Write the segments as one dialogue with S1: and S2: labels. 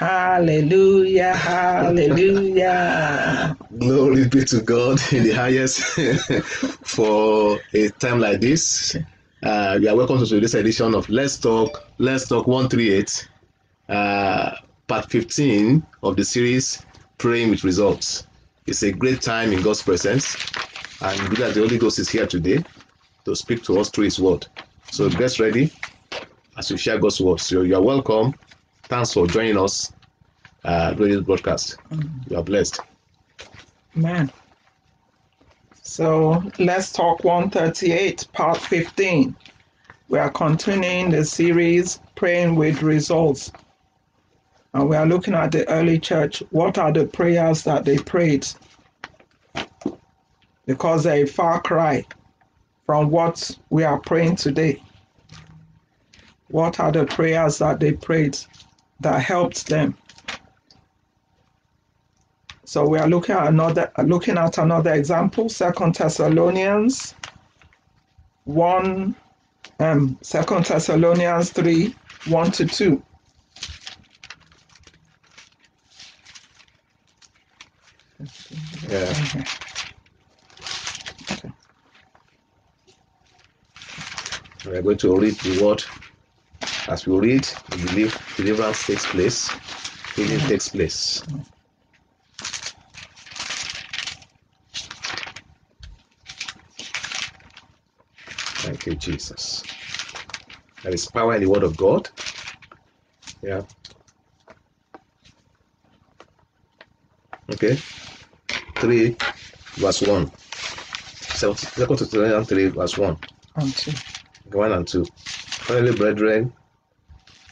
S1: Hallelujah, hallelujah.
S2: Glory be to God in the highest for a time like this. Uh, you are welcome to this edition of Let's Talk, Let's Talk 138, uh, part 15 of the series Praying with Results. It's a great time in God's presence, and good that the Holy Ghost is here today to speak to us through His Word. So get ready as we share God's Word. So you are welcome. Thanks for joining us uh, this broadcast. You are blessed.
S1: Amen. So let's talk 138, part 15. We are continuing the series Praying with Results. And we are looking at the early church. What are the prayers that they prayed? Because they're a far cry from what we are praying today. What are the prayers that they prayed that helped them? So we are looking at another looking at another example, Second Thessalonians one, um, Second Thessalonians three, one to two.
S2: Yeah. We are going to read the word. As we read, deliverance takes place, healing takes place. Thank you, Jesus. There is power in the word of God. Yeah. Okay. 3 verse 1. So, Second Thessalonians 3 verse 1.
S1: And two.
S2: 1 and 2. Finally, brethren,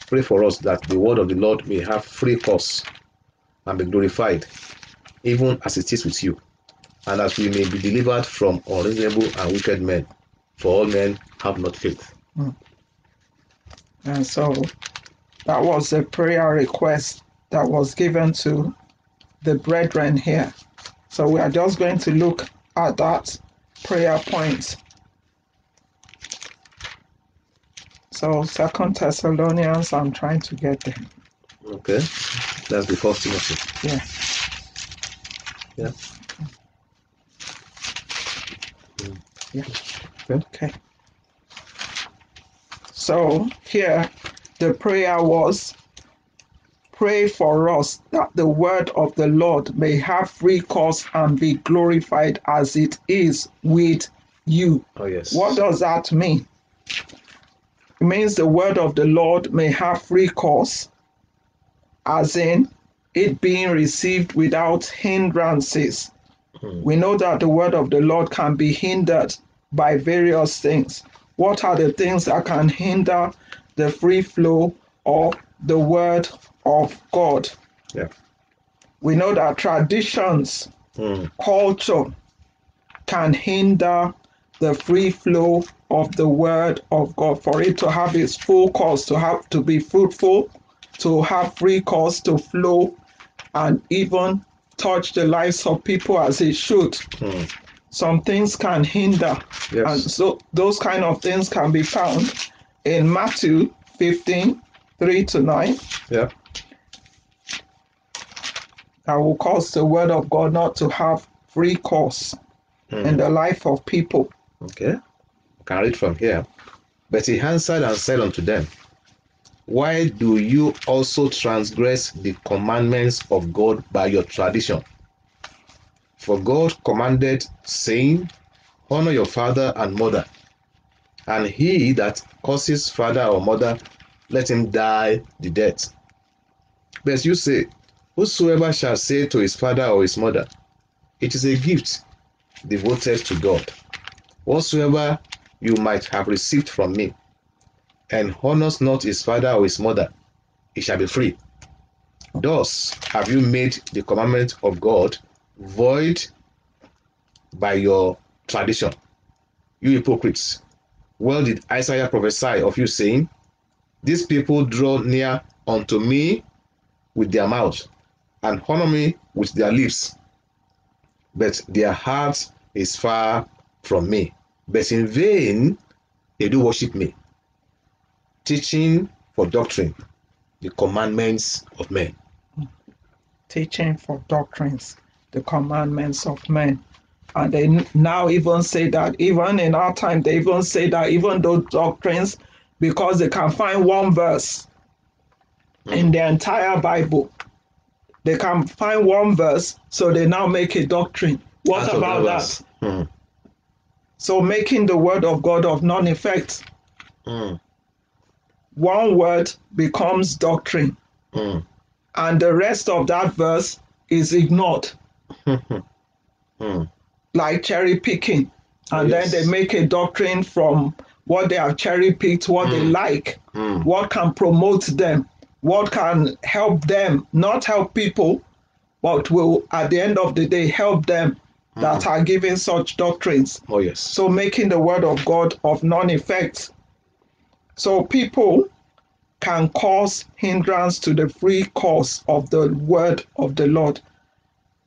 S2: pray for us that the word of the Lord may have free course and be glorified, even as it is with you, and that we may be delivered from unreasonable and wicked men. For all men have not faith. Hmm.
S1: And so that was a prayer request that was given to the brethren here. So we are just going to look at that prayer point. So Second Thessalonians, I'm trying to get there.
S2: Okay? That's the first Timothy.
S1: Yeah.
S2: Yeah.
S1: Yeah. Hmm.
S2: Okay.
S1: Okay. So here the prayer was pray for us that the word of the Lord may have free course and be glorified as it is with you.
S2: Oh, yes.
S1: What does that mean? It means the word of the Lord may have free course, as in it being received without hindrances.
S2: Hmm.
S1: We know that the word of the Lord can be hindered by various things. What are the things that can hinder the free flow of the word of God?
S2: Yeah.
S1: We know that traditions
S2: Hmm.
S1: culture can hinder the free flow of the word of God for it to have its full course, to have to be fruitful, to have free course to flow, and even touch the lives of people as it should.
S2: Hmm.
S1: Some things can hinder, and so those kind of things can be found in Matthew 15 3 to 9.
S2: Yeah.
S1: That will cause the word of God not to have free course
S2: Hmm.
S1: in the life of people.
S2: Okay. I Can read from here. But he answered and said unto them, Why do you also transgress the commandments of God by your tradition? For God commanded, saying, Honor your father and mother, and he that curses father or mother, let him die the death. But you say, Whosoever shall say to his father or his mother, It is a gift devoted to God, whatsoever you might have received from me, and honors not his father or his mother, he shall be free. Thus have you made the commandment of God void by your tradition. You hypocrites, well did Isaiah prophesy of you, saying, These people draw near unto me with their mouth, and honor me with their lips, but their heart is far from me. But in vain they do worship me, teaching for doctrine the commandments of men.
S1: teaching for doctrines, the commandments of men. And they now even say that, even in our time, they even say that even those doctrines, because they can find one verse in the entire Bible, they can find one verse, so they now make a doctrine. What
S2: of
S1: about that?
S2: Mm,
S1: So making the word of God of none effect.
S2: mm,
S1: One word becomes doctrine,
S2: mm,
S1: and the rest of that verse is ignored.
S2: mm.
S1: like cherry picking and
S2: Yes.
S1: then they make a doctrine from what they have cherry picked what they
S2: Mm.
S1: like
S2: Mm.
S1: what can promote them what can help them not help people but will at the end of the day help them that are giving such doctrines
S2: Oh, yes.
S1: so making the word of god of none effect so people can cause hindrance to the free course of the word of the lord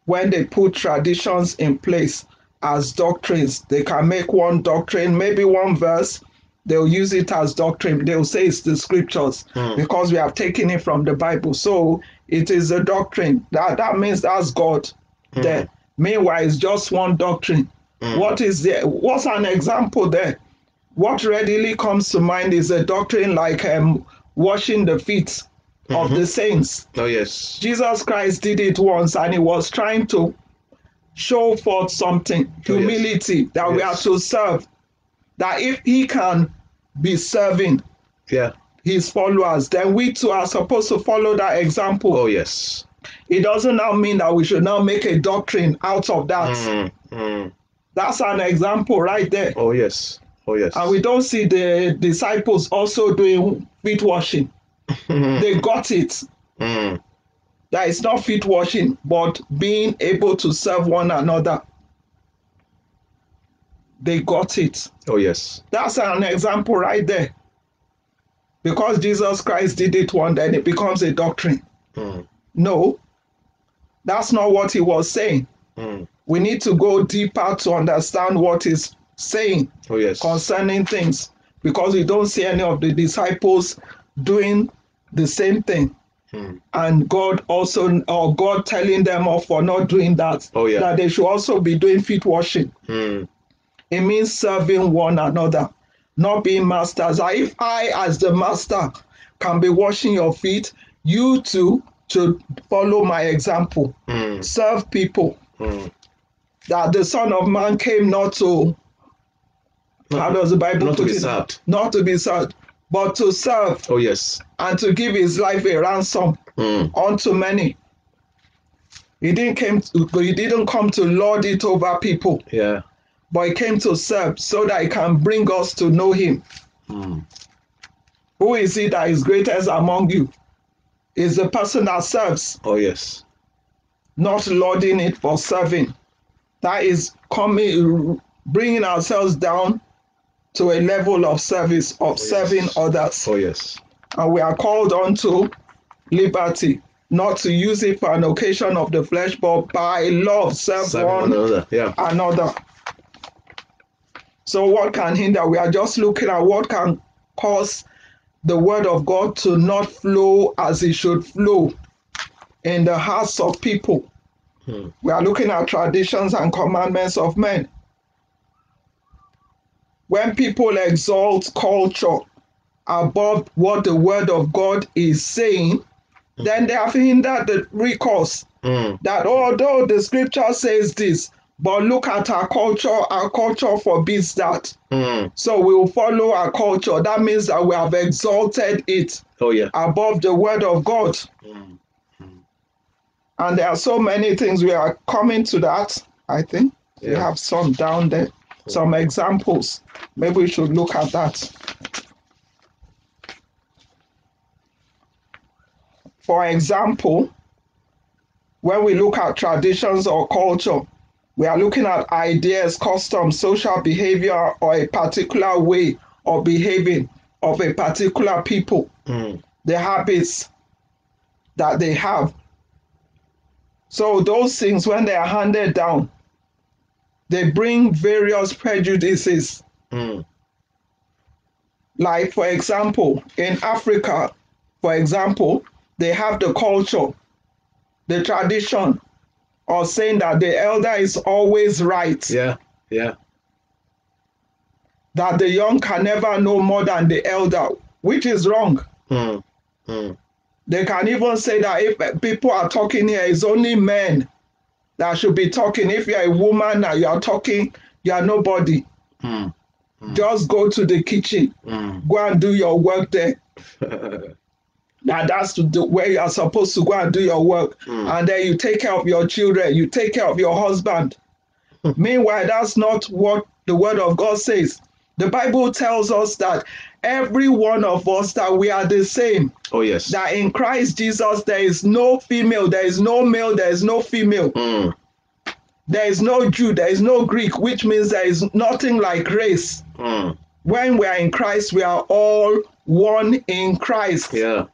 S1: when they put traditions in place as doctrines. They can make one doctrine, maybe one verse, they'll use it as doctrine. They'll say it's the scriptures
S2: Hmm.
S1: because we have taken it from the Bible. So it is a doctrine. That that means that's God there. Meanwhile, it's just one doctrine. What is there? What's an example there? What readily comes to mind is a doctrine like um, washing the feet of the saints.
S2: Oh, yes.
S1: Jesus Christ did it once and he was trying to show forth something
S2: Oh, yes.
S1: humility that we are to serve. That if he can be serving
S2: Yeah.
S1: his followers, then we too are supposed to follow that example.
S2: Oh, yes.
S1: It doesn't now mean that we should now make a doctrine out of that.
S2: Mm, mm.
S1: That's an example right there.
S2: Oh, yes. Oh, yes.
S1: And we don't see the disciples also doing feet washing. They got it.
S2: Mm,
S1: that it's not feet washing, but being able to serve one another. They got it.
S2: oh, yes.
S1: That's an example right there. Because Jesus Christ did it one, then it becomes a doctrine.
S2: Mm,
S1: No, that's not what he was saying.
S2: mm.
S1: We need to go deeper to understand what he's saying
S2: Oh, yes.
S1: concerning things because we don't see any of the disciples doing the same thing.
S2: Hmm.
S1: And God also, or God telling them off for not doing that,
S2: Oh, yeah.
S1: that they should also be doing feet washing.
S2: Mm,
S1: It means serving one another, not being masters. If I, as the master, can be washing your feet, you too should follow my example.
S2: mm,
S1: Serve people.
S2: mm.
S1: That the Son of Man came not to, how does the Bible
S2: Not to
S1: put
S2: be
S1: it?
S2: served.
S1: Not to be served, but to serve
S2: Oh, yes.
S1: and to give his life a ransom
S2: Mm,
S1: unto many. He didn't came to, he didn't come to lord it over people,
S2: yeah.
S1: but he came to serve so that he can bring us to know him.
S2: Mm,
S1: Who is he that is greatest among you? Is the person that serves,
S2: oh, yes.
S1: not lording it for serving. That is coming, bringing ourselves down to a level of service, of
S2: yes.
S1: serving others.
S2: Oh, yes.
S1: and we are called unto liberty, not to use it for an occasion of the flesh, but by love serve
S2: Serve
S1: one
S2: one another. Yeah.
S1: another. So, what can hinder? We are just looking at what can cause the word of God to not flow as it should flow in the hearts of people.
S2: Hmm.
S1: We are looking at traditions and commandments of men. When people exalt culture above what the word of God is saying, then they have hindered the recourse
S2: Mm,
S1: that although the scripture says this, but look at our culture, our culture forbids that.
S2: mm.
S1: So we will follow our culture. That means that we have exalted it
S2: Oh, yeah.
S1: above the word of God.
S2: Mm,
S1: And there are so many things we are coming to that. I think we have some down there, some examples. Maybe we should look at that. For example, when we look at traditions or culture, we are looking at ideas, customs, social behavior, or a particular way of behaving of a particular people
S2: mm.
S1: the habits that they have. So those things, when they are handed down, they bring various prejudices.
S2: Mm,
S1: Like, for example, in Africa, for example, they have the culture, the tradition of saying that the elder is always right,
S2: Yeah. Yeah.
S1: that the young can never know more than the elder, which is wrong.
S2: Hmm. Hmm.
S1: They can even say that if people are talking here, it's only men that should be talking. If you're a woman and you are talking, you are nobody.
S2: Hmm.
S1: Just go to the kitchen,
S2: Hmm.
S1: go and do your work there. now that's the, way you are supposed to go and do your work,
S2: Hmm.
S1: and then you take care of your children, you take care of your husband. Meanwhile, that's not what the Word of God says. The Bible tells us that every one of us that we are the same.
S2: Oh yes.
S1: That in Christ Jesus there is no female, there is no male, there is no female,
S2: Hmm.
S1: there is no Jew, there is no Greek, which means there is nothing like race.
S2: Hmm.
S1: When we are in Christ, we are all one in Christ.
S2: Yeah.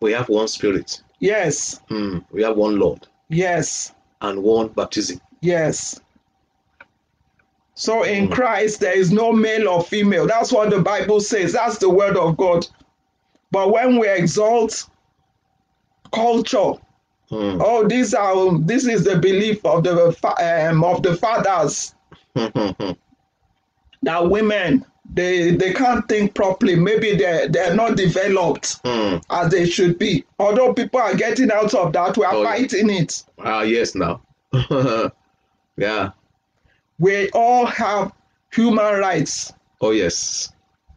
S2: We have one spirit.
S1: Yes,
S2: Hmm. We have one Lord
S1: yes,
S2: and one baptism.
S1: yes. So in Christ, there is no male or female. That's what the Bible says. That's the word of God. But when we exalt culture,
S2: Hmm.
S1: oh, these are this is the belief of the um, of the fathers that women they they can't think properly. Maybe they they're not developed
S2: Hmm.
S1: as they should be. Although people are getting out of that, we are
S2: Oh,
S1: fighting it.
S2: Ah yes now. yeah.
S1: We all have human rights.
S2: Oh yes.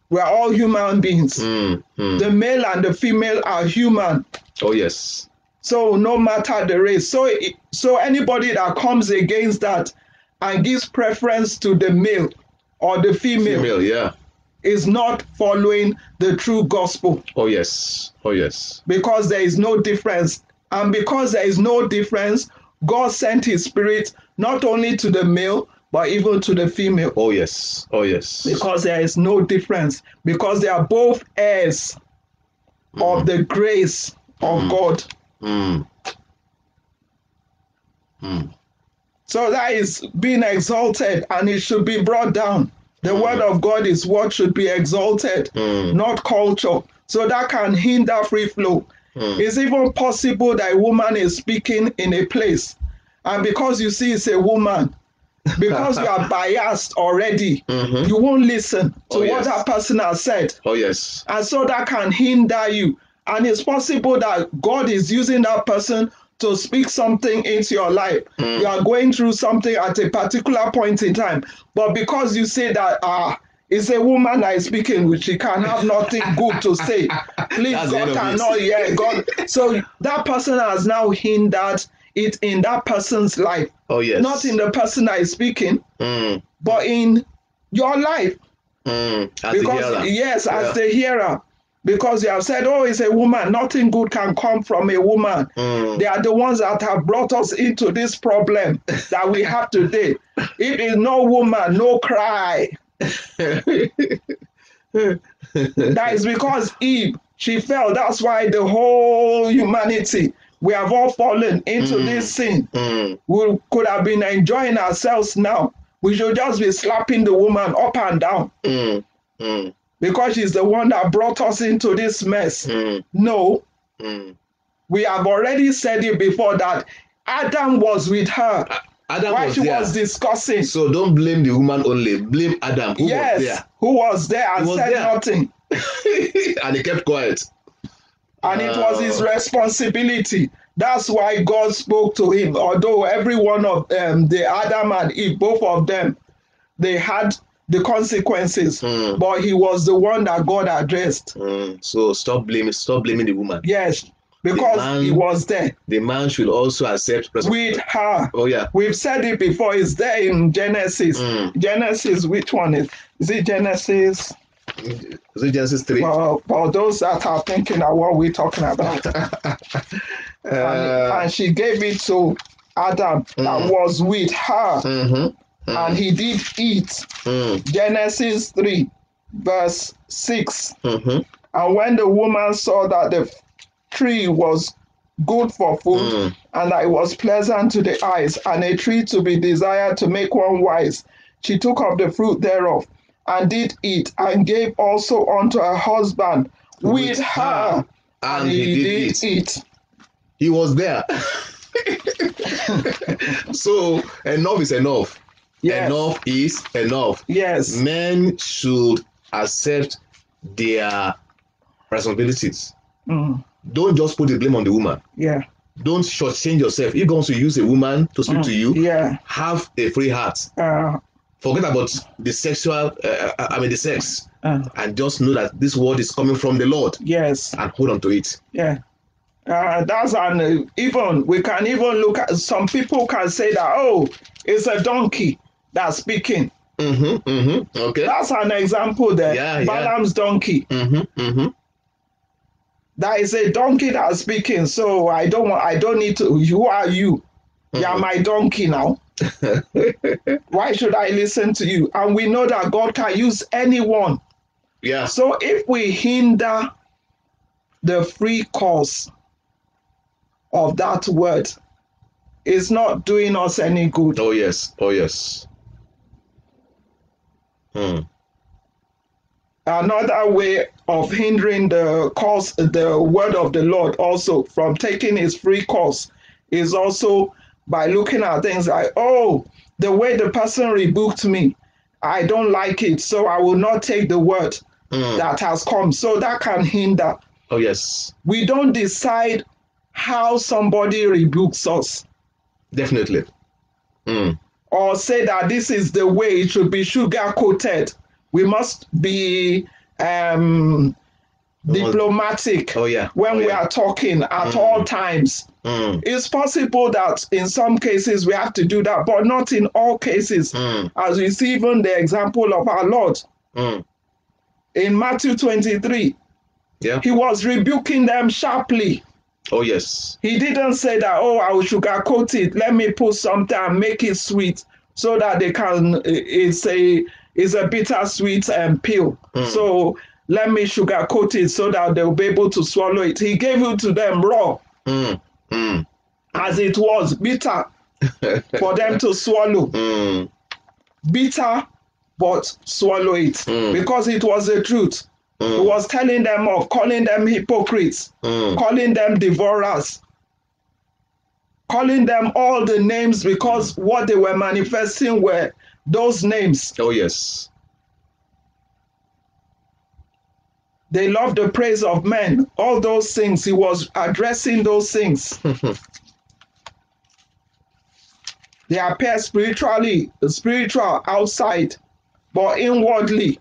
S1: We are all human beings.
S2: Hmm. Hmm.
S1: The male and the female are human.
S2: Oh yes.
S1: So no matter the race. So so anybody that comes against that and gives preference to the male or the female,
S2: Female. Yeah.
S1: is not following the true gospel
S2: Oh yes. Oh yes.
S1: because there is no difference. And because there is no difference, God sent his spirit not only to the male but even to the female.
S2: Oh yes. Oh yes.
S1: because there is no difference because they are both heirs mm-hmm. of the grace of mm-hmm. God.
S2: Hmm. Hmm.
S1: So that is being exalted and it should be brought down. The mm-hmm. word of God is what should be exalted, not culture. So that can hinder free flow. It's even possible that a woman is speaking in a place, and because you see it's a woman, because you are biased already,
S2: Mhm.
S1: you won't listen to
S2: Oh,
S1: what
S2: yes.
S1: that person has said.
S2: Oh yes.
S1: and so that can hinder you and it's possible that god is using that person to speak something into your life you are going through something at a particular point in time but because you say that ah it's a woman that is speaking which she can have nothing good to say please
S2: That's
S1: god cannot hear god so that person has now hindered it in that person's life.
S2: Oh yes.
S1: not in the person that is speaking
S2: Hmm.
S1: but in your life.
S2: The
S1: because yes as the hearer. Because you have said oh it's a woman. Nothing good can come from a woman.
S2: Hmm.
S1: they are the ones that have brought us into this problem that we have today. It's no woman no cry. That is because eve she fell that's why the whole humanity we have all fallen into
S2: Mm.
S1: this sin
S2: Hmm.
S1: we could have been enjoying ourselves now we should just be slapping the woman up and down
S2: Hmm. Hmm.
S1: because she's the one that brought us into this mess.
S2: Hmm.
S1: No,
S2: Hmm.
S1: we have already said it before that Adam was with her
S2: Adam
S1: while
S2: was
S1: she
S2: there.
S1: was discussing.
S2: So don't blame the woman only. Blame Adam who
S1: yes,
S2: was
S1: who was there and
S2: was
S1: said
S2: there.
S1: nothing.
S2: there. and he kept quiet.
S1: And it was his
S2: Oh.
S1: responsibility. That's why God spoke to him. Although every one of um, the Adam and Eve, both of them, they had the consequences.
S2: Hmm.
S1: But he was the one that God addressed.
S2: Hmm. So stop blaming. Stop blaming the woman.
S1: Yes, because
S2: man-
S1: he was there
S2: The man should also accept.
S1: with her.
S2: Oh yeah.
S1: We've said it before, it's there in Genesis.
S2: Mm.
S1: Genesis, which one is? Is it Genesis?
S2: Is it Genesis three?
S1: For, for those that are thinking of what we're talking about. and,
S2: Uh,
S1: and she gave it to Adam that
S2: Mm.
S1: was with her,
S2: mhm.
S1: and he did eat.
S2: Hmm.
S1: Genesis 3, verse 6.
S2: Mhm.
S1: And when the woman saw that the tree was good for food,
S2: Mm.
S1: and that it was pleasant to the eyes, and a tree to be desired to make one wise, she took of the fruit thereof, and did eat, and gave also unto her husband with,
S2: With
S1: her,
S2: her, and he did eat.
S1: eat.
S2: He was there. so enough is enough.
S1: Yes.
S2: Enough is enough.
S1: Yes.
S2: Men should accept their responsibilities.
S1: Mm.
S2: Don't just put the blame on the woman.
S1: Yeah.
S2: Don't shortchange yourself. If God wants to use a woman to speak to you,
S1: Yeah.
S2: have a free heart.
S1: Uh,
S2: Forget about the sexual, uh, I mean, the sex,
S1: uh,
S2: and just know that this word is coming from the Lord
S1: yes.
S2: and hold on to it.
S1: Yeah. Uh, that's an uh, even we can even look at some people can say that oh it's a donkey that's speaking
S2: Mm-hmm. Mm-hmm. Okay.
S1: that's an example there
S2: Yeah, yeah.
S1: Donkey
S2: Mm-hmm. Mm-hmm.
S1: that is a donkey that's speaking so I don't want I don't need to who are you you are
S2: Mhm.
S1: my donkey now why should I listen to you and we know that God can use anyone
S2: Yeah.
S1: So if we hinder the free course of that word, it's not doing us any good.
S2: Oh yes. Oh yes. Hmm.
S1: Another way of hindering the course, the word of the Lord also from taking its free course is also by looking at things like, oh, the way the person rebuked me, I don't like it, so I will not take the word
S2: Hmm.
S1: that has come. So that can hinder
S2: Oh yes.
S1: we don't decide how somebody rebukes us
S2: Definitely. Hmm.
S1: or say that this is the way it should be sugar coated. We must be um, diplomatic
S2: Oh yeah.
S1: when
S2: oh,
S1: we
S2: yeah.
S1: are talking at
S2: Mm.
S1: all times.
S2: Hmm.
S1: It's possible that in some cases we have to do that, but not in all cases.
S2: Hmm.
S1: As we see, even the example of our Lord
S2: Hmm.
S1: in Matthew 23,
S2: Yeah.
S1: he was rebuking them sharply.
S2: Oh yes.
S1: He didn't say that, oh, I will sugarcoat it. Let me put something and make it sweet so that they can, it's a, it's a bittersweet um, pill.
S2: Mm.
S1: So let me sugarcoat it so that they'll be able to swallow it. He gave it to them raw
S2: Hmm. Hmm.
S1: as it was, bitter for them to swallow.
S2: Hmm.
S1: Bitter, but swallow it
S2: Mm.
S1: because it was the truth. He
S2: Hmm.
S1: was telling them off, calling them hypocrites.
S2: Hmm.
S1: calling them devourers, calling them all the names because what they were manifesting were those names.
S2: Oh yes.
S1: They loved the praise of men, all those things. He was addressing those things. they appear spiritually, spiritual outside, but inwardly,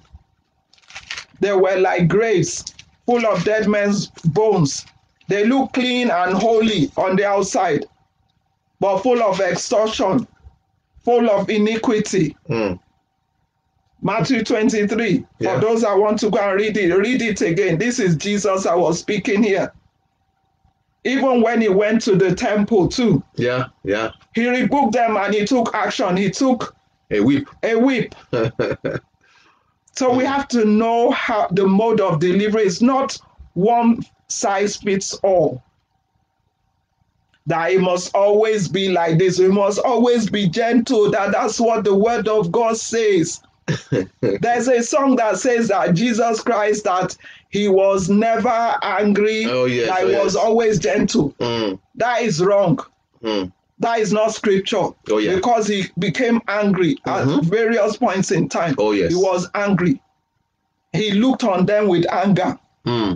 S1: they were like graves full of dead men's bones. They look clean and holy on the outside, but full of extortion, full of iniquity.
S2: Hmm.
S1: Matthew 23.
S2: Yeah.
S1: For those that want to go and read it, read it again. This is Jesus I was speaking here. Even when he went to the temple too,
S2: Yeah. Yeah.
S1: he rebuked them and he took action. He took
S2: A whip.
S1: a whip. So we have to know how the mode of delivery is not one size fits all. That it must always be like this. We must always be gentle. That that's what the word of God says. There's a song that says that Jesus Christ that he was never angry.
S2: Oh, yes,
S1: That
S2: oh,
S1: he was
S2: yes.
S1: always gentle.
S2: Hmm.
S1: That is wrong.
S2: Hmm.
S1: That is not scripture.
S2: Oh, yeah.
S1: Because he became angry at
S2: Mhm.
S1: various points in time.
S2: Oh yes.
S1: He was angry. He looked on them with anger.
S2: Hmm.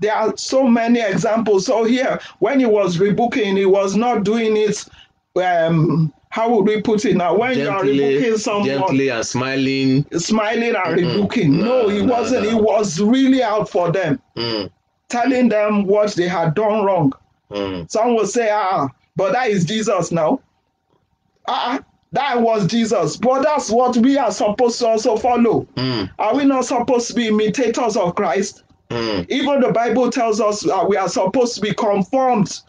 S1: There are so many examples. So here, when he was rebuking, he was not doing it. Um, how would we put it now? When you are rebuking someone,
S2: gently and smiling.
S1: smiling and
S2: Mm-mm.
S1: rebuking. No, he
S2: no,
S1: wasn't.
S2: no.
S1: He was really out for them,
S2: Hmm.
S1: telling them what they had done wrong.
S2: Hmm.
S1: Some will say, ah, but that is Jesus now. Ah, that was Jesus. But that's what we are supposed to also follow.
S2: Hmm.
S1: Are we not supposed to be imitators of Christ?
S2: Hmm.
S1: Even the Bible tells us that we are supposed to be conformed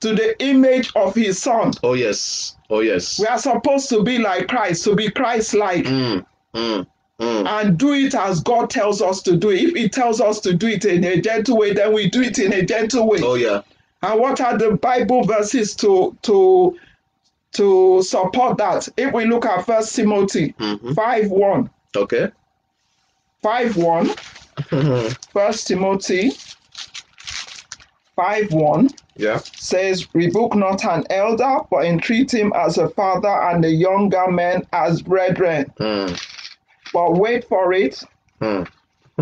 S1: to the image of his son.
S2: Oh yes. Oh yes.
S1: We are supposed to be like Christ, to be Christ like,
S2: Hmm. Hmm. Hmm.
S1: and do it as God tells us to do it. If he tells us to do it in a gentle way, then we do it in a gentle way.
S2: Oh yeah.
S1: And what are the Bible verses to to to support that? If we look at First Timothy
S2: Mhm.
S1: 5 1,
S2: Okay.
S1: 5 1, First Timothy 5 1
S2: Yeah.
S1: says, Rebuke not an elder, but entreat him as a father, and the younger men as brethren.
S2: Mm.
S1: But wait for it.
S2: Mm.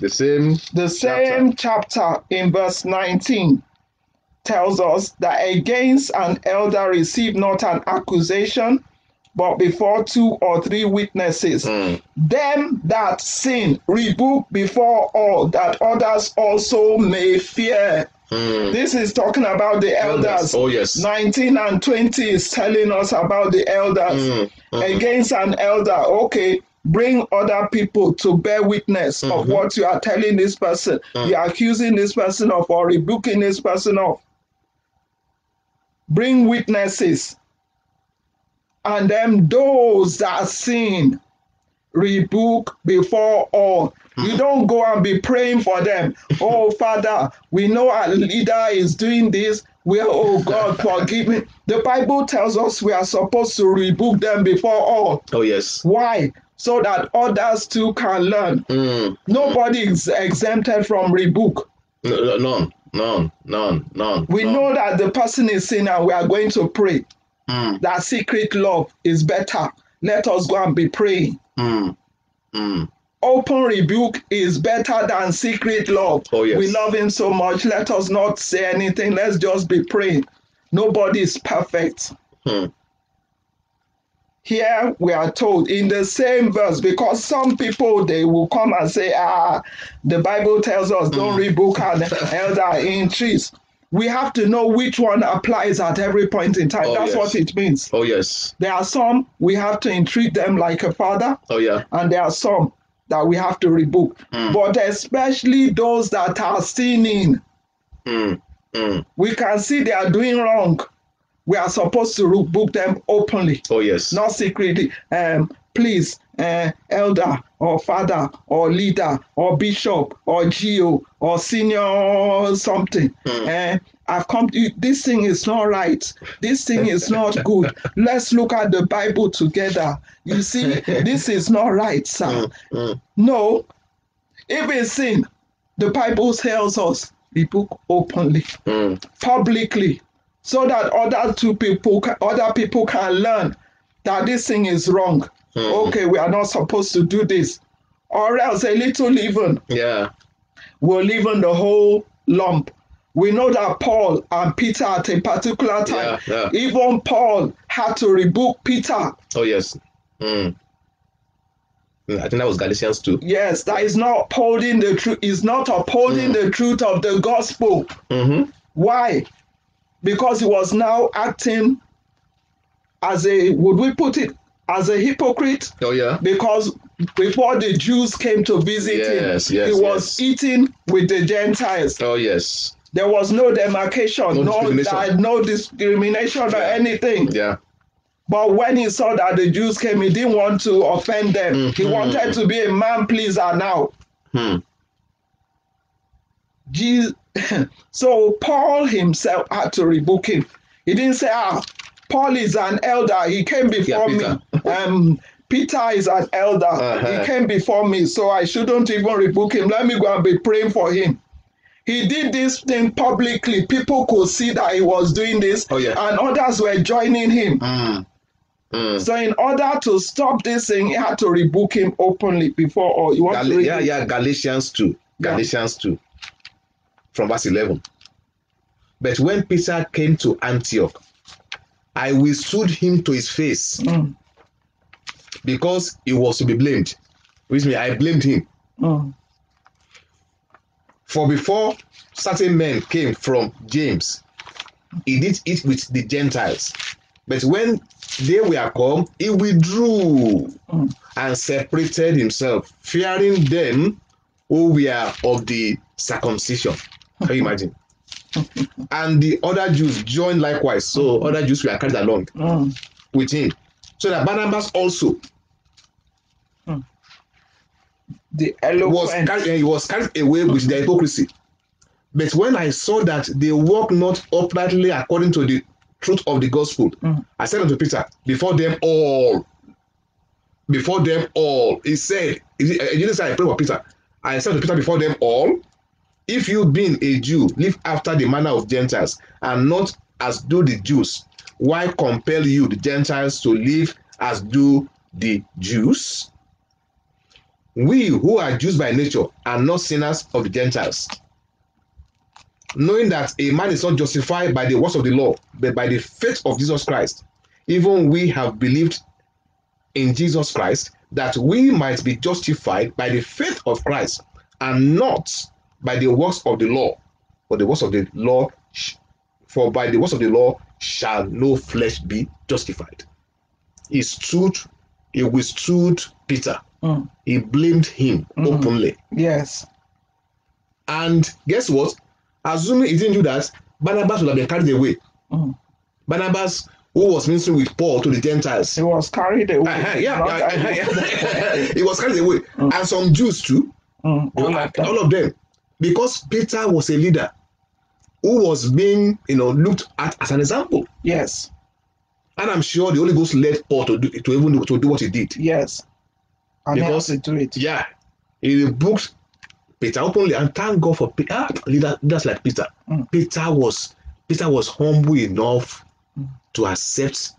S2: the same.
S1: The same chapter in verse 19 tells us that against an elder receive not an accusation, but before two or three witnesses.
S2: Mm.
S1: Them that sin rebuke before all, that others also may fear.
S2: Mm.
S1: This is talking about the elders.
S2: Oh yes.
S1: 19 and 20 is telling us about the elders.
S2: Mm. Mhm.
S1: Against an elder, okay, bring other people to bear witness of
S2: Mhm.
S1: what you are telling this person.
S2: Mm.
S1: You are accusing this person of or rebuking this person of. Bring witnesses. And them those that sin, rebuke before all. You don't go and be praying for them. Oh, Father, we know our leader is doing this. We are, oh God, forgive me. The Bible tells us we are supposed to rebuke them before all.
S2: Oh yes.
S1: Why? So that others too can learn.
S2: Mm.
S1: Nobody is exempted from rebuke.
S2: No, no, none. None. None. None.
S1: We
S2: none.
S1: know that the person is sin and we are going to pray.
S2: Mm.
S1: That secret love is better. Let us go and be praying.
S2: Mm. Mm.
S1: Open rebuke is better than secret love.
S2: Oh, yes.
S1: We love him so much. Let us not say anything. Let's just be praying. Nobody is perfect.
S2: Mm.
S1: Here we are told in the same verse because some people they will come and say, ah, the Bible tells us don't rebuke an elder in trees. We have to know which one applies at every point in time.
S2: Oh,
S1: That's
S2: yes.
S1: what it means.
S2: Oh yes.
S1: There are some we have to entreat them like a father,
S2: Oh yeah.
S1: and there are some that we have to rebuke.
S2: Mm.
S1: But especially those that are sinning,
S2: Mm. Mm.
S1: we can see they are doing wrong. We are supposed to rebuke them openly,
S2: Oh yes.
S1: not secretly. Um, please, uh, elder or father or leader or bishop or geo or senior or something.
S2: Mm.
S1: Uh, I've come. To, this thing is not right. This thing is not good. Let's look at the Bible together. You see, this is not right, sir.
S2: Mm. Mm.
S1: No, if it's sin, the Bible tells us rebuke openly,
S2: Mm.
S1: publicly, so that other two people, other people can learn that this thing is wrong.
S2: Mm.
S1: Okay, we are not supposed to do this, or else a little leaven
S2: Yeah.
S1: will leaven the whole lump. We know that Paul and Peter at a particular time,
S2: Yeah, yeah.
S1: even Paul had to rebuke Peter.
S2: Oh yes. Mm. Mm, I think that was Galatians too.
S1: Yes, that is not upholding the truth, is not upholding the truth of the gospel.
S2: Mm-hmm.
S1: Why? Because he was now acting as a, would we put it, as a hypocrite?
S2: Oh yeah.
S1: Because before the Jews came to visit
S2: Yes,
S1: him,
S2: yes,
S1: he was
S2: yes.
S1: eating with the Gentiles.
S2: Oh yes.
S1: There was no demarcation,
S2: No
S1: no,
S2: discrimination.
S1: no discrimination or anything.
S2: Yeah.
S1: But when he saw that the Jews came, he didn't want to offend them. He
S2: Mhm.
S1: wanted to be a man pleaser now.
S2: Hmm.
S1: Jesus, so Paul himself had to rebuke him. He didn't say, ah, Paul is an elder. He came before
S2: Yeah,
S1: me. Um, Peter is an elder.
S2: Uh-huh.
S1: He came before me, so I shouldn't even rebuke him. Let me go and be praying for him. He did this thing publicly. People could see that he was doing this,
S2: Oh, yeah.
S1: and others were joining him.
S2: Mm. Mm.
S1: So, in order to stop this thing, he had to rebuke him openly before all. You want
S2: Gal-
S1: to read
S2: yeah,
S1: it?
S2: yeah, Galatians 2.
S1: Yeah.
S2: Galatians 2. From verse 11. But when Peter came to Antioch, I will withstood him to his face
S1: Mm,
S2: because he was to be blamed. Which means I blamed him.
S1: mm,
S2: For before certain men came from James, he did eat with the Gentiles. But when they were come, he withdrew
S1: mm.
S2: and separated himself, fearing them who were of the circumcision. Can you imagine? And the other Jews joined likewise. So other Jews were carried along
S1: Mm.
S2: with him. So that Barnabas also
S1: The
S2: was
S1: eloquent.
S2: carried, he was carried away with their hypocrisy. But when I saw that they walk not uprightly according to the truth of the gospel,
S1: Mm.
S2: I said unto Peter, before them all, before them all, he said, he- Jesus said, I pray for Peter. I said to Peter before them all, If you being a Jew, live after the manner of Gentiles, and not as do the Jews, why compel you, the Gentiles, to live as do the Jews? We who are Jews by nature are not sinners of the Gentiles. Knowing that a man is not justified by the works of the law, but by the faith of Jesus Christ, even we have believed in Jesus Christ that we might be justified by the faith of Christ and not by the works of the law. For the works of the law, for by the works of the law shall no flesh be justified. He stood, he withstood Peter.
S1: Mm.
S2: He blamed him
S1: Mhm.
S2: openly.
S1: Yes.
S2: And guess what? Assuming he didn't do that, Barnabas would have been carried away.
S1: Mm.
S2: Barnabas, who was ministering with Paul to the Gentiles,
S1: He was carried away.
S2: Uh-huh, yeah,
S1: Not
S2: uh,
S1: that-
S2: uh-huh, he was carried away,
S1: Mm.
S2: and some Jews too,
S1: Mm, all them.
S2: all of them, because Peter was a leader who was being, you know, looked at as an example,
S1: Yes.
S2: and I'm sure the Holy Ghost led Paul to do to even to do what he did.
S1: Yes. And he
S2: Because-
S1: to do it.
S2: Yeah, he rebuked Peter openly, and thank God for Peter ah, leader, leaders like Peter.
S1: Mm.
S2: Peter was Peter was humble enough
S1: Mm.
S2: to accept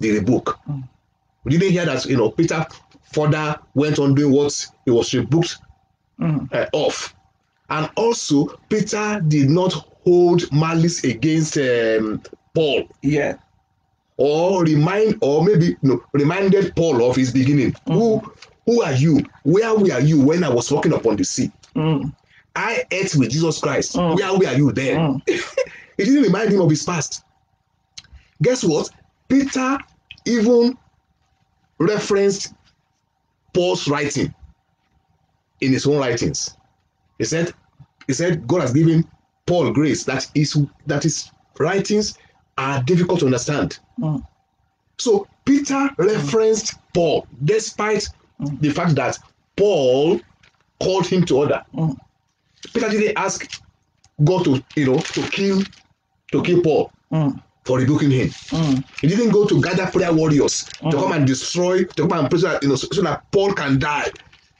S2: the rebuke.
S1: Mm.
S2: We didn't hear that, you know, Peter further went on doing what he was rebuked
S1: Mm.
S2: uh, of. And also, Peter did not hold malice against um, Paul
S1: Yeah.
S2: or remind or maybe know, reminded Paul of his beginning. Who who are you? Where were you when I was walking upon the sea?
S1: Mm.
S2: I ate with Jesus Christ.
S1: Mm.
S2: Where were you then?
S1: Mm.
S2: It didn't remind him of his past. Guess what? Peter even referenced Paul's writing in his own writings. He said, he said God has given Paul grace that is that his writings are difficult to understand.
S1: Mm.
S2: So Peter referenced Paul despite
S1: Mm.
S2: the fact that Paul called him to order.
S1: Mm.
S2: Peter didn't ask God to, you know, to kill to kill Paul
S1: Mm.
S2: for rebuking him.
S1: Mm.
S2: He didn't go to gather prayer warriors to
S1: Mm.
S2: come and destroy, to come and that, you know, so, so that Paul can die.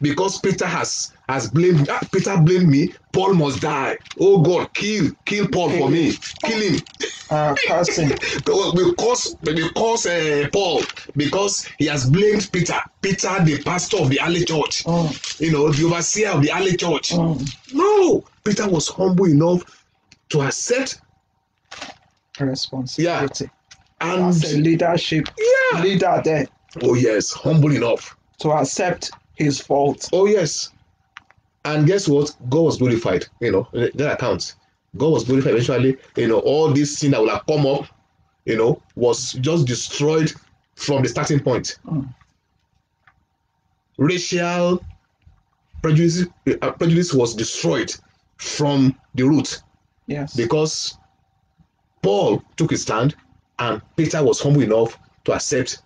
S2: Because Peter has has blamed ah, Peter blamed me, Paul must die. Oh God, kill, kill Paul for me, kill him.
S1: Uh,
S2: because because uh, Paul because he has blamed Peter, Peter the pastor of the early church,
S1: Mm.
S2: you know, the overseer of the early church.
S1: Mm.
S2: No, Peter was humble enough to accept
S1: Responsibility.
S2: and
S1: As leadership
S2: yeah.
S1: leader there
S2: Oh yes, humble enough.
S1: to accept his fault.
S2: Oh yes. And guess what? God was glorified. You know that account. God was glorified eventually. You know all this sin that would have come up. You know was just destroyed from the starting point.
S1: Mm.
S2: Racial prejudice, uh, prejudice was destroyed from the root
S1: Yes.
S2: because Paul took his stand and Peter was humble enough to accept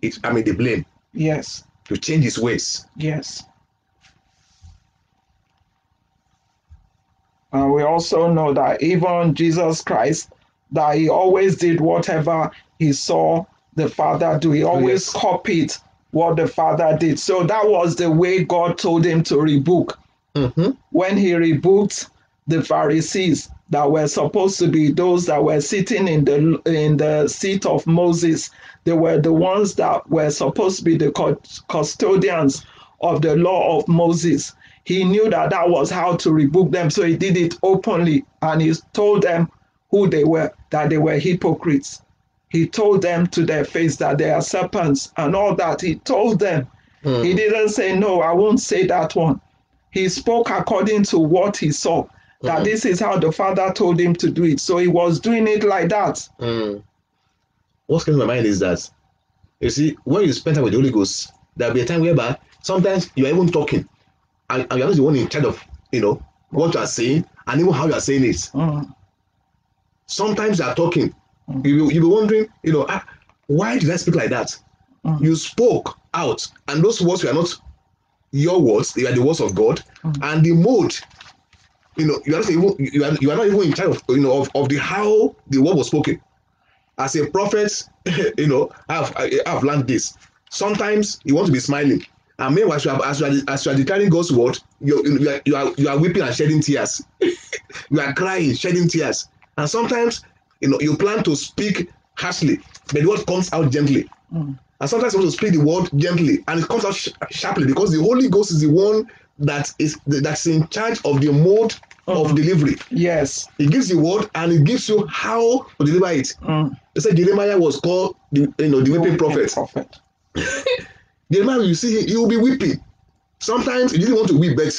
S2: it. I mean the blame
S1: Yes.
S2: To change his ways.
S1: Yes. And we also know that even Jesus Christ, that he always did whatever he saw the Father do. He always
S2: yes.
S1: copied what the Father did. So that was the way God told him to rebuke.
S2: Mhm.
S1: When he rebuked the Pharisees that were supposed to be those that were sitting in the in the seat of Moses, they were the ones that were supposed to be the custodians of the law of Moses. He knew that that was how to rebuke them, so he did it openly and he told them who they were, that they were hypocrites. He told them to their face that they are serpents and all that. He told them.
S2: Mm.
S1: He didn't say, No, I won't say that one. He spoke according to what he saw, that
S2: Mhm.
S1: this is how the Father told him to do it. So he was doing it like that.
S2: Mm. What's coming to my mind is that you see, when you spend time with the Holy Ghost, there'll be a time whereby sometimes you're even talking and, and you're not the one in charge of you know what you are saying and even how you are saying it.
S1: Mm,
S2: Sometimes you are talking,
S1: Mm.
S2: you will, you'll be wondering, you know, ah, why did I speak like that?
S1: Mm.
S2: You spoke out, and those words were not your words, they are the words of God,
S1: Mm.
S2: and the mode. You know, you are not even you are, you are not even in charge of you know of, of the how the word was spoken. As a prophet, you know, I've I've learned this. Sometimes you want to be smiling, And meanwhile, as you are, as you are, as you are declaring God's word, you, you, are, you, are, you are weeping and shedding tears. you are crying, shedding tears. And sometimes, you know, you plan to speak harshly, but the word comes out gently.
S1: Mm.
S2: And sometimes you want to speak the word gently, and it comes out sh- sharply because the Holy Ghost is the one that is that's in charge of the mode of
S1: Mhm.
S2: delivery.
S1: Yes.
S2: He gives the word and he gives you how to deliver it.
S1: Mm.
S2: They said Jeremiah was called the you know the weeping prophet.
S1: Prophet.
S2: Jeremiah, you see, he, will be weeping. Sometimes he didn't want to weep, but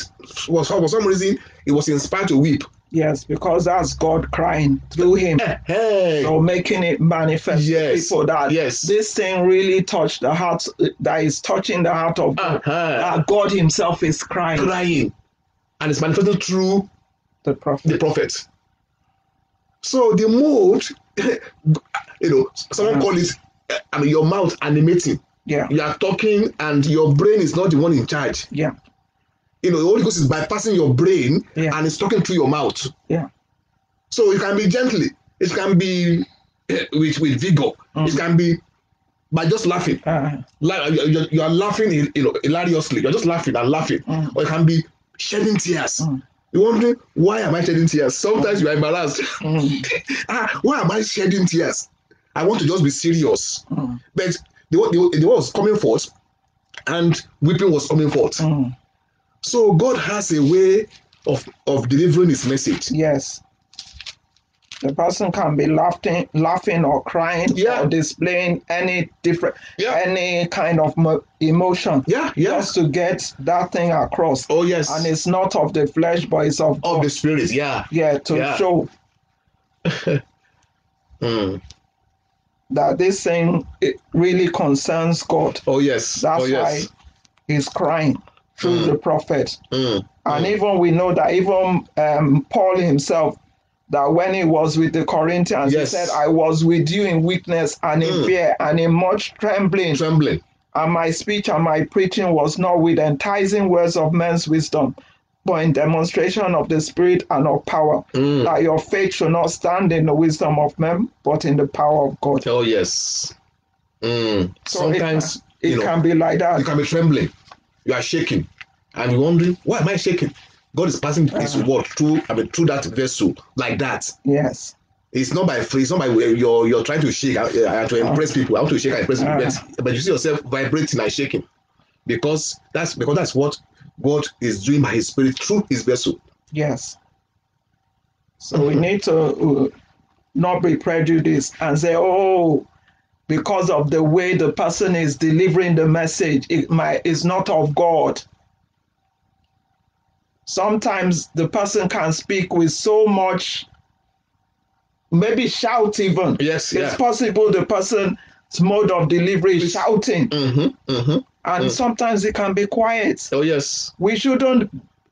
S2: for some reason he was inspired to weep.
S1: Yes, because that's God crying through him.
S2: Hey,
S1: So making it manifest
S2: Yes.
S1: to people that
S2: Yes.
S1: this thing really touched the heart that is touching the heart of God.
S2: uh-huh.
S1: That God Himself is crying.
S2: crying, and it's manifested through
S1: The prophet.
S2: the prophet. So the mode, you know, someone call it, I mean, your mouth animating.
S1: Yeah.
S2: You are talking, and your brain is not the one in charge.
S1: Yeah.
S2: You know, the Holy Ghost is bypassing your brain
S1: Yeah.
S2: and it's talking through your mouth.
S1: Yeah.
S2: So it can be gently, it can be eh, with with vigor,
S1: Mm.
S2: it can be by just laughing.
S1: Uh,
S2: Like you, you- you are laughing, you know, hilariously. You're just laughing and laughing,
S1: Mm.
S2: or it can be shedding tears.
S1: Mm.
S2: You're wondering why am I shedding tears? Sometimes you are embarrassed.
S1: mm,
S2: ah, why am I shedding tears? I want to just be serious,
S1: mm,
S2: but the the, the word was coming forth, and weeping was coming forth. So God has a way of of delivering His message.
S1: Yes. The person can be laughing, laughing or crying
S2: Yeah.
S1: or displaying any different,
S2: Yeah.
S1: any kind of emotion,
S2: Yeah, yeah.
S1: just to get that thing across.
S2: Oh yes.
S1: And it's not of the flesh, but it's of
S2: of
S1: God.
S2: the spirit. Yeah.
S1: yeah, to
S2: Yeah.
S1: show
S2: Mm.
S1: that this thing it really concerns God.
S2: Oh yes.
S1: That's
S2: oh yes.
S1: why he's crying through
S2: Mm.
S1: the prophet.
S2: Mm.
S1: And
S2: Mm.
S1: even we know that even um, Paul himself, that when he was with the Corinthians,
S2: Yes.
S1: he said, I was with you in weakness and in
S2: Mm.
S1: fear and in much trembling.
S2: Trembling.
S1: And my speech and my preaching was not with enticing words of men's wisdom, but in demonstration of the Spirit and of power,
S2: Mm.
S1: that your faith should not stand in the wisdom of men, but in the power of God.
S2: Oh yes. Mm.
S1: So
S2: Sometimes
S1: can, it
S2: you know
S1: can be like that.
S2: you can be trembling. You are shaking, and you're wondering why am I shaking? God is passing His
S1: Uh-huh.
S2: word through. I mean, through that vessel like that.
S1: yes.
S2: It's not by free. It's not by you're you're trying to shake uh, uh, to impress people. I want to shake and impress people,
S1: Uh.
S2: but, you see yourself vibrating and shaking because that's because that's what God is doing by His Spirit through His vessel.
S1: Yes. So we need to uh, not be prejudiced and say, oh, because of the way the person is delivering the message, it might is not of God. Sometimes the person can speak with so much, maybe shout even.
S2: Yes,
S1: It's possible the person's mode of delivery is shouting,
S2: Mm-hmm, mm-hmm.
S1: and
S2: Mm.
S1: sometimes it can be quiet
S2: Oh yes.
S1: we shouldn't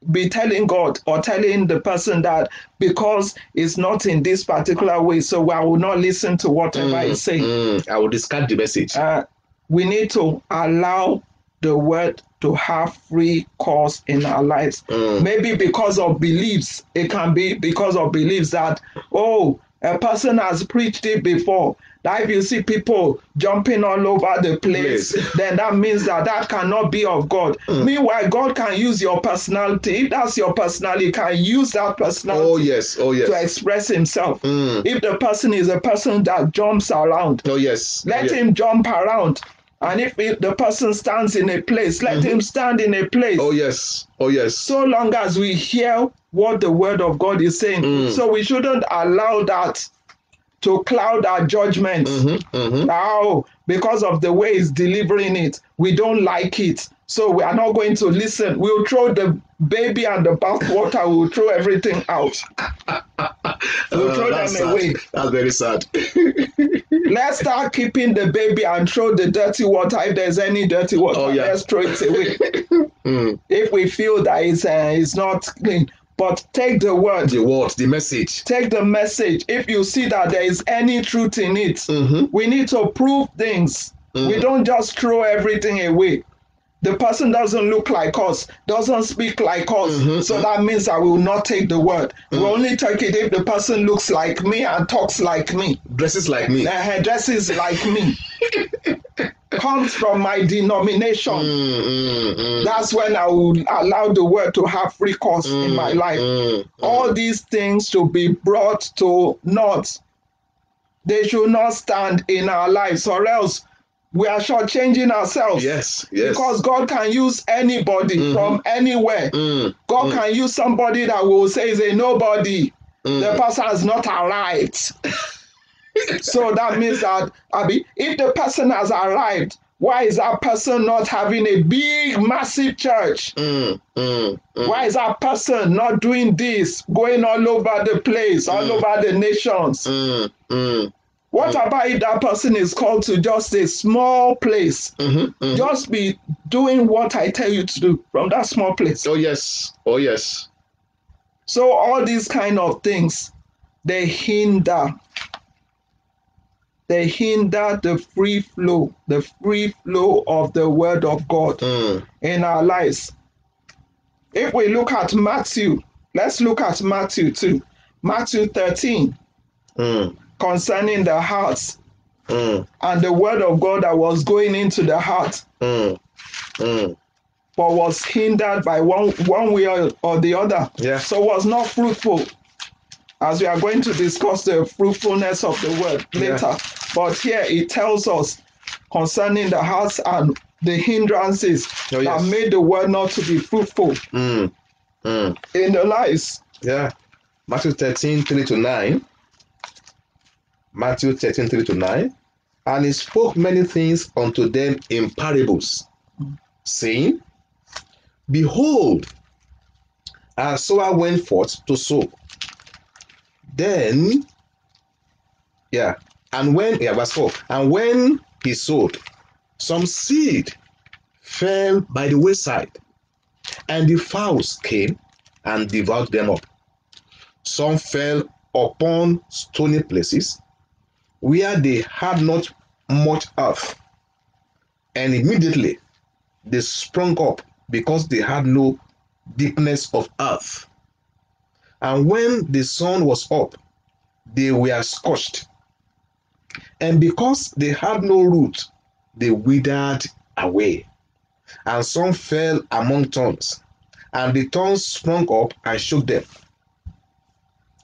S1: be telling God or telling the person that because it's not in this particular way, so I will not listen to whatever
S2: Mm,
S1: saying.
S2: mm. I will discard the message.
S1: Uh, we need to allow the word to have free course in our lives.
S2: Mm.
S1: Maybe because of beliefs, it can be because of beliefs that, oh, a person has preached it before. If you see people jumping all over the place, then that means that that cannot be of God.
S2: Mm.
S1: Meanwhile, God can use your personality. If that's your personality, he can use that personality
S2: Oh yes. Oh yes.
S1: to express himself.
S2: Mm.
S1: If the person is a person that jumps around,
S2: Oh yes.
S1: let
S2: oh, yes.
S1: him jump around. And if it- the person stands in a place, let him stand in a place.
S2: Oh yes. Oh yes.
S1: So long as we hear what the word of God is saying.
S2: Mm.
S1: So we shouldn't allow that to cloud our judgment.
S2: Mm-hmm, mm-hmm.
S1: Now, because of the way he's delivering it, we don't like it. So we are not going to listen. We'll throw the baby and the bathwater, we'll throw everything out. We'll throw
S2: Uh, that's
S1: them
S2: sad.
S1: away.
S2: That's very sad.
S1: Let's start keeping the baby and throw the dirty water. If there's any dirty water,
S2: Oh, yeah.
S1: let's throw it away.
S2: Mm.
S1: if we feel that it's, uh, it's not clean, but take the word,
S2: The word, the message.
S1: take the message. If you see that there is any truth in it,
S2: Mm-hmm.
S1: we need to prove things. We
S2: Mhm.
S1: don't just throw everything away. The person doesn't look like us, doesn't speak like us.
S2: Mhm,
S1: So that means I will not take the word. We
S2: Mhm.
S1: only take it if the person looks like me and talks like me.
S2: Dresses like me.
S1: Uh, dresses like me. comes from my denomination,
S2: Mm, mm, mm,
S1: that's when I will allow the word to have free course in my
S2: mm,
S1: life.
S2: mm,
S1: All these things should be brought to naught. They should not stand in our lives, or else we are shortchanging ourselves.
S2: Yes, yes.
S1: Because God can use anybody
S2: Mhm.
S1: from anywhere.
S2: Mm,
S1: God
S2: Mm.
S1: can use somebody that will say is a nobody.
S2: mm,
S1: The person has not arrived. so that means that Abby, if the person has arrived, why is that person not having a big, massive church?
S2: mm, mm, mm.
S1: Why is that person not doing this, going all over the place, all
S2: Mm.
S1: over the nations?
S2: Mm, mm,
S1: What about if that person is called to just a small place?
S2: mhm, mhm.
S1: Just be doing what I tell you to do from that small place.
S2: Oh yes, oh yes.
S1: So all these kind of things, they hinder. They hinder the free flow, the free flow of the word of God
S2: Mm,
S1: in our lives. If we look at Matthew, let's look at Matthew too. Matthew 13
S2: mm,
S1: concerning the hearts
S2: mm,
S1: and the word of God that was going into the heart,
S2: mm, mm.
S1: but was hindered by one one way or, or the other.
S2: Yeah.
S1: So was not fruitful. As we are going to discuss the fruitfulness of the word
S2: Yeah.
S1: later. But here it tells us concerning the hearts and the hindrances
S2: Oh, yes.
S1: that made the word not to be fruitful
S2: Mm, mm.
S1: in the lives.
S2: Yeah. Matthew 13, 3 to 9. Matthew 13, 3 to 9. And he spoke many things unto them in parables, saying, Behold, a sower went forth to sow. Then, yeah, and when, yeah, verse 4, and when he sowed, some seed fell by the wayside, and the fowls came and devoured them up. Some fell upon stony places where they had not much earth, and immediately they sprung up because they had no deepness of earth. And when the sun was up, they were scorched. And because they had no root, they withered away. And some fell among thorns, and the thorns sprung up and shook them.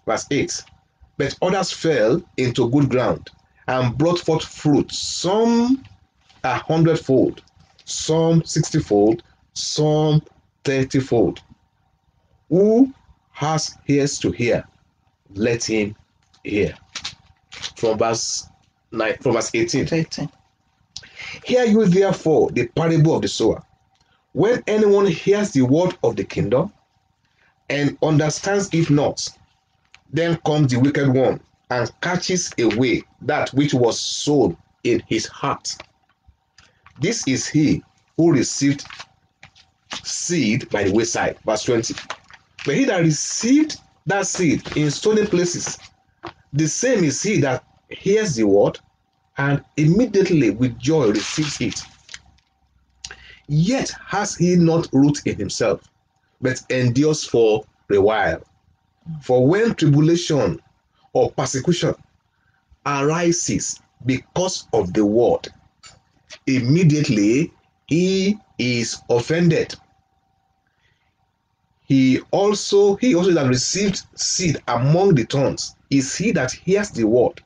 S2: Verse 8 But others fell into good ground and brought forth fruit, some a hundredfold, some sixtyfold, some thirtyfold. Who has ears to hear, let him hear. From verse 9, from verse 18.
S1: 18.
S2: Hear you therefore the parable of the sower. When anyone hears the word of the kingdom and understands it not, then comes the wicked one and catches away that which was sown in his heart. This is he who received seed by the wayside. Verse 20. But he that received that seed in stony places, the same is he that hears the word and immediately with joy receives it. Yet has he not root in himself, but endures for a while. For when tribulation or persecution arises because of the word, immediately he is offended. He also he also that received seed among the thorns is he that hears the word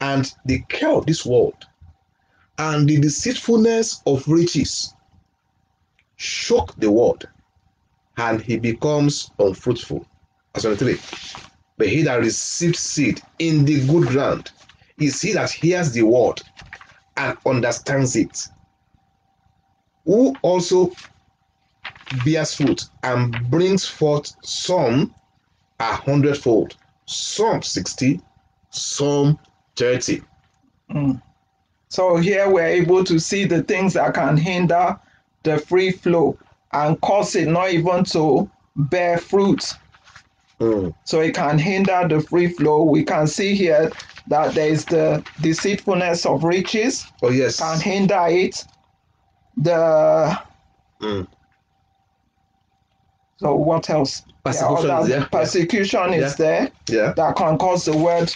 S2: and the care of this world and the deceitfulness of riches shock the word and he becomes unfruitful. Verse 23. But he that received seed in the good ground is he that hears the word and understands it, who also bears fruit and brings forth some a hundredfold, some sixty, some thirty.
S1: Mm. So here we're able to see the things that can hinder the free flow and cause it not even to bear fruit.
S2: Mm,
S1: So it can hinder the free flow. We can see here that there is the deceitfulness of riches
S2: Oh yes.
S1: can hinder it. The
S2: Mm.
S1: So what else?
S2: Persecution
S1: Yeah,
S2: there.
S1: persecution is there
S2: Yeah.
S1: that can cause the word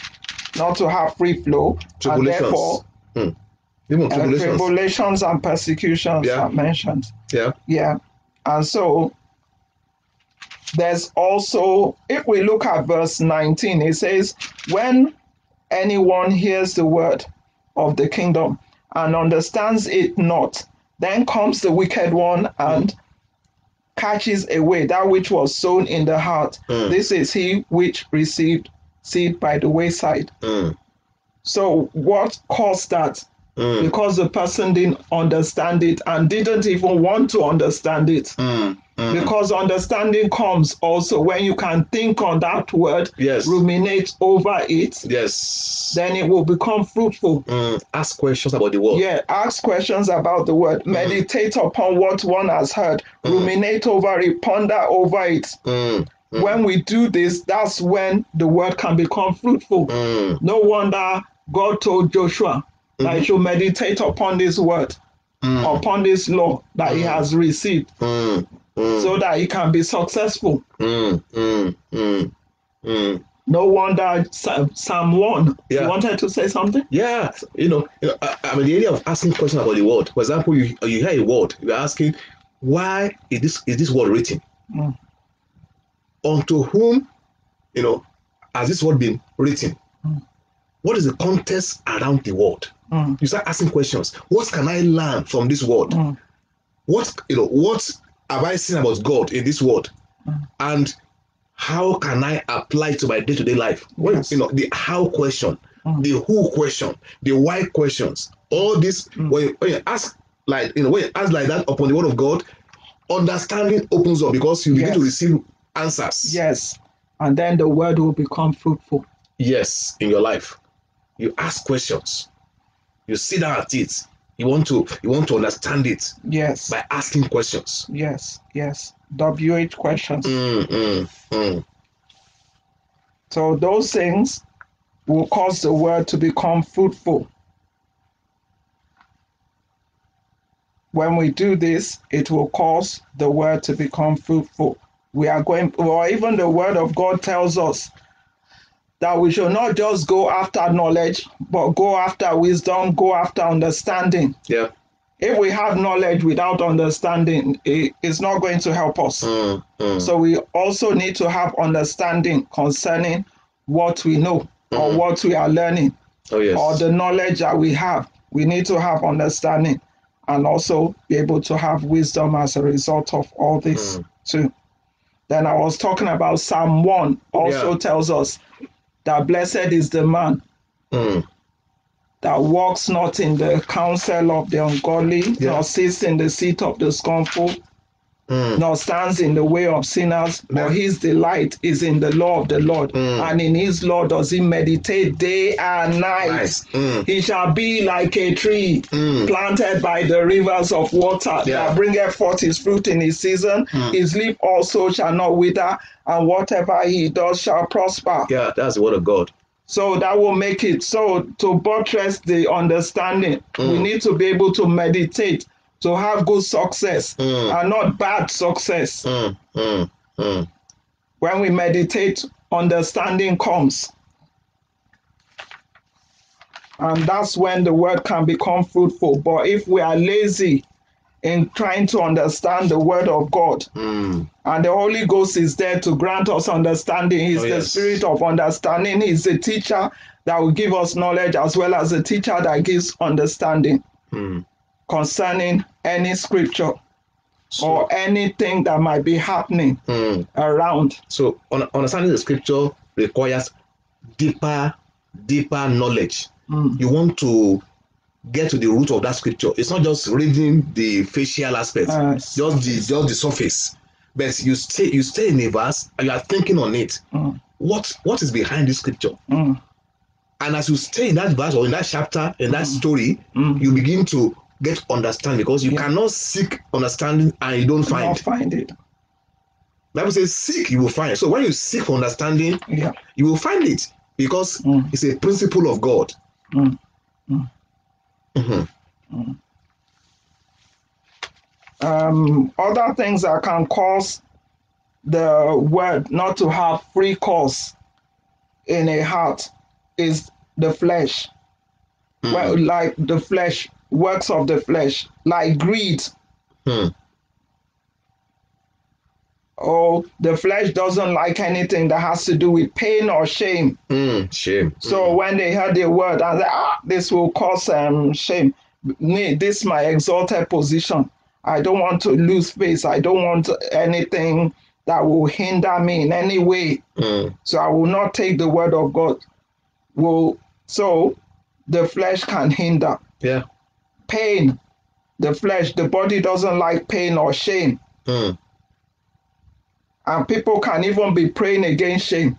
S1: not to have free flow, and
S2: Tribulations.
S1: therefore
S2: Mm. Even
S1: and
S2: tribulations.
S1: tribulations and persecutions
S2: Yeah.
S1: are mentioned.
S2: yeah.
S1: Yeah. And so there's also, if we look at verse 19, it says, When anyone hears the word of the kingdom and understands it not, then comes the wicked one and catches away that which was sown in the heart.
S2: Mm.
S1: This is he which received seed by the wayside.
S2: Mm,
S1: So, what caused that?
S2: mm,
S1: Because the person didn't understand it and didn't even want to understand it.
S2: Mm, mm.
S1: Because understanding comes also when you can think on that word,
S2: Yes.
S1: ruminate over it,
S2: Yes.
S1: then it will become fruitful.
S2: Mm, ask questions about the word.
S1: Yeah, ask questions about the word, meditate upon what one has heard, ruminate over it, ponder over it.
S2: Mm,
S1: When we do this, that's when the word can become fruitful.
S2: mm,
S1: No wonder God told Joshua that he should meditate upon this word,
S2: mm,
S1: upon this law that he has received,
S2: mm, mm,
S1: so that he can be successful.
S2: mm, mm, mm.
S1: No wonder Psa- Psalm 1.
S2: Yeah.
S1: You wanted to say something?
S2: Yeah, you know, you know I, I'm in the idea of asking questions about the word. For example, you you hear a word, you're asking, why is this is this word written? Unto whom, you know, has this word been written? What is the context around the word?
S1: Mm.
S2: You start asking questions. What can I learn from this word?
S1: Mm.
S2: What you know, what have I seen about God in this word?
S1: Mm.
S2: And how can I apply to my day-to-day life? When,
S1: Yes.
S2: you know, the how question,
S1: Mm.
S2: the who question, the why questions, all this
S1: Mm.
S2: when, you, when you ask like you know when you ask like that upon the word of God, understanding opens up because you begin
S1: Yes.
S2: to receive answers.
S1: Yes. And then the word will become fruitful.
S2: Yes, in your life. You ask questions. You sit down at it. You want to you want to understand it
S1: Yes.
S2: by asking questions.
S1: Yes. Yes. WH questions.
S2: Mm, mm, mm.
S1: So those things will cause the word to become fruitful. When we do this, it will cause the word to become fruitful. We are going, or even the word of God tells us that we should not just go after knowledge, but go after wisdom, go after understanding.
S2: Yeah.
S1: If we have knowledge without understanding, it, it's not going to help us.
S2: Mm, mm.
S1: So we also need to have understanding concerning what we know or
S2: Mhm.
S1: what we are learning
S2: oh yes.
S1: or the knowledge that we have. We need to have understanding and also be able to have wisdom as a result of all this
S2: Mm.
S1: too. Then I was talking about Psalm 1 also
S2: Yeah.
S1: tells us that blessed is the man
S2: Mm,
S1: that walks not in the counsel of the ungodly,
S2: Yeah.
S1: nor sits in the seat of the scornful,
S2: mm,
S1: nor stands in the way of sinners, but his delight is in the law of the Lord.
S2: Mm.
S1: And in his law does he meditate day and night.
S2: nice. Mm,
S1: He shall be like a tree
S2: mm,
S1: planted by the rivers of water
S2: Yeah.
S1: that bringeth forth his fruit in his season.
S2: Mm.
S1: His leaf also shall not wither, and whatever he does shall prosper.
S2: yeah, that's the word of God.
S1: So that will make it so to buttress the understanding. We
S2: Mm.
S1: need to be able to meditate to have good success
S2: Mm.
S1: and not bad success.
S2: Mm, mm.
S1: When we meditate, understanding comes. And that's when the word can become fruitful. But if we are lazy in trying to understand the word of God,
S2: Mm,
S1: and the Holy Ghost is there to grant us understanding. He's
S2: Oh,
S1: the
S2: yes.
S1: spirit of understanding. He's the teacher that will give us knowledge as well as the teacher that gives understanding
S2: mm.
S1: Concerning any scripture
S2: So,
S1: or anything that might be happening
S2: mm.
S1: around.
S2: so understanding the scripture requires deeper, deeper knowledge.
S1: Mm.
S2: You want to get to the root of that scripture. It's not just reading the facial aspect,
S1: Uh,
S2: just the just the surface. But you stay you stay in a verse and you are thinking on it.
S1: Mm.
S2: What what is behind this scripture?
S1: Mm.
S2: And as you stay in that verse or in that chapter, in that story,
S1: Mm.
S2: you begin to get understanding because you
S1: Yeah.
S2: cannot seek understanding and you don't find.
S1: find it.
S2: Bible says, seek, you will find. So when you seek for understanding,
S1: Yeah.
S2: you will find it because
S1: Mm.
S2: it's a principle of God.
S1: Mm. Mm.
S2: Mhm.
S1: Um, other things that can cause the word not to have free course in a heart is the flesh.
S2: Mhm.
S1: Well, like the flesh works of the flesh, like greed.
S2: Hmm.
S1: Oh, the flesh doesn't like anything that has to do with pain or shame.
S2: Hmm. Shame.
S1: So when they heard the word, I said, ah, this will cause um, shame. Me, this is my exalted position. I don't want to lose face. I don't want anything that will hinder me in any way.
S2: Hmm.
S1: So I will not take the word of God. Will so the flesh can hinder.
S2: Yeah.
S1: Pain, the flesh, the body doesn't like pain or shame.
S2: Hmm.
S1: And people can even be praying against shame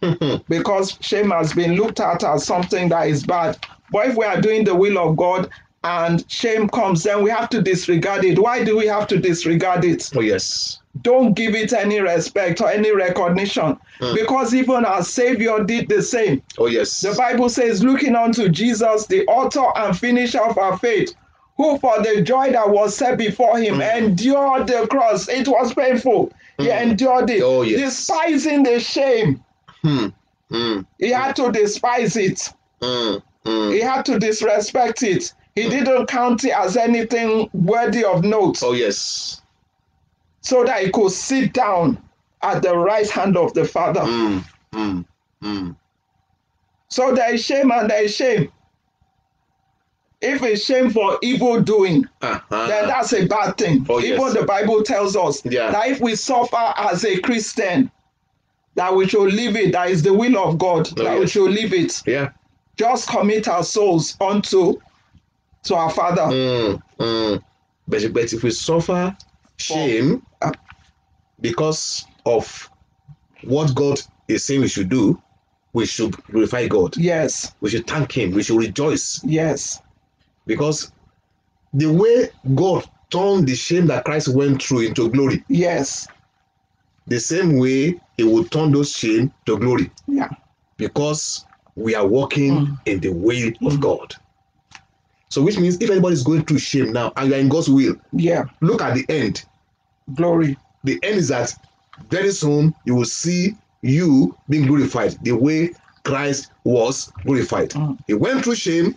S1: because shame has been looked at as something that is bad. But if we are doing the will of God and shame comes, then we have to disregard it. Why do we have to disregard it?
S2: oh yes.
S1: Don't give it any respect or any recognition
S2: Mm.
S1: because even our Savior did the same.
S2: Oh yes.
S1: The Bible says, looking unto Jesus, the author and finisher of our faith, who for the joy that was set before him endured the cross. It was painful. He endured it,
S2: Oh, yes.
S1: despising the shame.
S2: Hmm. Hmm.
S1: He had to despise it.
S2: Hmm. Hmm.
S1: He had to disrespect it. He didn't count it as anything worthy of note
S2: Oh yes.
S1: So that he could sit down at the right hand of the Father.
S2: Hmm. Hmm. Hmm.
S1: So there is shame and there is shame. If it's shame for evil doing,
S2: Uh-huh.
S1: then that's a bad thing.
S2: Oh, yes.
S1: Even the Bible tells us
S2: Yeah.
S1: that if we suffer as a Christian, that we should leave it. That is the will of God.
S2: Oh,
S1: that we
S2: yes.
S1: should leave it.
S2: Yeah.
S1: Just commit our souls unto to our Father.
S2: Mm, mm. But, but if we suffer shame
S1: uh,
S2: because of what God is saying we should do, we should glorify God.
S1: Yes,
S2: We should thank Him. We should rejoice
S1: yes,
S2: because the way God turned the shame that Christ went through into glory,
S1: yes,
S2: the same way He will turn those shame to glory
S1: yeah,
S2: because we are walking
S1: Mm.
S2: in the way of God. So, which means if anybody is going through shame now and you are in God's will,
S1: yeah.
S2: look at the end.
S1: Glory.
S2: the end is that very soon you will see you being glorified the way Christ was glorified.
S1: Mm.
S2: He went through shame,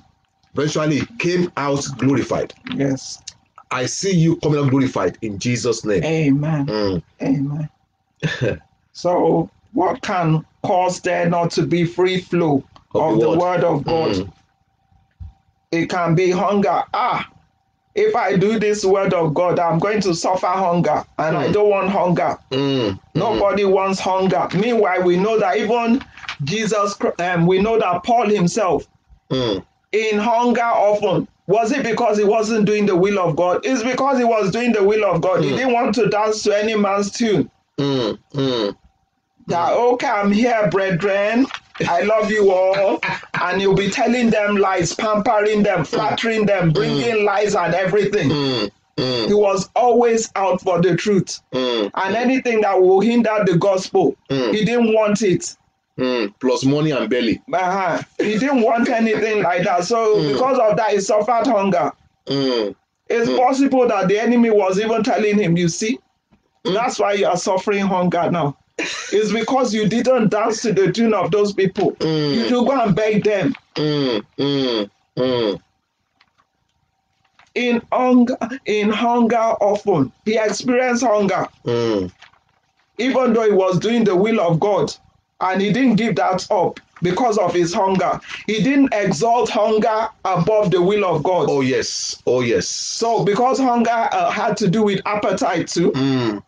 S2: eventually he came out glorified.
S1: Yes.
S2: I see you coming out glorified in Jesus' name.
S1: Amen.
S2: Mm.
S1: Amen. so, what can cause there not to be free flow of, the, word. of God?
S2: Mm.
S1: It can be hunger. Ah, if I do this word of God, I'm going to suffer hunger, and I
S2: Mm.
S1: don't want hunger.
S2: Mm.
S1: Nobody wants hunger. Meanwhile, we know that even Jesus, um, we know that Paul himself,
S2: Mm.
S1: in hunger often, was it because he wasn't doing the will of God? It's because he was doing the will of God. He
S2: Mm.
S1: didn't want to dance to any man's tune.
S2: Mm. Mm.
S1: that okay i'm here brethren i love you all and you'll be telling them lies pampering them flattering them bringing lies and everything
S2: Mm.
S1: he
S2: Mm.
S1: was always out for the truth
S2: Mm.
S1: and anything that will hinder the gospel
S2: Mm.
S1: he didn't want it
S2: Mm. Plus money and belly.
S1: uh-huh. he didn't want anything like that so
S2: Mm.
S1: because of that he suffered hunger
S2: Mm.
S1: it's
S2: Mm.
S1: possible that the enemy was even telling him you see
S2: Mm.
S1: that's why you are suffering hunger now it's because you didn't dance to the tune of those people you
S2: Mm.
S1: should go and beg them
S2: Mm. Mm. Mm.
S1: in hunger in hunger often he experienced hunger
S2: Mm.
S1: even though he was doing the will of god and he didn't give that up because of his hunger he didn't exalt hunger above the will of god
S2: Oh yes. Oh yes.
S1: so because hunger uh, had to do with appetite too
S2: Mm.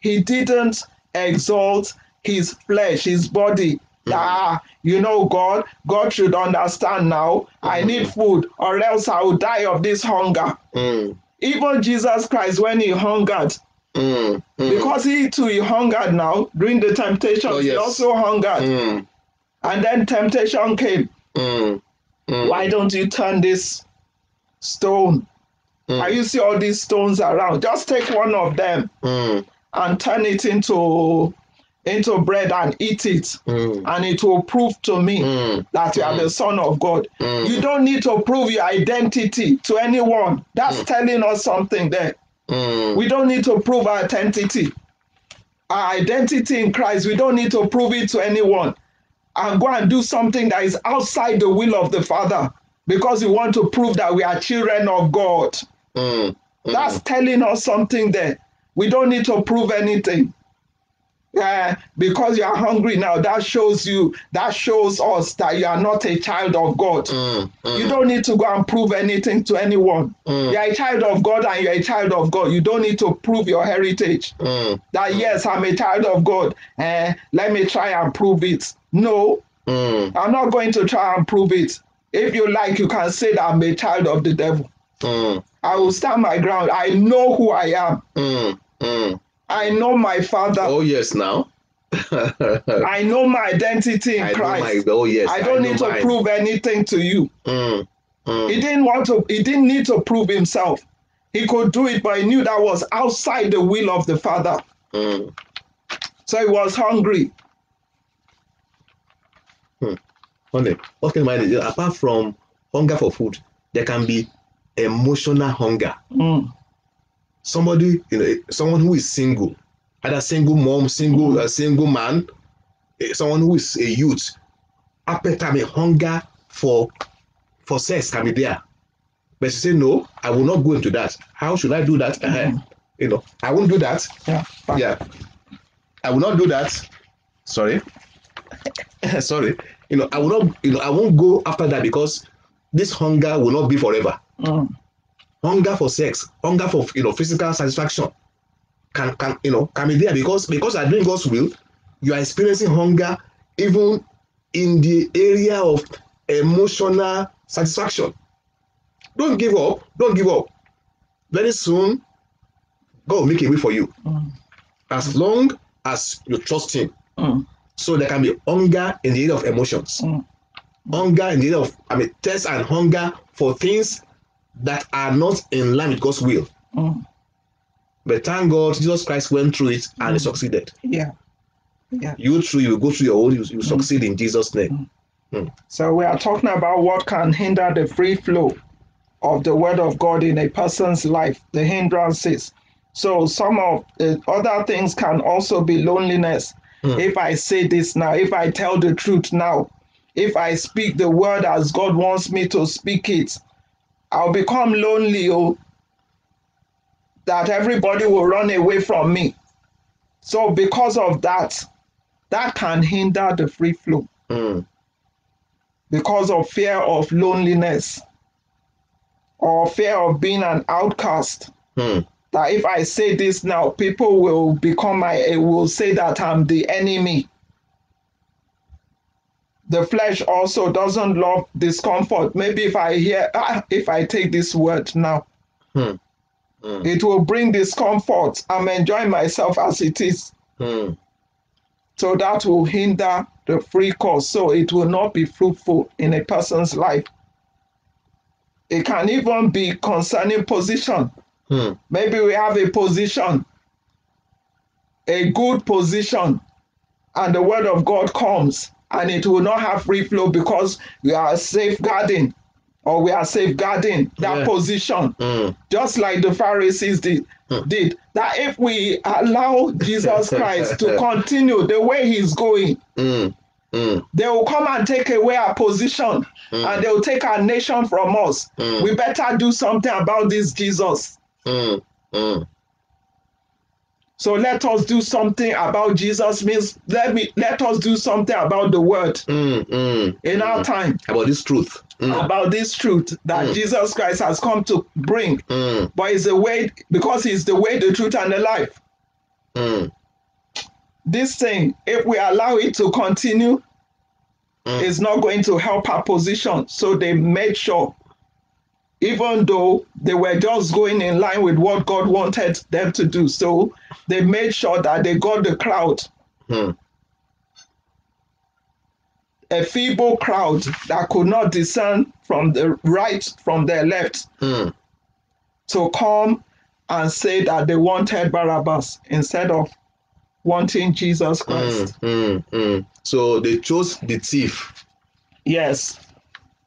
S1: he didn't exalt his flesh his body ah you know god god should understand now i need food or else i will die of this hunger
S2: Mm.
S1: even jesus christ when he hungered
S2: Mm. Mm.
S1: because he too he hungered now during the temptation
S2: Oh,
S1: he also hungered
S2: Mm.
S1: and then temptation came
S2: Mm. Mm.
S1: why don't you turn this stone
S2: Mm.
S1: and you see all these stones around just take one of them
S2: Mm.
S1: And turn it into into bread and eat it
S2: Mm.
S1: and it will prove to me
S2: Mm.
S1: that you are the son of god
S2: Mm.
S1: you don't need to prove your identity to anyone that's telling us something there
S2: Mm.
S1: we don't need to prove our identity our identity in christ we don't need to prove it to anyone and go and do something that is outside the will of the father because we want to prove that we are children of God.
S2: Mm, mm,
S1: That's telling us something there. We don't need to prove anything. Yeah, because you are hungry now, that shows you, that shows us that you are not a child of God.
S2: mm, mm,
S1: You don't need to go and prove anything to anyone.
S2: Mm.
S1: You're a child of God and you're a child of God. You don't need to prove your heritage.
S2: mm,
S1: That yes, I'm a child of God. Eh, let me try and prove it. No,
S2: mm,
S1: I'm not going to try and prove it. If you like, you can say that I'm a child of the devil.
S2: mm,
S1: I will stand my ground. I know who I am.
S2: Mm.
S1: I know my father.
S2: Oh yes, now.
S1: I know my identity in
S2: I
S1: Christ.
S2: my. Oh yes.
S1: I don't
S2: know
S1: need to
S2: mine.
S1: prove anything to you.
S2: Mm, mm,
S1: He didn't want to, he didn't need to prove himself. He could do it, but he knew that was outside the will of the Father.
S2: mm.
S1: So he was hungry.
S2: Honey, what can mind apart from hunger for food, there can be emotional hunger.
S1: Mm,
S2: Somebody, you know, someone who is single, either single mom, single uh, single man, eh, someone who is a youth, appetite, a hunger for for sex can be there. But you say no, I will not go into that. How should I do that? Eh, You know, I won't do that.
S1: yeah.
S2: Yeah, I will not do that. Sorry, sorry. You know, I will not. You know, I won't go after that because this hunger will not be forever.
S1: Mm,
S2: Hunger for sex, hunger for you know physical satisfaction, can can you know can be there because because I doing God's will, you are experiencing hunger even in the area of emotional satisfaction. Don't give up. Don't give up. Very soon, God will make a way for you
S1: mm,
S2: as long as you trust Him.
S1: mm,
S2: So there can be hunger in the area of emotions,
S1: mm.
S2: hunger in the area of, I mean, thirst and hunger for things that are not in line with God's will.
S1: Mm.
S2: But thank God, Jesus Christ went through it and he succeeded.
S1: Yeah. Yeah.
S2: You through, you go through your own, you, you succeed in Jesus' name.
S1: So we are talking about what can hinder the free flow of the word of God in a person's life, the hindrances. So some of the other things can also be loneliness.
S2: Hmm.
S1: If I say this now, if I tell the truth now, if I speak the word as God wants me to speak it, I'll become lonely, oh, that everybody will run away from me. So because of that, that can hinder the free flow
S2: Mm,
S1: because of fear of loneliness or fear of being an outcast.
S2: mm,
S1: That if I say this now, people will become my will say that I'm the enemy. The flesh also doesn't love discomfort. Maybe if I hear, ah, if I take this word now,
S2: mm, mm,
S1: it will bring discomfort. I'm enjoying myself as it is.
S2: mm,
S1: So that will hinder the free course. So it will not be fruitful in a person's life. It can even be concerning position.
S2: mm,
S1: Maybe we have a position, a good position, and the word of God comes and it will not have free flow because we are safeguarding or we are safeguarding that
S2: Yeah.
S1: position
S2: mm,
S1: just like the Pharisees did,
S2: Hmm.
S1: did that if we allow Jesus Christ to continue the way he's going,
S2: mm, mm,
S1: they will come and take away our position and they will take our nation from us.
S2: Mm.
S1: We better do something about this Jesus.
S2: Mm, mm.
S1: So let us do something about Jesus means let me let us do something about the word
S2: Mm, mm.
S1: in our time
S2: About this truth. Mm,
S1: about this truth that
S2: Mm.
S1: Jesus Christ has come to bring.
S2: mm,
S1: But it's the way because he's the way, the truth, and the life.
S2: mm,
S1: this thing, if we allow it to continue,
S2: Mm.
S1: it's not going to help our position. So they made sure, even though they were just going in line with what God wanted them to do, so they made sure that they got the crowd,
S2: mm,
S1: a feeble crowd that could not discern from the right from their left,
S2: mm.
S1: to come and say that they wanted Barabbas instead of wanting Jesus Christ.
S2: Mm, mm, mm. So they chose the thief
S1: Yes,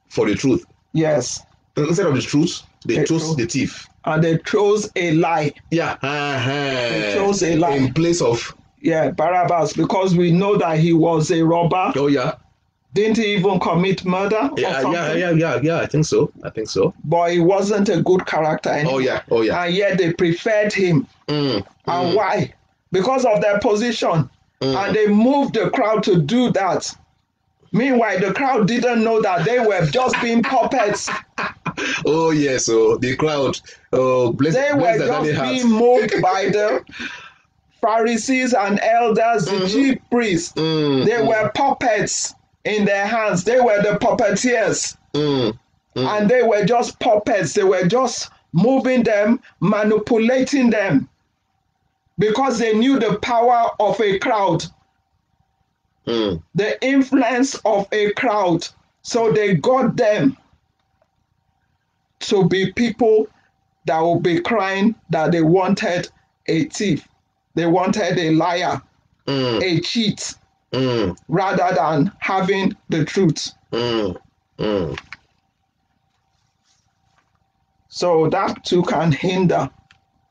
S2: for the truth.
S1: yes.
S2: Instead of the truth, they
S1: They
S2: chose the thief.
S1: And they chose a lie.
S2: Yeah. uh-huh.
S1: They chose a lie.
S2: In place of,
S1: Yeah, Barabbas, because we know that he was a robber,
S2: oh yeah.
S1: Didn't he even commit murder
S2: Yeah, yeah, yeah, yeah, yeah. I think so. I think so.
S1: But he wasn't a good character anymore.
S2: Oh yeah, oh yeah.
S1: And yet they preferred him.
S2: Mm,
S1: And why? Because of their position.
S2: Mm.
S1: And they moved the crowd to do that. Meanwhile, the crowd didn't know that they were just being puppets.
S2: Oh yes. So the crowd. Oh, bless,
S1: They
S2: bless
S1: were just being moved by the Pharisees and elders, the chief priests.
S2: Mm,
S1: They were puppets in their hands. They were the puppeteers.
S2: mm,
S1: And they were just puppets. They were just moving them, manipulating them. Because they knew the power of a crowd,
S2: mm.
S1: the influence of a crowd. So they got them to be people that will be crying that they wanted a thief, they wanted a liar,
S2: Mm,
S1: a cheat,
S2: mm,
S1: rather than having the truth.
S2: mm, mm.
S1: So that too can hinder.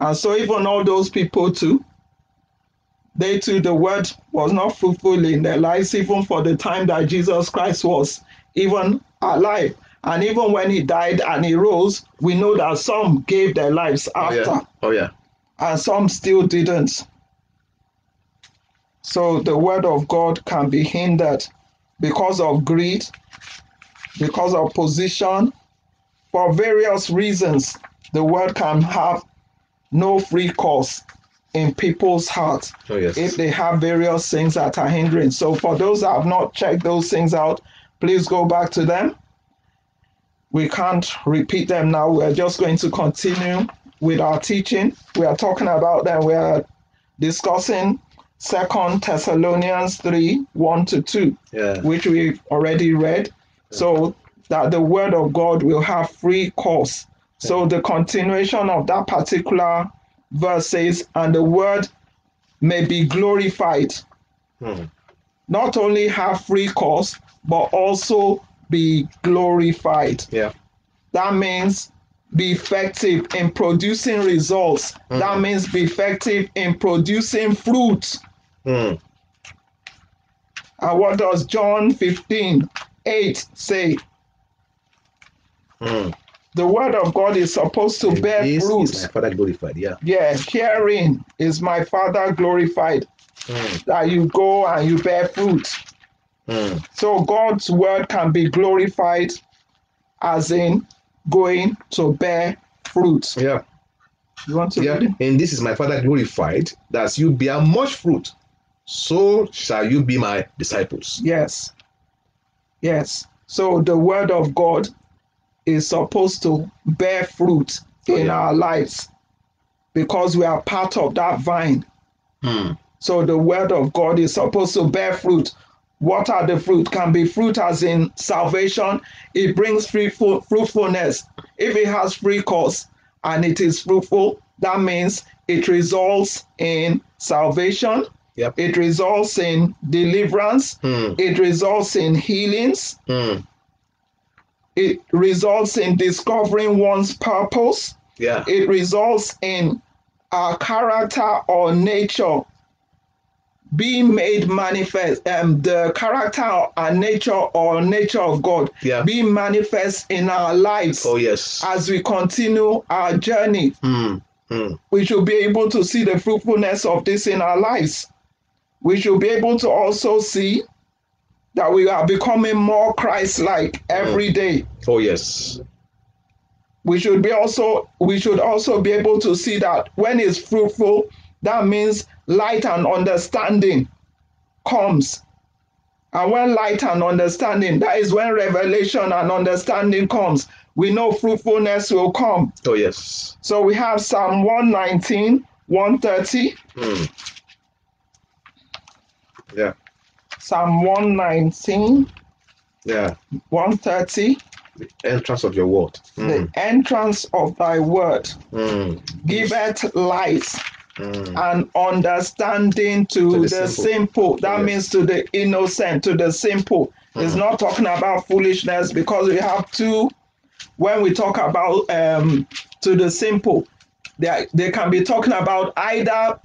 S1: And so even all those people too, they too, the word was not fruitful in their lives, even for the time that Jesus Christ was even alive. And even when he died and he rose, we know that some gave their lives
S2: Oh
S1: after
S2: yeah. Oh yeah.
S1: and some still didn't. So the word of God can be hindered because of greed, because of position, for various reasons. The word can have no free course in people's hearts
S2: Oh yes.
S1: if they have various things that are hindering. So for those that have not checked those things out, please go back to them. We can't repeat them now. We're just going to continue with our teaching. We are talking about them. We are discussing Second Thessalonians 3 1 to 2,
S2: yeah.
S1: which we've already read. So that the word of God will have free course. So the continuation of that particular verse says, and the word may be glorified.
S2: Mm.
S1: Not only have free course, but also be glorified.
S2: Yeah.
S1: That means be effective in producing results. That means be effective in producing fruit.
S2: Mm.
S1: And what does John 15 8 say?
S2: Mm.
S1: The word of God is supposed to bear
S2: This
S1: fruit.
S2: is my father glorified. Yeah.
S1: Yeah, herein is my Father glorified
S2: Mm.
S1: that you go and you bear fruit.
S2: Mm.
S1: So God's word can be glorified as in going to bear fruit.
S2: Yeah.
S1: You want to
S2: Yeah. And this is my father glorified, that you bear much fruit. So shall you be my disciples.
S1: Yes. Yes. So the word of God is supposed to bear fruit
S2: Oh,
S1: in
S2: yeah.
S1: our lives because we are part of that vine.
S2: Mm.
S1: So the word of God is supposed to bear fruit. What are the fruit? Can be fruit as in salvation. It brings fruitful, fruitfulness. If it has free course and it is fruitful, that means it results in salvation.
S2: Yep.
S1: It results in deliverance.
S2: Mm.
S1: It results in healings.
S2: Mm.
S1: It results in discovering one's purpose.
S2: Yeah.
S1: It results in our character or nature being made manifest. Um, the character and nature or nature of God
S2: Yeah.
S1: being manifest in our lives
S2: Oh yes.
S1: as we continue our journey.
S2: Mm. Mm.
S1: We should be able to see the fruitfulness of this in our lives. We should be able to also see that we are becoming more Christ-like every day.
S2: Oh yes.
S1: we should be also we should also be able to see that when it's fruitful that means light and understanding comes and when light and understanding that is when revelation and understanding comes we know fruitfulness will come
S2: Oh yes.
S1: so we have psalm 119 130
S2: Mm. Yeah.
S1: psalm 119
S2: Yeah.
S1: 130
S2: The entrance of your word. Mm.
S1: the entrance of thy word
S2: Mm.
S1: giveth light
S2: Mm.
S1: and understanding to,
S2: To
S1: the,
S2: the
S1: simple.
S2: simple.
S1: That
S2: Yes.
S1: means to the innocent, to the simple. It's
S2: Mhm.
S1: not talking about foolishness because we have two. When we talk about um, to the simple, they, they can be talking about either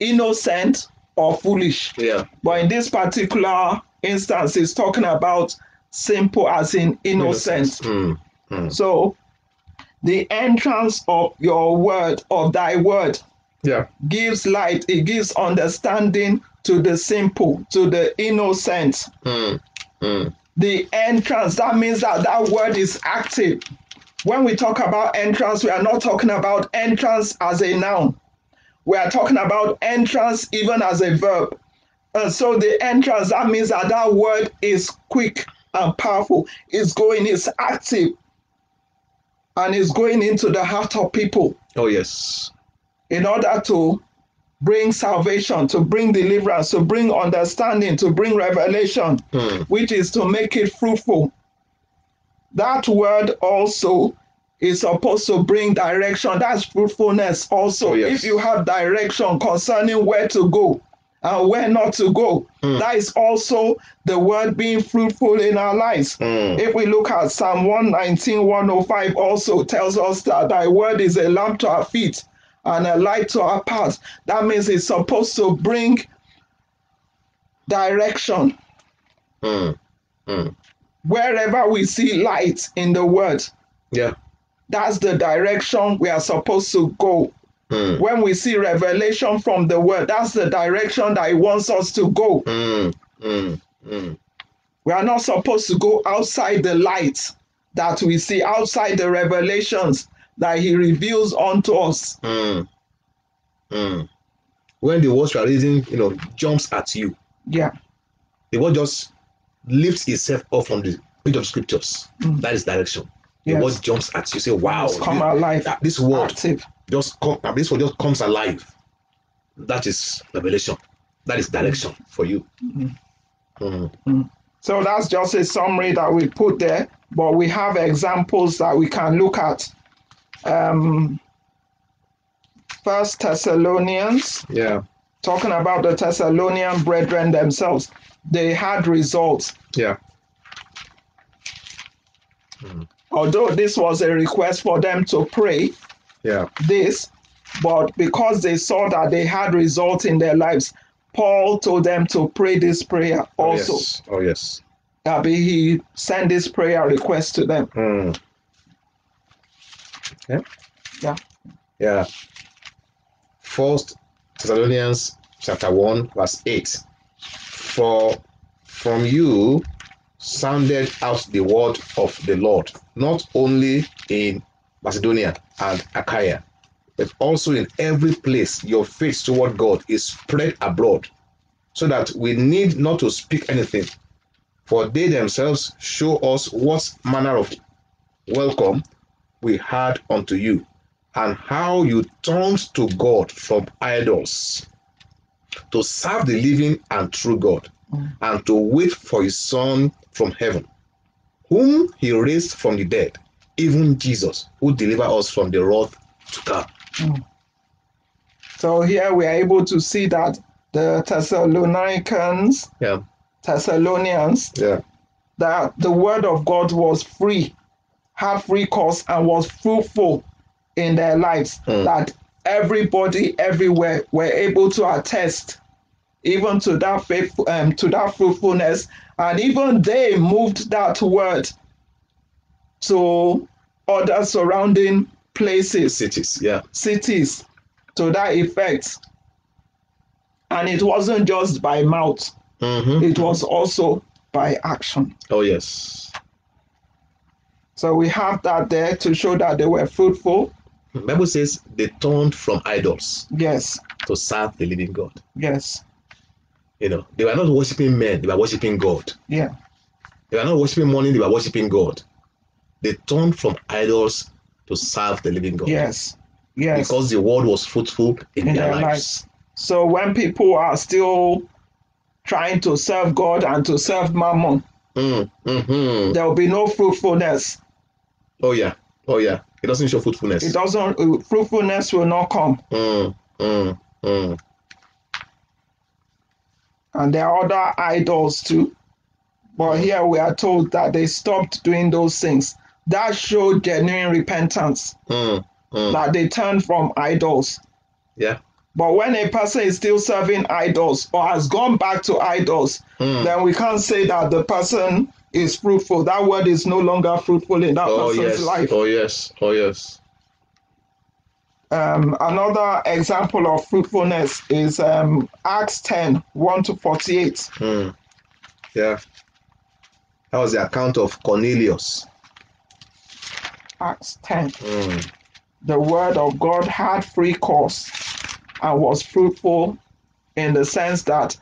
S1: innocent or foolish.
S2: Yeah.
S1: But in this particular instance, it's talking about simple as in innocent.
S2: Mm, mm.
S1: So the entrance of your word, of thy word,
S2: Yeah.
S1: gives light, it gives understanding to the simple, to the innocent.
S2: Mm, mm.
S1: The entrance, that means that that word is active. When we talk about entrance, we are not talking about entrance as a noun. We are talking about entrance even as a verb. And so the entrance, that means that that word is quick and powerful. It's going, it's active, and it's going into the heart of people
S2: Oh yes.
S1: In order to bring salvation, to bring deliverance, to bring understanding, to bring revelation,
S2: Mm.
S1: which is to make it fruitful. That word also is supposed to bring direction. That's fruitfulness also.
S2: Oh, yes.
S1: If you have direction concerning where to go and where not to go,
S2: Mm.
S1: that is also the word being fruitful in our lives.
S2: Mm.
S1: If we look at Psalm 119, 105 also tells us that thy word is a lamp to our feet and a light to our path. That means it's supposed to bring direction.
S2: Mm. Mm.
S1: Wherever we see light in the world,
S2: Yeah.
S1: that's the direction we are supposed to go.
S2: Mm.
S1: When we see revelation from the word, that's the direction that he wants us to go.
S2: Mm. Mm. Mm.
S1: We are not supposed to go outside the light that we see, outside the revelations that he reveals unto us.
S2: Mm. Mm. When the word you are reading, you know, jumps at you,
S1: Yeah.
S2: the word just lifts itself off from the page of scriptures.
S1: Mm.
S2: That is direction. The
S1: Yes.
S2: word jumps at you. Say, wow,
S1: It's come
S2: this,
S1: alive,
S2: that- this word
S1: active.
S2: just come. This word just comes alive. That is revelation. That is direction for you. Mm.
S1: So that's just a summary that we put there, but we have examples that we can look at. Um, First Thessalonians,
S2: Yeah.
S1: talking about the Thessalonian brethren themselves, they had results.
S2: Yeah.
S1: Although this was a request for them to pray
S2: Yeah.
S1: this, but because they saw that they had results in their lives, Paul told them to pray this prayer
S2: Oh,
S1: also.
S2: yes. Oh yes.
S1: That he sent this prayer request to them.
S2: Mm. Yeah.
S1: Yeah.
S2: Yeah. First Thessalonians chapter 1, verse 8. For from you sounded out the word of the Lord, not only in Macedonia and Achaia, but also in every place your faith toward God is spread abroad, so that we need not to speak anything, for they themselves show us what manner of welcome we had unto you, and how you turned to God from idols to serve the living and true God,
S1: Mm.
S2: and to wait for his Son from heaven, whom he raised from the dead, even Jesus, who delivered us from the wrath to come.
S1: So here we are able to see that the Thessalonians,
S2: Yeah,
S1: Thessalonians,
S2: yeah,
S1: that the word of God was free, had free course, and was fruitful in their lives.
S2: Mm.
S1: That everybody everywhere were able to attest even to that faith, um, to that fruitfulness, and even they moved that word to other surrounding places
S2: cities. Yeah,
S1: cities to that effect. And it wasn't just by mouth,
S2: hmm
S1: it was also by action.
S2: Oh yes.
S1: So we have that there to show that they were fruitful.
S2: The Bible says they turned from idols
S1: Yes,
S2: to serve the living God.
S1: yes,
S2: You know, they were not worshiping men; they were worshiping God.
S1: yeah,
S2: They were not worshiping money; they were worshiping God. They turned from idols to serve the living God.
S1: yes, yes.
S2: Because the world was fruitful in,
S1: In
S2: their,
S1: their
S2: lives.
S1: So when people are still trying to serve God and to serve mammon,
S2: Mm, hmm
S1: there will be no fruitfulness.
S2: Oh yeah. Oh yeah. It doesn't show fruitfulness.
S1: It doesn't, uh, fruitfulness will not come.
S2: Mm, mm, mm.
S1: and there are other idols too. But here we are told that they stopped doing those things. That showed genuine repentance,
S2: Mm, mm.
S1: that they turned from idols.
S2: Yeah.
S1: But when a person is still serving idols or has gone back to idols,
S2: Mm.
S1: then we can't say that the person is fruitful. That word is no longer fruitful in that
S2: Oh
S1: person's
S2: yes.
S1: life.
S2: Oh yes. Oh yes.
S1: Um, another example of fruitfulness is um, Acts 10 1 to 48.
S2: Mm. Yeah. That was the account of Cornelius.
S1: Acts 10.
S2: Mm.
S1: The word of God had free course and was fruitful in the sense that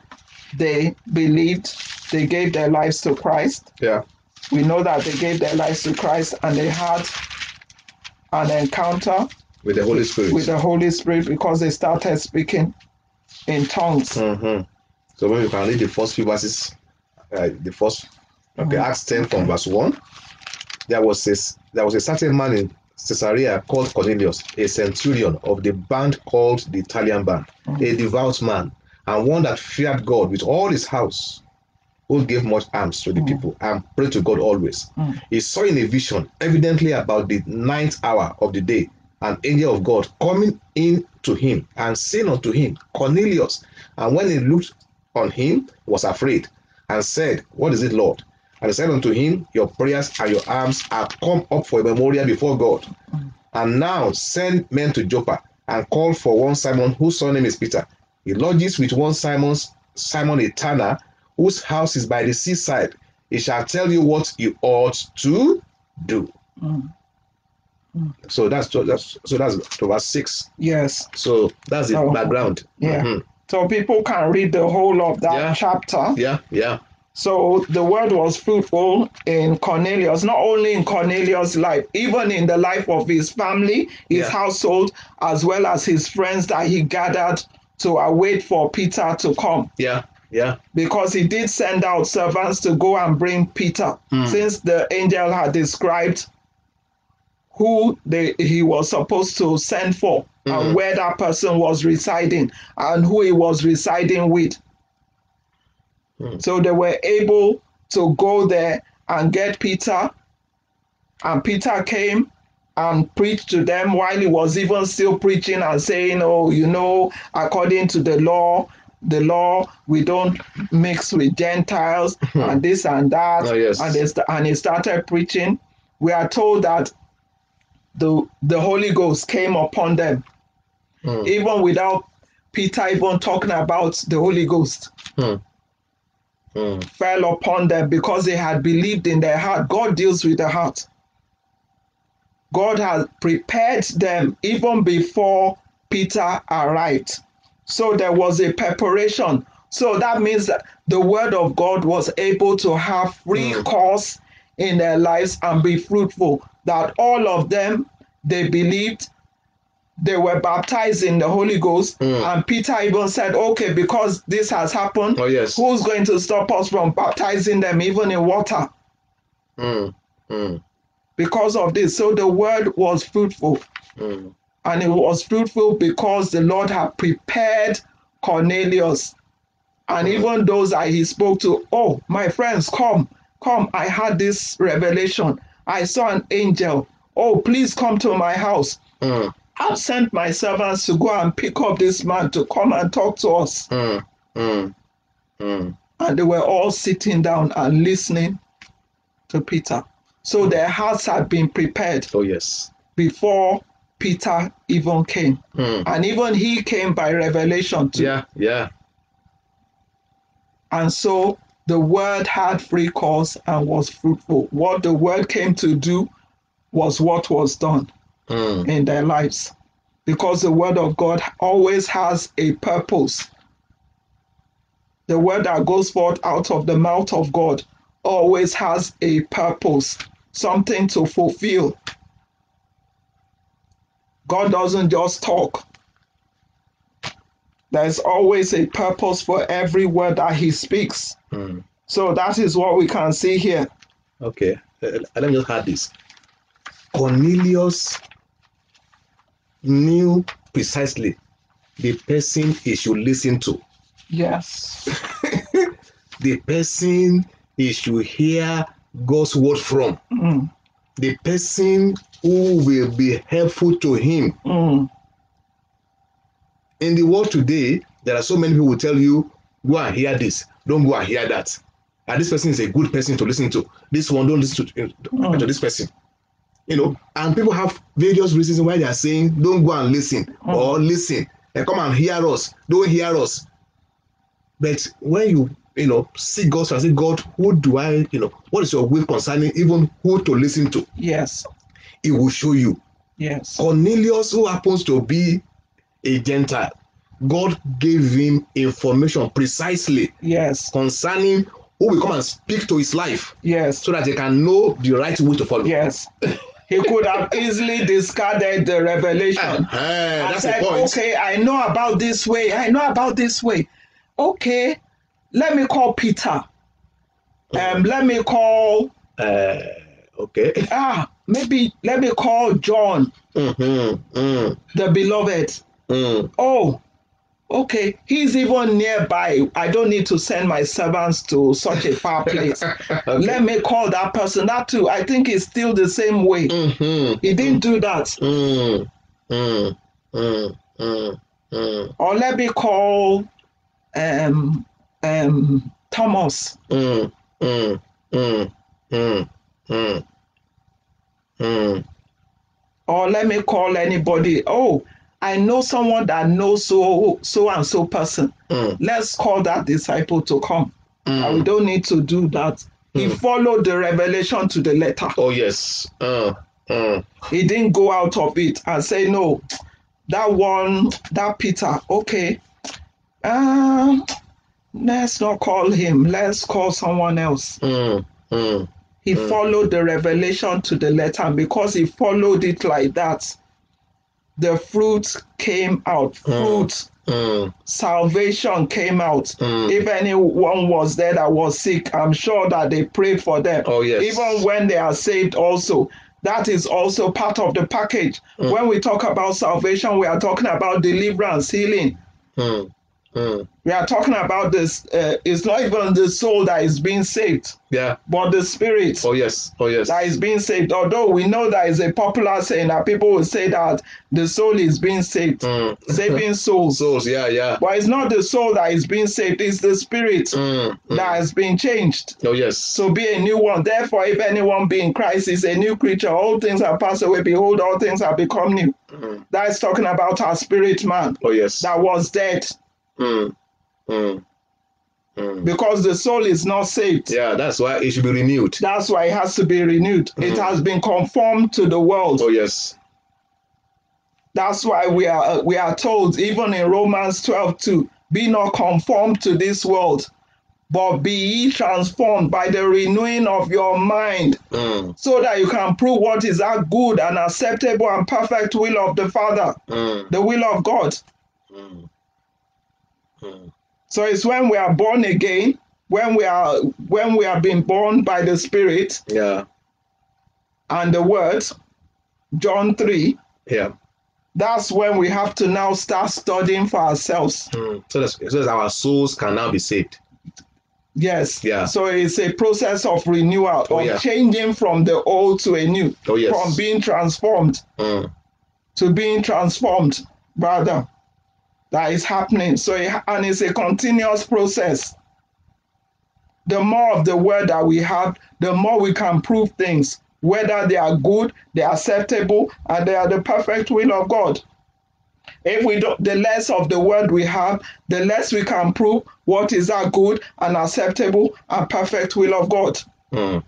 S1: they believed, they gave their lives to Christ.
S2: Yeah.
S1: We know that they gave their lives to Christ and they had an encounter
S2: With the Holy Spirit.
S1: with the Holy Spirit because they started speaking in tongues.
S2: Mhm. So when you can read the first few verses, uh, the first okay,
S1: Mhm.
S2: Acts 10 from verse 1. There was a, there was a certain man in Caesarea called Cornelius, a centurion of the band called the Italian band, a devout man, and one that feared God with all his house, who gave much alms to the
S1: Mm.
S2: people and prayed to God always.
S1: Mm.
S2: He saw in a vision, evidently about the ninth hour of the day, an angel of God coming in to him and saying unto him, Cornelius. And when he looked on him, was afraid and said, What is it, Lord? And he said unto him, Your prayers and your alms are come up for a memorial before God. And now send men to Joppa and call for one Simon, whose surname is Peter. He lodges with one Simon's Simon a tanner, whose house is by the seaside. He shall tell you what you ought to do.
S1: Mm.
S2: So that's that's so that's to verse six.
S1: Yes.
S2: So that's the
S1: Oh,
S2: background.
S1: yeah.
S2: Mhm.
S1: So people can read the whole of that
S2: Yeah.
S1: chapter.
S2: Yeah. Yeah.
S1: So the word was fruitful in Cornelius, not only in Cornelius' life, even in the life of his family, his
S2: Yeah.
S1: household, as well as his friends that he gathered to await for Peter to come.
S2: Yeah. Yeah.
S1: Because he did send out servants to go and bring Peter,
S2: Hmm.
S1: since the angel had described who they, he was supposed to send for
S2: Hmm.
S1: and where that person was residing and who he was residing with.
S2: Hmm.
S1: So they were able to go there and get Peter. And Peter came and preached to them while he was even still preaching and saying, Oh, you know, according to the law, the law, we don't mix with Gentiles and this and that.
S2: Oh, yes.
S1: And, they, and he started preaching. We are told that the, the Holy Ghost came upon them,
S2: Hmm.
S1: even without Peter even talking about the Holy Ghost
S2: Hmm. Hmm.
S1: fell upon them because they had believed in their heart. God deals with the heart. God has prepared them even before Peter arrived. So there was a preparation. So that means that the word of God was able to have free
S2: Mm.
S1: course in their lives and be fruitful. That all of them they believed they were baptized in the Holy Ghost.
S2: Mm.
S1: And Peter even said, Okay, because this has happened,
S2: Oh yes.
S1: who's going to stop us from baptizing them even in water
S2: Hmm. Hmm.
S1: because of this so the word was fruitful
S2: Hmm.
S1: And it was fruitful because the lord had prepared cornelius and even those that he spoke to oh my friends come come i had this revelation i saw an angel oh please come to my house
S2: Hmm.
S1: i've sent my servants to go and pick up this man to come and talk to us
S2: Hmm. Hmm. Hmm.
S1: and they were all sitting down and listening to Peter. So their hearts had been prepared
S2: Oh yes.
S1: before Peter even came.
S2: Hmm.
S1: And even he came by revelation too.
S2: Yeah. Yeah.
S1: And so the word had free course and was fruitful. What the word came to do was what was done
S2: Hmm.
S1: in their lives. Because the word of God always has a purpose. The word that goes forth out of the mouth of God always has a purpose, something to fulfill. God doesn't just talk. There's always a purpose for every word that he speaks.
S2: Hmm.
S1: So that is what we can see here.
S2: Okay. Uh, let me just add this. Cornelius knew precisely the person he should listen to,
S1: Yes.
S2: the person he should hear God's word from,
S1: Mm,
S2: the person who will be helpful to him
S1: mm,
S2: in the world today, there are so many people who tell you, go and hear this, don't go and hear that. And this person is a good person to listen to. This one, don't listen to,
S1: Mm.
S2: to this person. You know, and people have various reasons why they are saying, don't go and listen
S1: Mm.
S2: or listen and come and hear us, don't hear us. But when you, you know, seek God and say, God, who do I, you know, what is your will concerning even who to listen to?
S1: Yes.
S2: He will show you.
S1: Yes.
S2: Cornelius, who happens to be a Gentile, God gave him information precisely
S1: Yes.
S2: concerning who will come and speak to his life
S1: Yes.
S2: so that he can know the right way to follow.
S1: Yes. He could have easily discarded the revelation. I
S2: that's
S1: said, okay, I know about this way. I know about this way. Okay, let me call Peter. Um, let me call
S2: Uh, okay.
S1: ah, maybe let me call John,
S2: Mm-hmm, mm,
S1: the beloved.
S2: mm.
S1: Oh, okay, he's even nearby. I don't need to send my servants to such a far place.
S2: Okay.
S1: Let me call that person. That too, I think it's still the same way.
S2: Mm-hmm,
S1: He didn't do that.
S2: mm, mm, mm, mm,
S1: Or let me call um um Thomas.
S2: mm, mm, mm, mm, mm, mm.
S1: or let me call anybody. Oh, I know someone that knows so so and so person.
S2: Mm,
S1: Let's call that disciple to come. And we
S2: mm.
S1: don't need to do that. He
S2: Mm.
S1: followed the revelation to the letter.
S2: Oh yes. Uh, uh,
S1: He didn't go out of it and say, no, that one, that Peter, okay. Um, let's not call him. Let's call someone else.
S2: mm, mm,
S1: He
S2: Mm.
S1: followed the revelation to the letter, and because he followed it like that, the fruit came out. Fruit,
S2: mm,
S1: salvation came out.
S2: mm.
S1: If anyone was there that was sick, I'm sure that they prayed for them.
S2: Oh yes.
S1: Even when they are saved, also. That is also part of the package.
S2: Mm.
S1: When we talk about salvation, we are talking about deliverance, healing.
S2: Mm.
S1: We are talking about this. Uh, it's not even the soul that is being saved,
S2: Yeah.
S1: but the spirit.
S2: Oh yes. Oh yes.
S1: that is being saved. Although we know that is a popular saying that people will say that the soul is being saved,
S2: Mm.
S1: saving souls.
S2: Souls. Yeah. Yeah.
S1: But it's not the soul that is being saved, it's the spirit
S2: Mm,
S1: that has been changed.
S2: Oh yes.
S1: So be a new one. Therefore, if anyone be in Christ is a new creature, all things have passed away. Behold, all things have become new.
S2: Mm.
S1: That is talking about our spirit man
S2: Oh yes.
S1: that was dead
S2: Mm, mm, mm.
S1: because the soul is not saved.
S2: Yeah. That's why it should be renewed.
S1: That's why it has to be renewed. It
S2: Mhm.
S1: has been conformed to the world.
S2: Oh yes.
S1: That's why we are uh, we are told even in Romans 12 to be not conformed to this world, but be ye transformed by the renewing of your mind,
S2: Mm,
S1: so that you can prove what is that good and acceptable and perfect will of the Father,
S2: mm,
S1: the will of God.
S2: mm.
S1: So it's when we are born again, when we are when we are being born by the Spirit
S2: Yeah.
S1: and the Word, John 3,
S2: Yeah.
S1: that's when we have to now start studying for ourselves.
S2: Mm. So that so that our souls can now be saved.
S1: Yes.
S2: Yeah.
S1: So it's a process of renewal,
S2: Oh,
S1: of
S2: yeah.
S1: changing from the old to a new,
S2: Oh yes.
S1: from being transformed
S2: Mm,
S1: to being transformed, rather. That is happening. So, it, and it's a continuous process. The more of the word that we have, the more we can prove things, whether they are good, they are acceptable, and they are the perfect will of God. If we don't, the less of the word we have, the less we can prove what is our good and acceptable and perfect will of God.
S2: mm.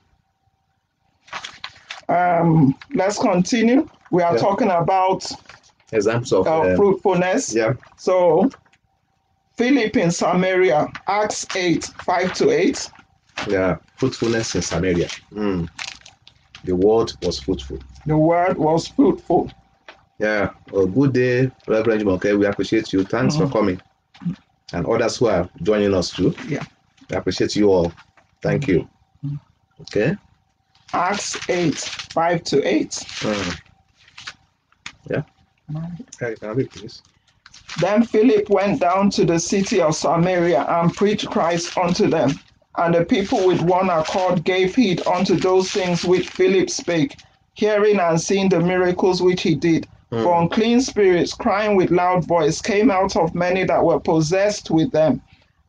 S1: Um, let's continue. We are
S2: Yeah.
S1: talking about
S2: Examples of.
S1: uh,
S2: um,
S1: fruitfulness.
S2: yeah.
S1: So, Philip in Samaria, Acts 8 5 to 8.
S2: Yeah. Fruitfulness in Samaria. Mm. The word was fruitful.
S1: The word was fruitful.
S2: Yeah. Well, good day, Reverend Jumoke. We appreciate you. Thanks for
S1: Mhm.
S2: coming. And others who are joining us too.
S1: Yeah.
S2: We appreciate you all. Thank you.
S1: Mhm.
S2: Okay.
S1: Acts 8 5 to 8.
S2: Mm. Yeah, you can read, please.
S1: Then Philip went down to the city of Samaria and preached Christ unto them. And the people with one accord gave heed unto those things which Philip spake, hearing and seeing the miracles which he did. For unclean spirits, crying with loud voice, came out of many that were possessed with them,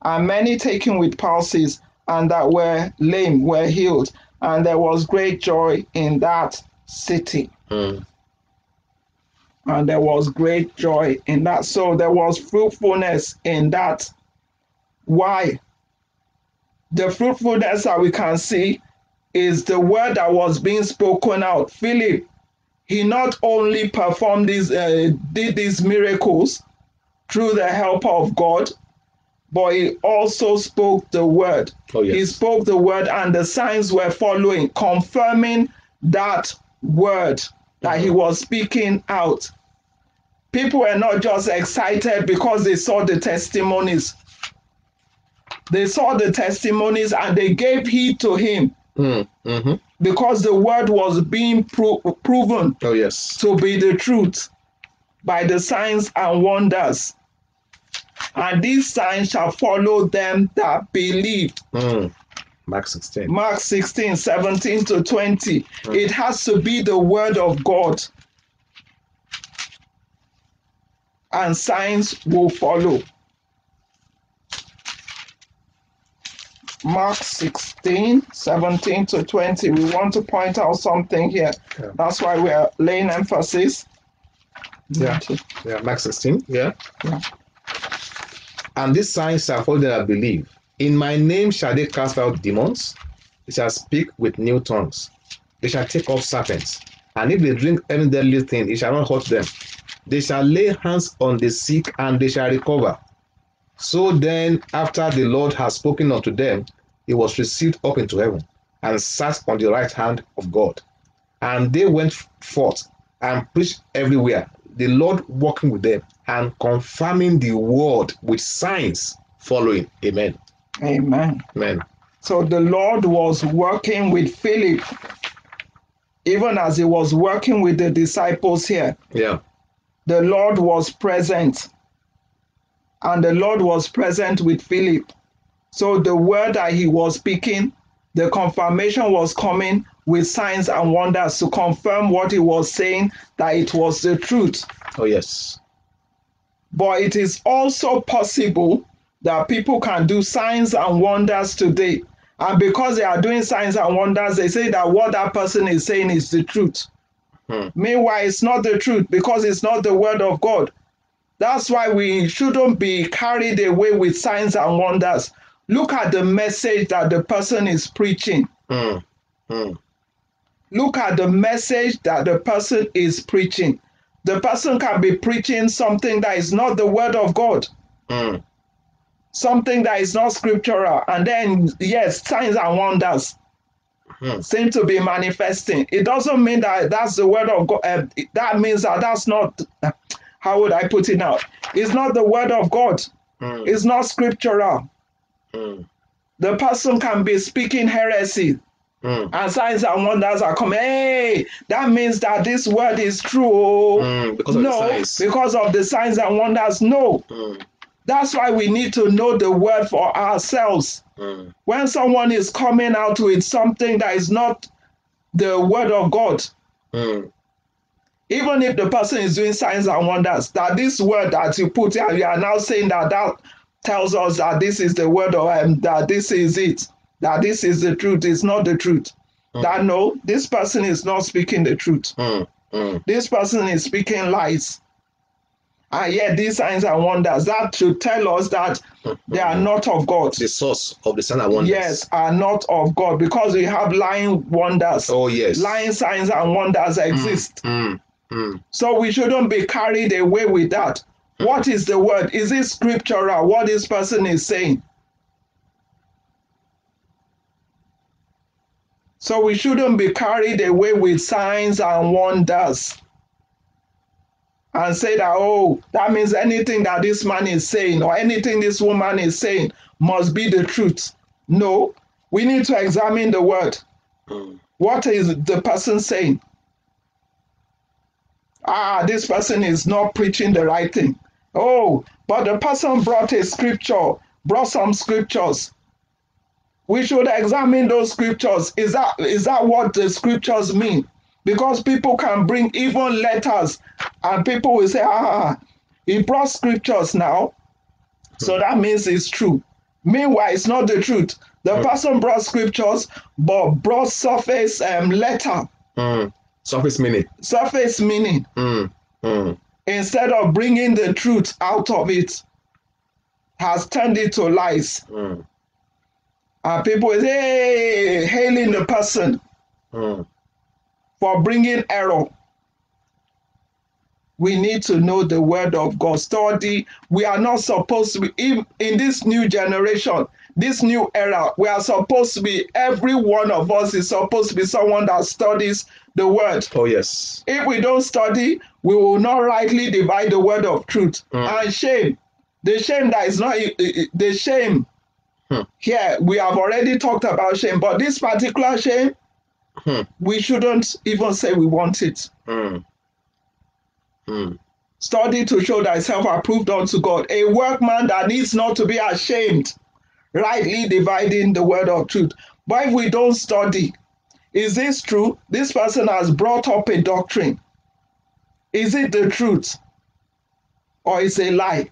S1: and many taken with palsies, and that were lame were healed. And there was great joy in that city.
S2: Mm.
S1: And there was great joy in that. So there was fruitfulness in that. Why? The fruitfulness that we can see is the word that was being spoken out. Philip, he not only performed these, uh, did these miracles through the help of God, but he also spoke the word.
S2: Oh, yes.
S1: He spoke the word, and the signs were following, confirming that word that he was speaking out. People were not just excited because they saw the testimonies. They saw the testimonies and they gave heed to him
S2: Mm. hmm
S1: because the word was being pro- proven
S2: Oh, yes.
S1: to be the truth by the signs and wonders. And these signs shall follow them that believe.
S2: Mm. Mark 16.
S1: Mark 16, 17 to 20. It has to be the word of God. And signs will follow. Mark 16, 17 to 20. We want to point out something here.
S2: Yeah.
S1: That's why we are laying emphasis.
S2: Yeah. Yeah, Mark 16. Yeah.
S1: Yeah.
S2: And these signs shall follow them that believe. In my name shall they cast out demons. They shall speak with new tongues. They shall take up serpents. And if they drink any deadly thing, it shall not hurt them. They shall lay hands on the sick and they shall recover. So then, after the Lord had spoken unto them, he was received up into heaven and sat on the right hand of God. And they went forth and preached everywhere, the Lord walking with them and confirming the word with signs following. Amen.
S1: Amen.
S2: Amen.
S1: So the Lord was working with Philip, even as he was working with the disciples here.
S2: Yeah.
S1: The Lord was present, and the Lord was present with Philip. So the word that he was speaking, the confirmation was coming with signs and wonders to confirm what he was saying, that it was the truth.
S2: Oh, yes.
S1: But it is also possible that people can do signs and wonders today. And because they are doing signs and wonders, they say that what that person is saying is the truth.
S2: Hmm.
S1: Meanwhile, it's not the truth because it's not the word of God. That's why we shouldn't be carried away with signs and wonders. Look at the message that the person is preaching.
S2: Mm. Mm.
S1: Look at the message that the person is preaching. The person can be preaching something that is not the word of God.
S2: Mm.
S1: something that is not scriptural and then yes signs and wonders
S2: Hmm.
S1: seem to be manifesting it doesn't mean that that's the word of god uh, that means that that's not how would i put it now it's not the word of god
S2: Mm.
S1: it's not scriptural
S2: Mm.
S1: the person can be speaking heresy
S2: Mm.
S1: and signs and wonders are coming hey that means that this word is true oh.
S2: Mm. Because of the
S1: no
S2: signs.
S1: because of the signs and wonders no
S2: Mm.
S1: That's why we need to know the word for ourselves
S2: Mm.
S1: when someone is coming out with something that is not the word of God,
S2: Mm.
S1: even if the person is doing signs and wonders, that this word that you put here, you are now saying that that tells us that this is the word of um, that this is it, that this is the truth, it's not the truth. That no, this person is not speaking the truth.
S2: Mm. Mm.
S1: This person is speaking lies. And yet these signs and wonders, that should tell us that they are not of God.
S2: The source of the sign and wonders.
S1: Yes, are not of God because we have lying wonders.
S2: Oh, yes.
S1: Lying signs and wonders exist.
S2: Mm. Mm.
S1: So we shouldn't be carried away with that. What is the word? Is it scriptural? What this person is saying? So we shouldn't be carried away with signs and wonders and say that, oh, that means anything that this man is saying or anything this woman is saying must be the truth. No, we need to examine the word. What is the person saying? Ah, this person is not preaching the right thing. Oh, but the person brought a scripture, brought some scriptures. We should examine those scriptures. Is that is that what the scriptures mean? Because people can bring even letters and people will say, ah, he brought scriptures now. So that means it's true. Meanwhile, it's not the truth. The
S2: Hmm.
S1: person brought scriptures, but brought surface um, letter,
S2: Mm. Surface meaning.
S1: surface meaning,
S2: Mm. Mm.
S1: instead of bringing the truth out of it, has turned it to lies.
S2: Mm.
S1: And people say, hey, hailing the person
S2: Mm.
S1: For bringing error. We need to know the word of God. Study. We are not supposed to be in, in this new generation, this new era. We are supposed to be. Every one of us is supposed to be someone that studies the word.
S2: Oh yes.
S1: If we don't study, we will not rightly divide the word of truth.
S2: Mm.
S1: And shame, the shame that is not the shame.
S2: Hmm.
S1: Here we have already talked about shame, but this particular shame,
S2: Hmm.
S1: we shouldn't even say we want it.
S2: Mm. Mm.
S1: Study to show thyself approved unto God, a workman that needs not to be ashamed, rightly dividing the word of truth. But if we don't study, is this true? This person has brought up a doctrine. Is it the truth? Or is it a lie?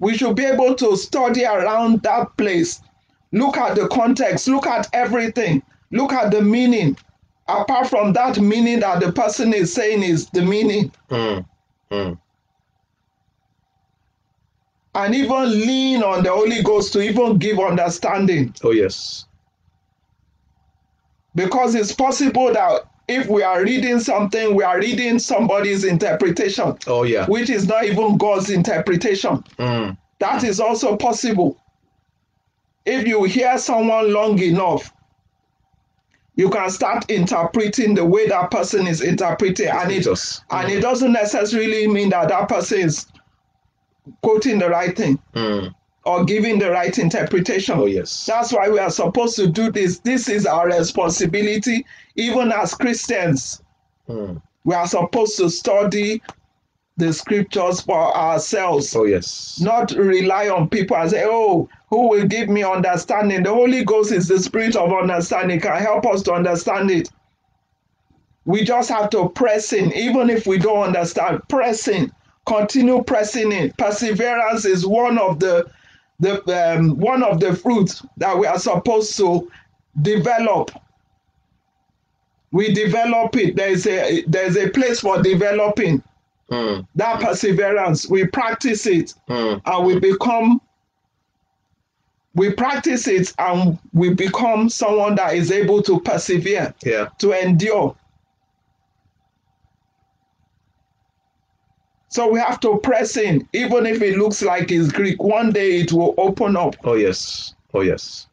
S1: We should be able to study around that place. Look at the context, look at everything, look at the meaning. Apart from that meaning that the person is saying is the meaning.
S2: Mm. Mm.
S1: and even lean on the Holy Ghost to even give understanding.
S2: Oh yes.
S1: Because it's possible that if we are reading something, we are reading somebody's interpretation,
S2: Oh yeah.
S1: which is not even God's interpretation.
S2: Mm.
S1: That is also possible. If you hear someone long enough, you can start interpreting the way that person is interpreting, and it
S2: Jesus.
S1: and it doesn't necessarily mean that that person is quoting the right thing
S2: Mm.
S1: or giving the right interpretation.
S2: Oh yes.
S1: That's why we are supposed to do this. This is our responsibility, even as Christians.
S2: Mm.
S1: We are supposed to study the scriptures for ourselves,
S2: Oh yes.
S1: not rely on people and say, Oh, who will give me understanding? The Holy Ghost is the spirit of understanding, can help us to understand it. We just have to press in, even if we don't understand, press in, continue pressing in. Perseverance is one of the the um, one of the fruits that we are supposed to develop. We develop it. There is a there is a place for developing
S2: Mm.
S1: that perseverance. We practice it
S2: Mm.
S1: and we become we practice it and we become someone that is able to persevere,
S2: Yeah.
S1: to endure. So we have to press in, even if it looks like it's Greek. One day it will open up
S2: Oh yes. Oh yes.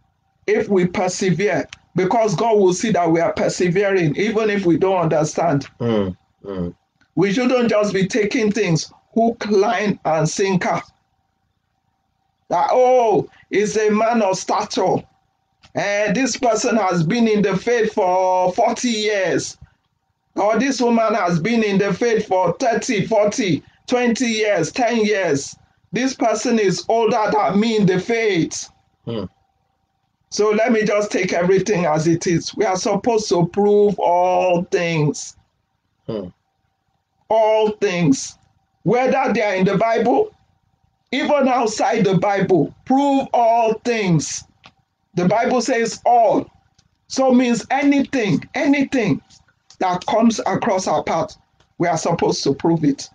S1: if we persevere, because God will see that we are persevering, even if we don't understand.
S2: Mm.
S1: We shouldn't just be taking things hook, line, and sinker. That, oh, is a man of stature. And this person has been in the faith for 40 years. Or this woman has been in the faith for 30, 40, 20 years, 10 years. This person is older than me in the faith.
S2: Hmm.
S1: So let me just take everything as it is. We are supposed to prove all things.
S2: Hmm.
S1: All things. Whether they are in the Bible, even outside the Bible, prove all things. The Bible says all. So means anything, anything that comes across our path, we are supposed to prove it.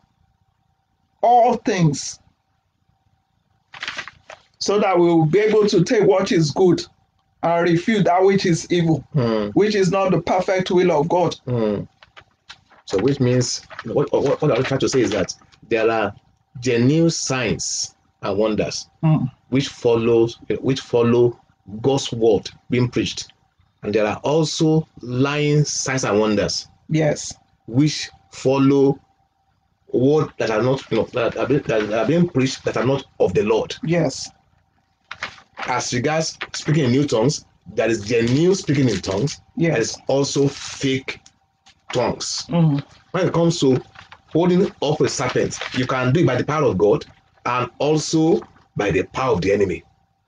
S1: All things. So that we will be able to take what is good and refute that which is evil,
S2: Mm.
S1: which is not the perfect will of God.
S2: Mm. So, which means what, what, what I'm trying to say is that there are genuine signs and wonders
S1: Mm.
S2: which follows which follow God's word being preached, and there are also lying signs and wonders
S1: Yes.
S2: which follow word that are not you know that are, being, that are being preached that are not of the Lord.
S1: Yes.
S2: As regards speaking in new tongues, there is genuine speaking in tongues. There
S1: Yes.
S2: is also fake tongues.
S1: Mm.
S2: when it comes to holding up a serpent, you can do it by the power of God and also by the power of the enemy.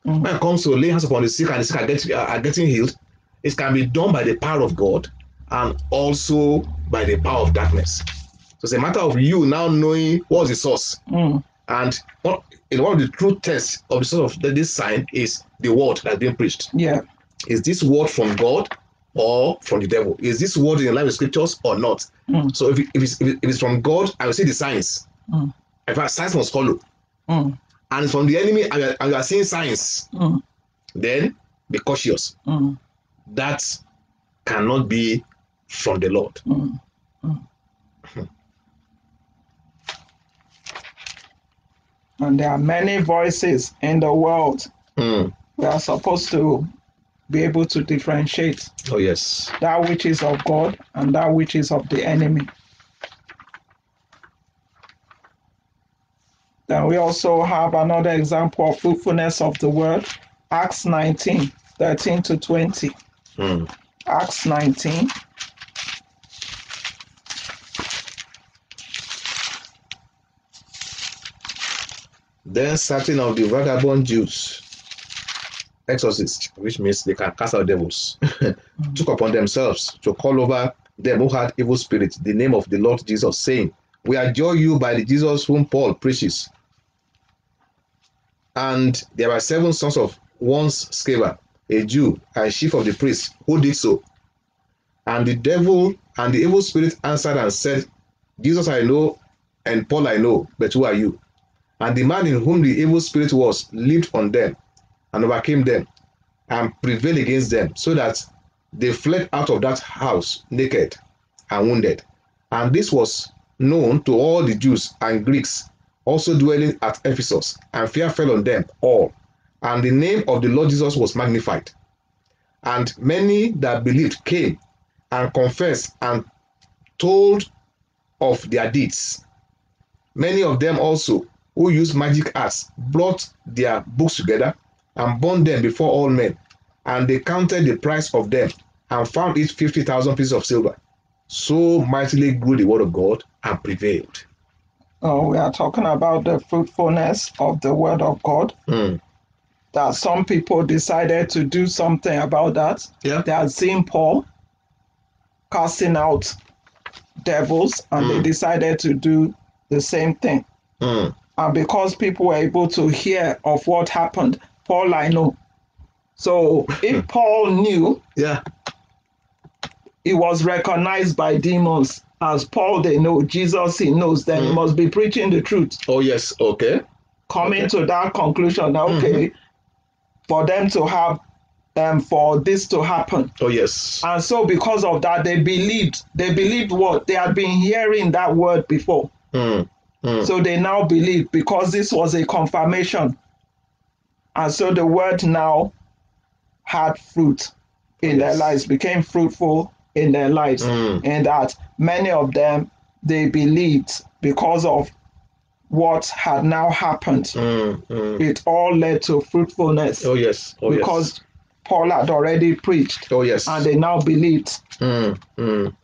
S1: Mhm.
S2: When it comes to laying hands upon the sick and the sick are, get, are getting healed, it can be done by the power of God and also by the power of darkness. So it's a matter of you now knowing what's the source.
S1: Mm.
S2: And one, in one of the true tests of the source of this sign is the word that's being preached.
S1: Yeah.
S2: Is this word from God or from the devil? Is this word in line with scriptures or not?
S1: Mm.
S2: So if, it, if, it's, if, it- if it's from God, I will see the signs.
S1: Mm.
S2: In fact, signs must follow.
S1: Mm.
S2: And it's from the enemy, and you are, and you are seeing signs,
S1: Mm.
S2: then be cautious.
S1: Mm.
S2: That cannot be from the Lord.
S1: Mm. And there are many voices in the world.
S2: Mm.
S1: We are supposed to be able to differentiate
S2: Oh, yes.
S1: that which is of God and that which is of the enemy. Then we also have another example of fruitfulness of the word, Acts 19, 13 to 20.
S2: Mm.
S1: Acts 19.
S2: Then certain of the vagabond Jews, exorcists, which means they can cast out devils, took upon themselves to call over them who had evil spirits the name of the Lord Jesus, saying, We adjure you by the Jesus whom Paul preaches. And there were seven sons of one Sceva, a Jew, and chief of the priests, who did so. And the devil and the evil spirit answered and said, Jesus I know, and Paul I know, but who are you? And the man in whom the evil spirit was leaped on them and overcame them and prevailed against them, so that they fled out of that house naked and wounded. And this was known to all the Jews and Greeks also dwelling at Ephesus, and fear fell on them all. And the name of the Lord Jesus was magnified. And many that believed came and confessed and told of their deeds. Many of them also who used magic arts brought their books together and burned them before all men. And they counted the price of them and found it 50,000 pieces of silver. So mightily grew the word of God and prevailed.
S1: Uh, we are talking about the fruitfulness of the word of God.
S2: Mm.
S1: That some people decided to do something about that.
S2: Yeah.
S1: They had seen Paul casting out devils and they
S2: Mm.
S1: decided to do the same thing.
S2: Mm.
S1: And because people were able to hear of what happened, Paul, I know. So if Paul knew
S2: Yeah.
S1: he was recognized by demons as Paul, they know, Jesus, he knows, then he
S2: Mm.
S1: must be preaching the truth.
S2: Oh, yes. Okay.
S1: Coming
S2: Okay.
S1: to that conclusion, that, okay, for them to have, um, for this to happen.
S2: Oh, yes.
S1: And so because of that, they believed. They believed what? They had been hearing that word before.
S2: Mm. Mm.
S1: So they now believe because this was a confirmation. And so the word now had fruit in their lives, became fruitful in their lives.
S2: Mm.
S1: And that many of them, they believed because of what had now happened.
S2: Mm. Mm.
S1: It all led to fruitfulness
S2: Oh, yes. Oh,
S1: because Paul had already preached.
S2: Oh, yes.
S1: and they now believed
S2: Mm. Mm.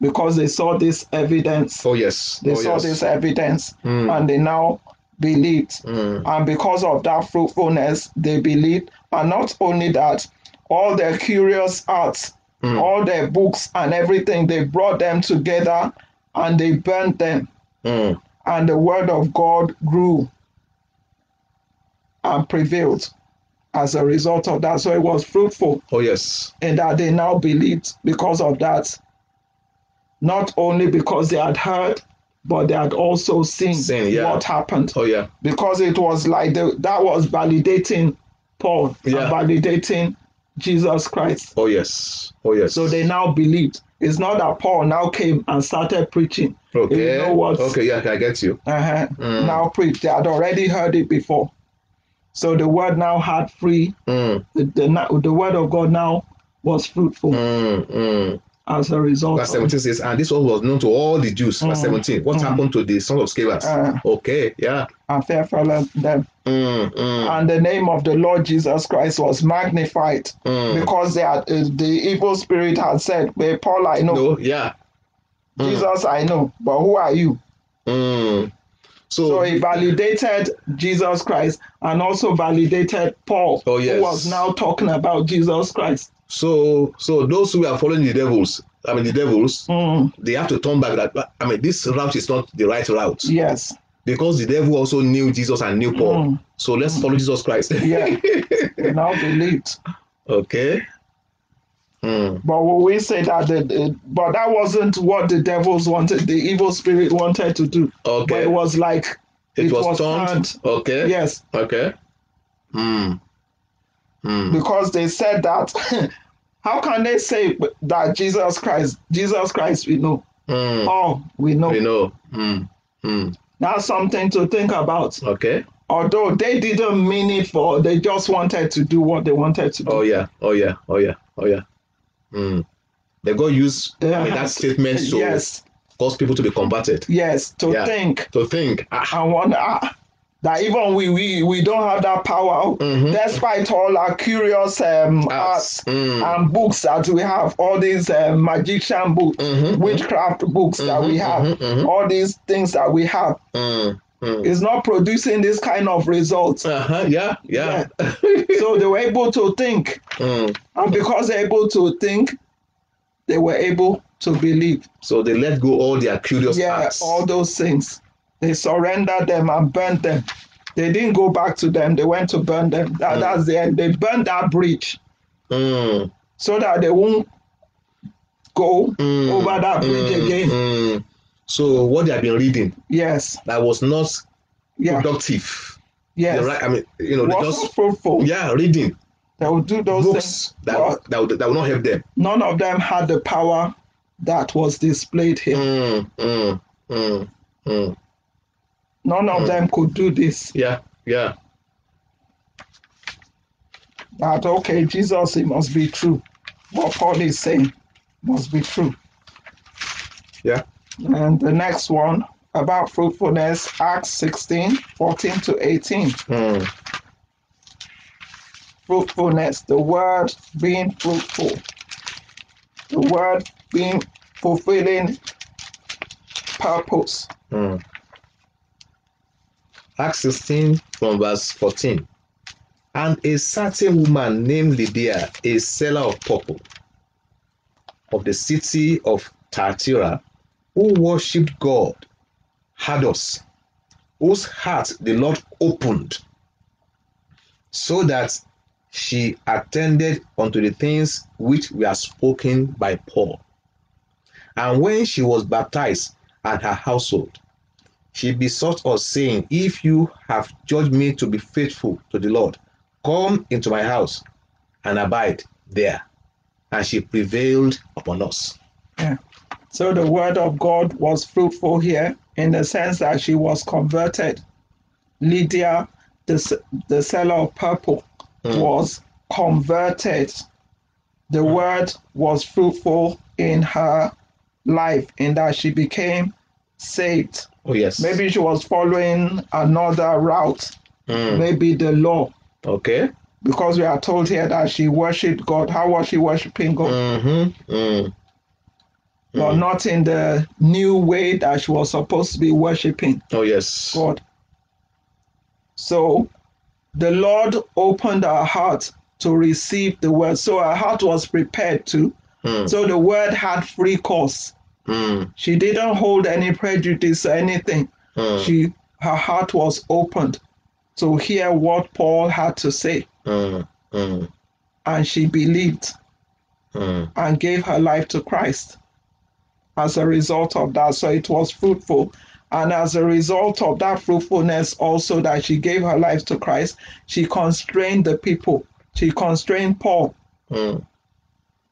S1: because they saw this evidence.
S2: Oh, yes.
S1: They
S2: oh,
S1: saw
S2: yes.
S1: this evidence
S2: Mm.
S1: and they now believed.
S2: Mm.
S1: And because of that fruitfulness, they believed. And not only that, all their curious arts,
S2: Mm.
S1: all their books and everything, they brought them together and they burnt them.
S2: Mm.
S1: And the word of God grew and prevailed as a result of that. So it was fruitful
S2: Oh, yes.
S1: And that they now believed because of that. Not only because they had heard, but they had also seen
S2: yeah.
S1: what happened.
S2: Oh, yeah.
S1: because it was like the, that was validating Paul and
S2: Yeah.
S1: validating Jesus Christ.
S2: Oh, yes. Oh, yes.
S1: So they now believed. It's not that Paul now came and started preaching.
S2: Okay.
S1: You know what?
S2: Okay, yeah, I get you.
S1: Uh-huh.
S2: Mm.
S1: Now preach. They had already heard it before. So the word now had free.
S2: Mm.
S1: The, the, the word of God now was fruitful
S2: Mm.
S1: As a result.
S2: Verse 17 says, and this one was known to all the Jews. Verse
S1: Mm.
S2: 17. What
S1: Mm.
S2: happened to the sons of Scevas?
S1: Uh.
S2: okay, yeah.
S1: and fear fell on them.
S2: Mm. Mm.
S1: And the name of the Lord Jesus Christ was magnified
S2: Mm.
S1: because they had, uh, the evil spirit had said, "Well, Paul, I know.
S2: No, yeah. Mm.
S1: Jesus, I know. But who are you?
S2: So,
S1: So he validated Jesus Christ and also validated Paul,
S2: Oh, yes.
S1: who was now talking about Jesus Christ.
S2: So so those who are following the devils, I mean the devils,
S1: Mm,
S2: they have to turn back that I mean this route is not the right route
S1: yes.
S2: because the devil also knew Jesus and knew Paul.
S1: Mm,
S2: So let's follow Jesus Christ.
S1: yeah. Now believed.
S2: okay. Hmm.
S1: But we say that the, the- but that wasn't what the devils wanted, the evil spirit wanted to do. But
S2: Okay.
S1: it was like
S2: it,
S1: it
S2: was,
S1: was
S2: turned.
S1: turned.
S2: Okay.
S1: yes,
S2: Okay. Hmm. Hmm.
S1: because they said that how can they say that Jesus Christ, Jesus Christ we know.
S2: Hmm.
S1: Oh, we know.
S2: We know. Hmm. Hmm.
S1: That's something to think about.
S2: Okay.
S1: Although they didn't mean it for they just wanted to do what they wanted to do.
S2: Oh yeah. Oh yeah. Oh yeah. Oh yeah. Hmm. They go use I mean, that statement to
S1: yes,
S2: cause people to be converted.
S1: yes, to
S2: Yeah.
S1: think
S2: To think. Ah.
S1: and wonder ah, that even we, we we don't have that power
S2: Mhm.
S1: despite all our curious um, arts
S2: Hmm.
S1: and books that we have all these um, magician books
S2: Mhm.
S1: witchcraft books that we
S2: Mhm,
S1: have
S2: mhm, mhm.
S1: all these things that we have.
S2: Hmm.
S1: is not producing this kind of results
S2: Uh-huh. Yeah. Yeah.
S1: so they were able to think
S2: Hmm.
S1: and because they're able to think they were able to believe
S2: So they let go all their curious
S1: yeah
S2: acts.
S1: all those things they surrendered them and burnt them. They didn't go back to them. They went to burn them. That,
S2: Mm.
S1: that's the end. They burned that bridge
S2: Mm,
S1: so that they won't go
S2: mm,
S1: over that bridge
S2: mm,
S1: again.
S2: Mm. So what they have been reading
S1: yes.
S2: that was not
S1: yeah.
S2: productive.
S1: yes.
S2: right, I mean, you know, they just
S1: fruitful.
S2: Yeah, reading.
S1: They will do those
S2: books
S1: things.
S2: that, that, would, that will not help them.
S1: none of them had the power that was displayed here.
S2: Mm, mm, mm, mm.
S1: None of
S2: Mm.
S1: them could do this
S2: Yeah, yeah.
S1: that okay jesus it must be true what paul is saying must be true
S2: Yeah.
S1: and the next one about fruitfulness acts 16 14 to 18
S2: Mm,
S1: fruitfulness the word being fruitful the word being fulfilling purpose
S2: mm. Acts 16 from verse 14. And a certain woman named Lydia, a seller of purple, of the city of Thyatira, who worshipped God, had us, whose heart the Lord opened, so that she attended unto the things which were spoken by Paul. And when she was baptized and her household, she besought us, saying, If you have judged me to be faithful to the Lord, come into my house and abide there. And she prevailed upon us. Yeah.
S1: so the word of god was fruitful here in the sense that she was converted lydia the, the seller of purple
S2: Mm.
S1: was converted the word was fruitful in her life in that she became saved
S2: Oh, yes.
S1: maybe she was following another route
S2: Mm.
S1: maybe the law
S2: Okay.
S1: because we are told here that she worshipped god how was she worshiping god
S2: Mm-hmm. Mm.
S1: but
S2: Mm.
S1: not in the new way that she was supposed to be worshiping
S2: Oh, yes.
S1: God. So the Lord opened our heart to receive the word. So our heart was prepared to.
S2: Mm.
S1: So the word had free course.
S2: Mm.
S1: She didn't hold any prejudice or anything.
S2: Mm.
S1: She her heart was opened to hear what Paul had to say.
S2: Mm.
S1: And she believed
S2: Mm.
S1: and gave her life to Christ as a result of that. So it was fruitful. And as a result of that fruitfulness, also that she gave her life to Christ, she constrained the people. She constrained Paul
S2: Mm.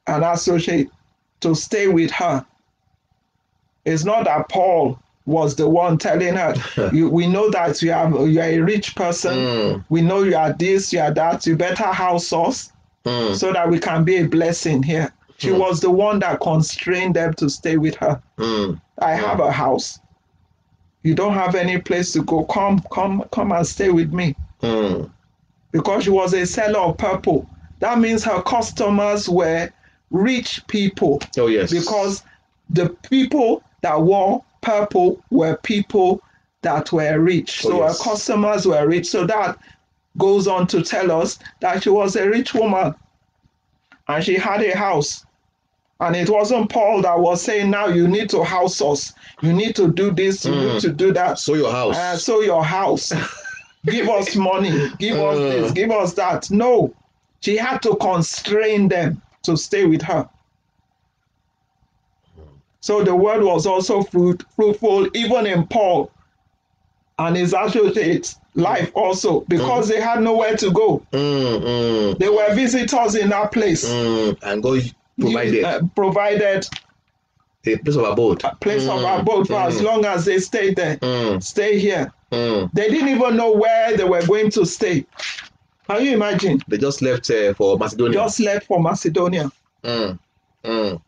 S1: and associate to stay with her. It's not that Paul was the one telling her, you, we know that you are, you are a rich person.
S2: Mm.
S1: We know you are this, you are that. You better house us
S2: Mm.
S1: so that we can be a blessing here. She
S2: Hmm.
S1: was the one that constrained them to stay with her.
S2: Mm.
S1: I have a house. You don't have any place to go. Come, come, come and stay with me.
S2: Mm.
S1: Because she was a seller of purple. That means her customers were rich people.
S2: Oh, yes.
S1: Because the people that wore purple were people that were rich.
S2: Oh,
S1: so
S2: yes.
S1: her customers were rich. So that goes on to tell us that she was a rich woman. and she had a house. And it wasn't Paul that was saying, now you need to house us. You need to do this, you
S2: Mm.
S1: need to do that.
S2: So your house.
S1: Uh, so your house, give us money, give us
S2: Uh.
S1: this, give us that. No, she had to constrain them to stay with her. So the word was also fruit, fruitful, even in Paul and his associates' life also, because they had nowhere to go.
S2: Mm, mm,
S1: They were visitors in that place.
S2: mm. And God provided
S1: You- uh, provided
S2: a place of abode.
S1: a place of
S2: Mm,
S1: abode for as
S2: mm.
S1: long as they stayed there.
S2: Mm,
S1: Stay here.
S2: mm.
S1: They didn't even know where they were going to stay. Can you imagine?
S2: They just left uh, for Macedonia.
S1: Just left for Macedonia.
S2: Mm, mm.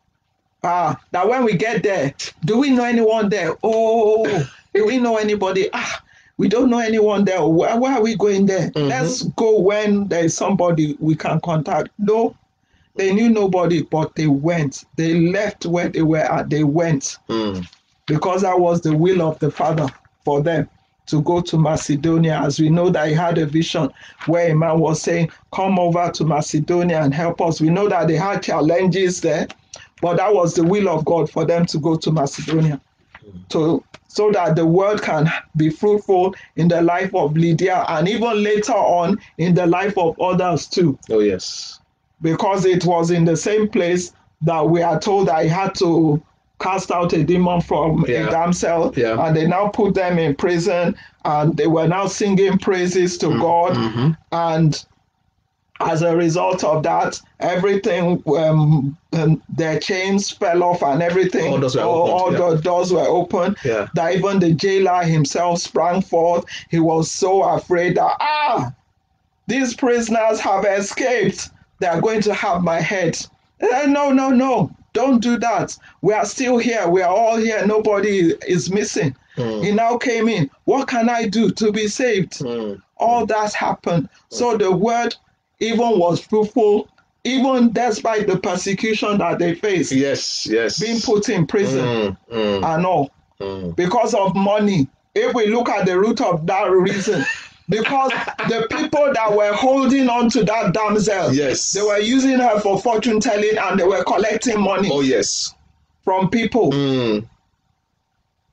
S1: Ah, that when we get there, do we know anyone there? Oh, do we know anybody? Ah, we don't know anyone there. Why, why are we going there?
S2: Mhm.
S1: Let's go when there is somebody we can contact. No, they knew nobody, but they went. They left where they were at. They went
S2: Mm.
S1: because that was the will of the Father for them to go to Macedonia. As we know that he had a vision where a man was saying, Come over to Macedonia and help us. We know that they had challenges there, but that was the will of God for them to go to Macedonia. To so that the world can be fruitful in the life of Lydia and even later on in the life of others too
S2: Oh yes.
S1: because it was in the same place that we are told he had to cast out a demon from
S2: Yeah.
S1: a damsel
S2: Yeah.
S1: and they now put them in prison and they were now singing praises to God
S2: Mhm.
S1: and as a result of that everything um, um, their chains fell off and everything
S2: All doors were
S1: all,
S2: opened,
S1: all the doors were open.
S2: Yeah.
S1: that even the jailer himself sprang forth. He was so afraid that ah these prisoners have escaped. They are going to have my head. Eh, no no no. Don't do that. We are still here. We are all here. Nobody is missing.
S2: Mm.
S1: he now came in. What can i do to be saved?
S2: Mm.
S1: all that happened. So the word even was fruitful, even despite the persecution that they faced,
S2: Yes. Yes.
S1: being put in prison
S2: Mm, mm,
S1: and all
S2: mm.
S1: because of money. If we look at the root of that reason, because the people that were holding on to that damsel,
S2: Yes.
S1: they were using her for fortune telling and they were collecting money
S2: Oh yes.
S1: from people.
S2: Mm.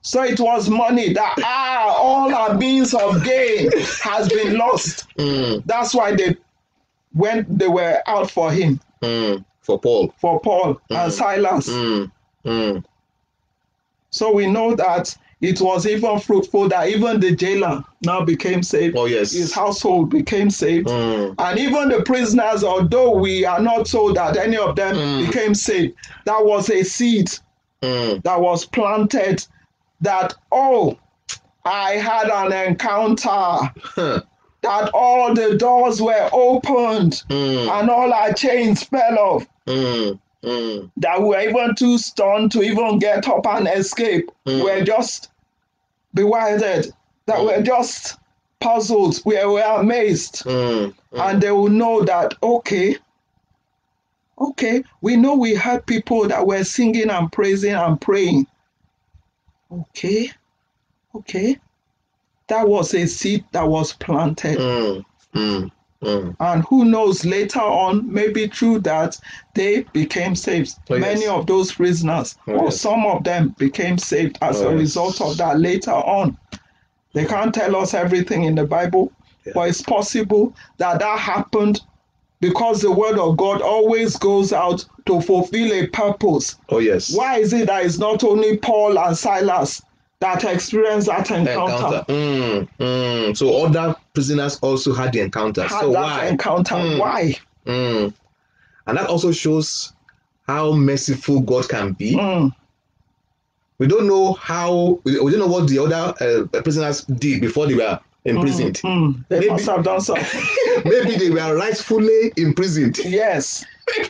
S1: So it was money that ah, all our means of gain has been lost.
S2: Mm.
S1: That's why they when they were out for him,
S2: Mm. For Paul.
S1: for Paul
S2: Mm.
S1: and Silas.
S2: Mm. Mm.
S1: So we know that it was even fruitful that even the jailer now became saved.
S2: Oh yes.
S1: His household became saved.
S2: Mm.
S1: And even the prisoners, although we are not told that any of them
S2: Mm.
S1: became saved, that was a seed
S2: Mm.
S1: that was planted that, oh, I had an encounter. That all the doors were opened
S2: Mm.
S1: and all our chains fell off.
S2: Mm. Mm.
S1: that we were even too stunned to even get up and escape
S2: Mm.
S1: were just bewildered, that
S2: Mm.
S1: were just puzzled, we were amazed.
S2: Mm. Mm.
S1: And they will know that, okay, okay, we know we had people that were singing and praising and praying. Okay, okay. That was a seed that was planted.
S2: Mm. Mm. Mm.
S1: And who knows, later on, maybe through that, they became saved.
S2: Oh, yes.
S1: Many of those prisoners,
S2: Oh,
S1: or
S2: yes.
S1: some of them, became saved as
S2: Oh,
S1: a
S2: yes.
S1: result of that later on. They can't tell us everything in the Bible,
S2: Yeah.
S1: but it's possible that that happened because the word of God always goes out to fulfill a purpose.
S2: Oh yes.
S1: Why is it that it's not only Paul and Silas that experienced that encounter?
S2: Encounter. Mm. Mm. So other prisoners also had the encounter.
S1: Had
S2: so
S1: that
S2: why?
S1: encounter.
S2: Mm.
S1: Why?
S2: Mm. And that also shows how merciful God can be.
S1: Mm.
S2: We don't know how. We we don't know what the other uh, prisoners did before they were imprisoned.
S1: Mm, they
S2: Maybe-
S1: must have done something.
S2: Maybe they were rightfully imprisoned.
S1: yes.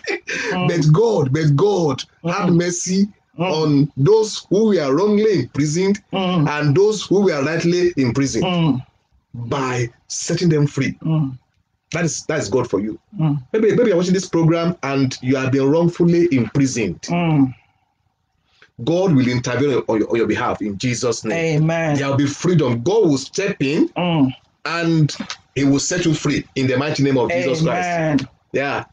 S2: But God, but God had
S1: Mm.
S2: mercy
S1: mm,
S2: on those who were wrongly imprisoned
S1: mm,
S2: and those who were rightly imprisoned
S1: mm,
S2: by setting them free.
S1: mm,
S2: That is that is God for you.
S1: mm,
S2: Maybe maybe you're watching this program and you have been wrongfully imprisoned.
S1: mm.
S2: God will intervene on your, on your behalf in Jesus' name.
S1: Amen.
S2: There will be freedom. God will step in and He will set you free in the mighty name of Jesus Christ. Yeah.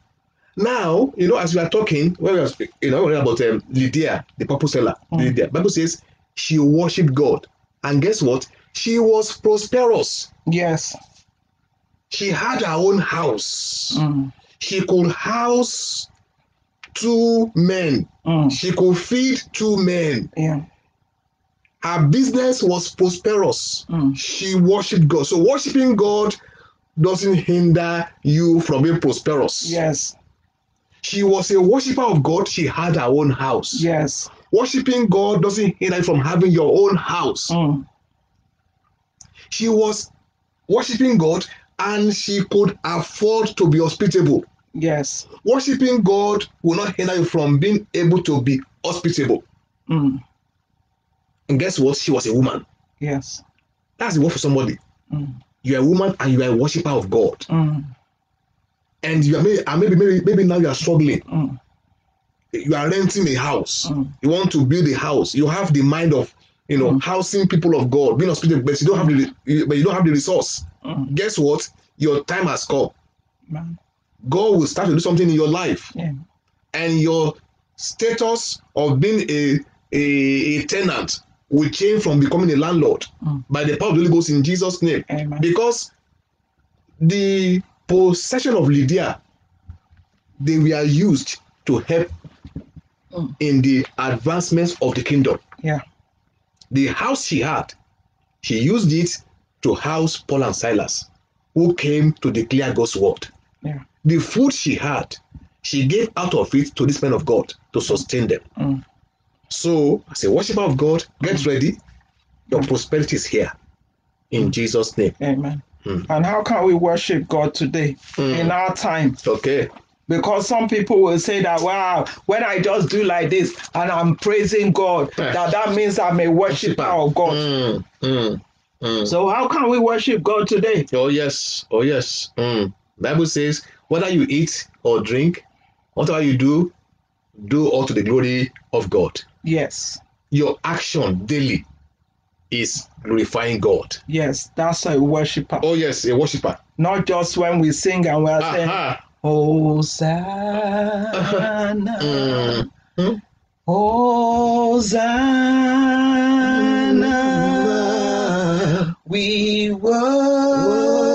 S2: Now, you know, as we are talking, when we are speak, you know, about um, Lydia, the purple seller,
S1: Mm.
S2: Lydia, Bible says she worshipped God, and guess what? She was prosperous.
S1: Yes.
S2: She had her own house.
S1: Mm.
S2: She could house two men.
S1: Mm.
S2: She could feed two men.
S1: Yeah.
S2: Her business was prosperous.
S1: Mm.
S2: She worshipped God. So worshiping God doesn't hinder you from being prosperous.
S1: Yes.
S2: She was a worshiper of God. She had her own house.
S1: Yes.
S2: Worshiping God doesn't hinder you from having your own house.
S1: Mm.
S2: She was worshiping God and she could afford to be hospitable.
S1: Yes.
S2: Worshiping God will not hinder you from being able to be hospitable.
S1: Mm.
S2: And guess what? She was a woman.
S1: Yes.
S2: That's the word for somebody.
S1: Mm.
S2: You're a woman and you are a worshiper of God.
S1: Mm.
S2: And you are maybe, maybe, maybe, maybe now you are struggling.
S1: Mm.
S2: You are renting a house.
S1: Mm.
S2: You want to build a house. You have the mind of, you know,
S1: Mm.
S2: housing people of God, being hospitable, but you don't have the, but you don't have the resource.
S1: Mm.
S2: Guess what? Your time has come.
S1: Man.
S2: God will start to do something in your life.
S1: Yeah.
S2: and your status of being a, a, a tenant will change from becoming a landlord
S1: Mm.
S2: by the power of the Holy Ghost in Jesus' name.
S1: Amen.
S2: Because the possession of Lydia, they were used to help
S1: Mm.
S2: in the advancements of the kingdom.
S1: Yeah.
S2: The house she had, she used it to house Paul and Silas, who came to declare God's word.
S1: Yeah.
S2: The food she had, she gave out of it to this men of God to sustain them.
S1: Mm.
S2: So, as a worshiper of God, get ready. Your
S1: Mm.
S2: prosperity is here. In Jesus' name.
S1: Amen.
S2: Mm.
S1: And how can we worship God today
S2: Mm.
S1: in our time?
S2: Okay.
S1: Because some people will say that, wow, when I just do like this and I'm praising God,
S2: Yeah.
S1: that that means I'm a worshiper of God.
S2: Mm, mm, mm.
S1: So how can we worship God today?
S2: Oh yes, oh yes. Bible says, whether you eat or drink, whatever you do, do all to the glory of God.
S1: Yes,
S2: Your action daily is glorifying God.
S1: yes, that's a worshiper.
S2: Oh yes, a worshiper.
S1: Not just when we sing and we're saying,
S2: Aha.
S1: Hosanna.
S2: Mm.
S1: Hosanna, we worship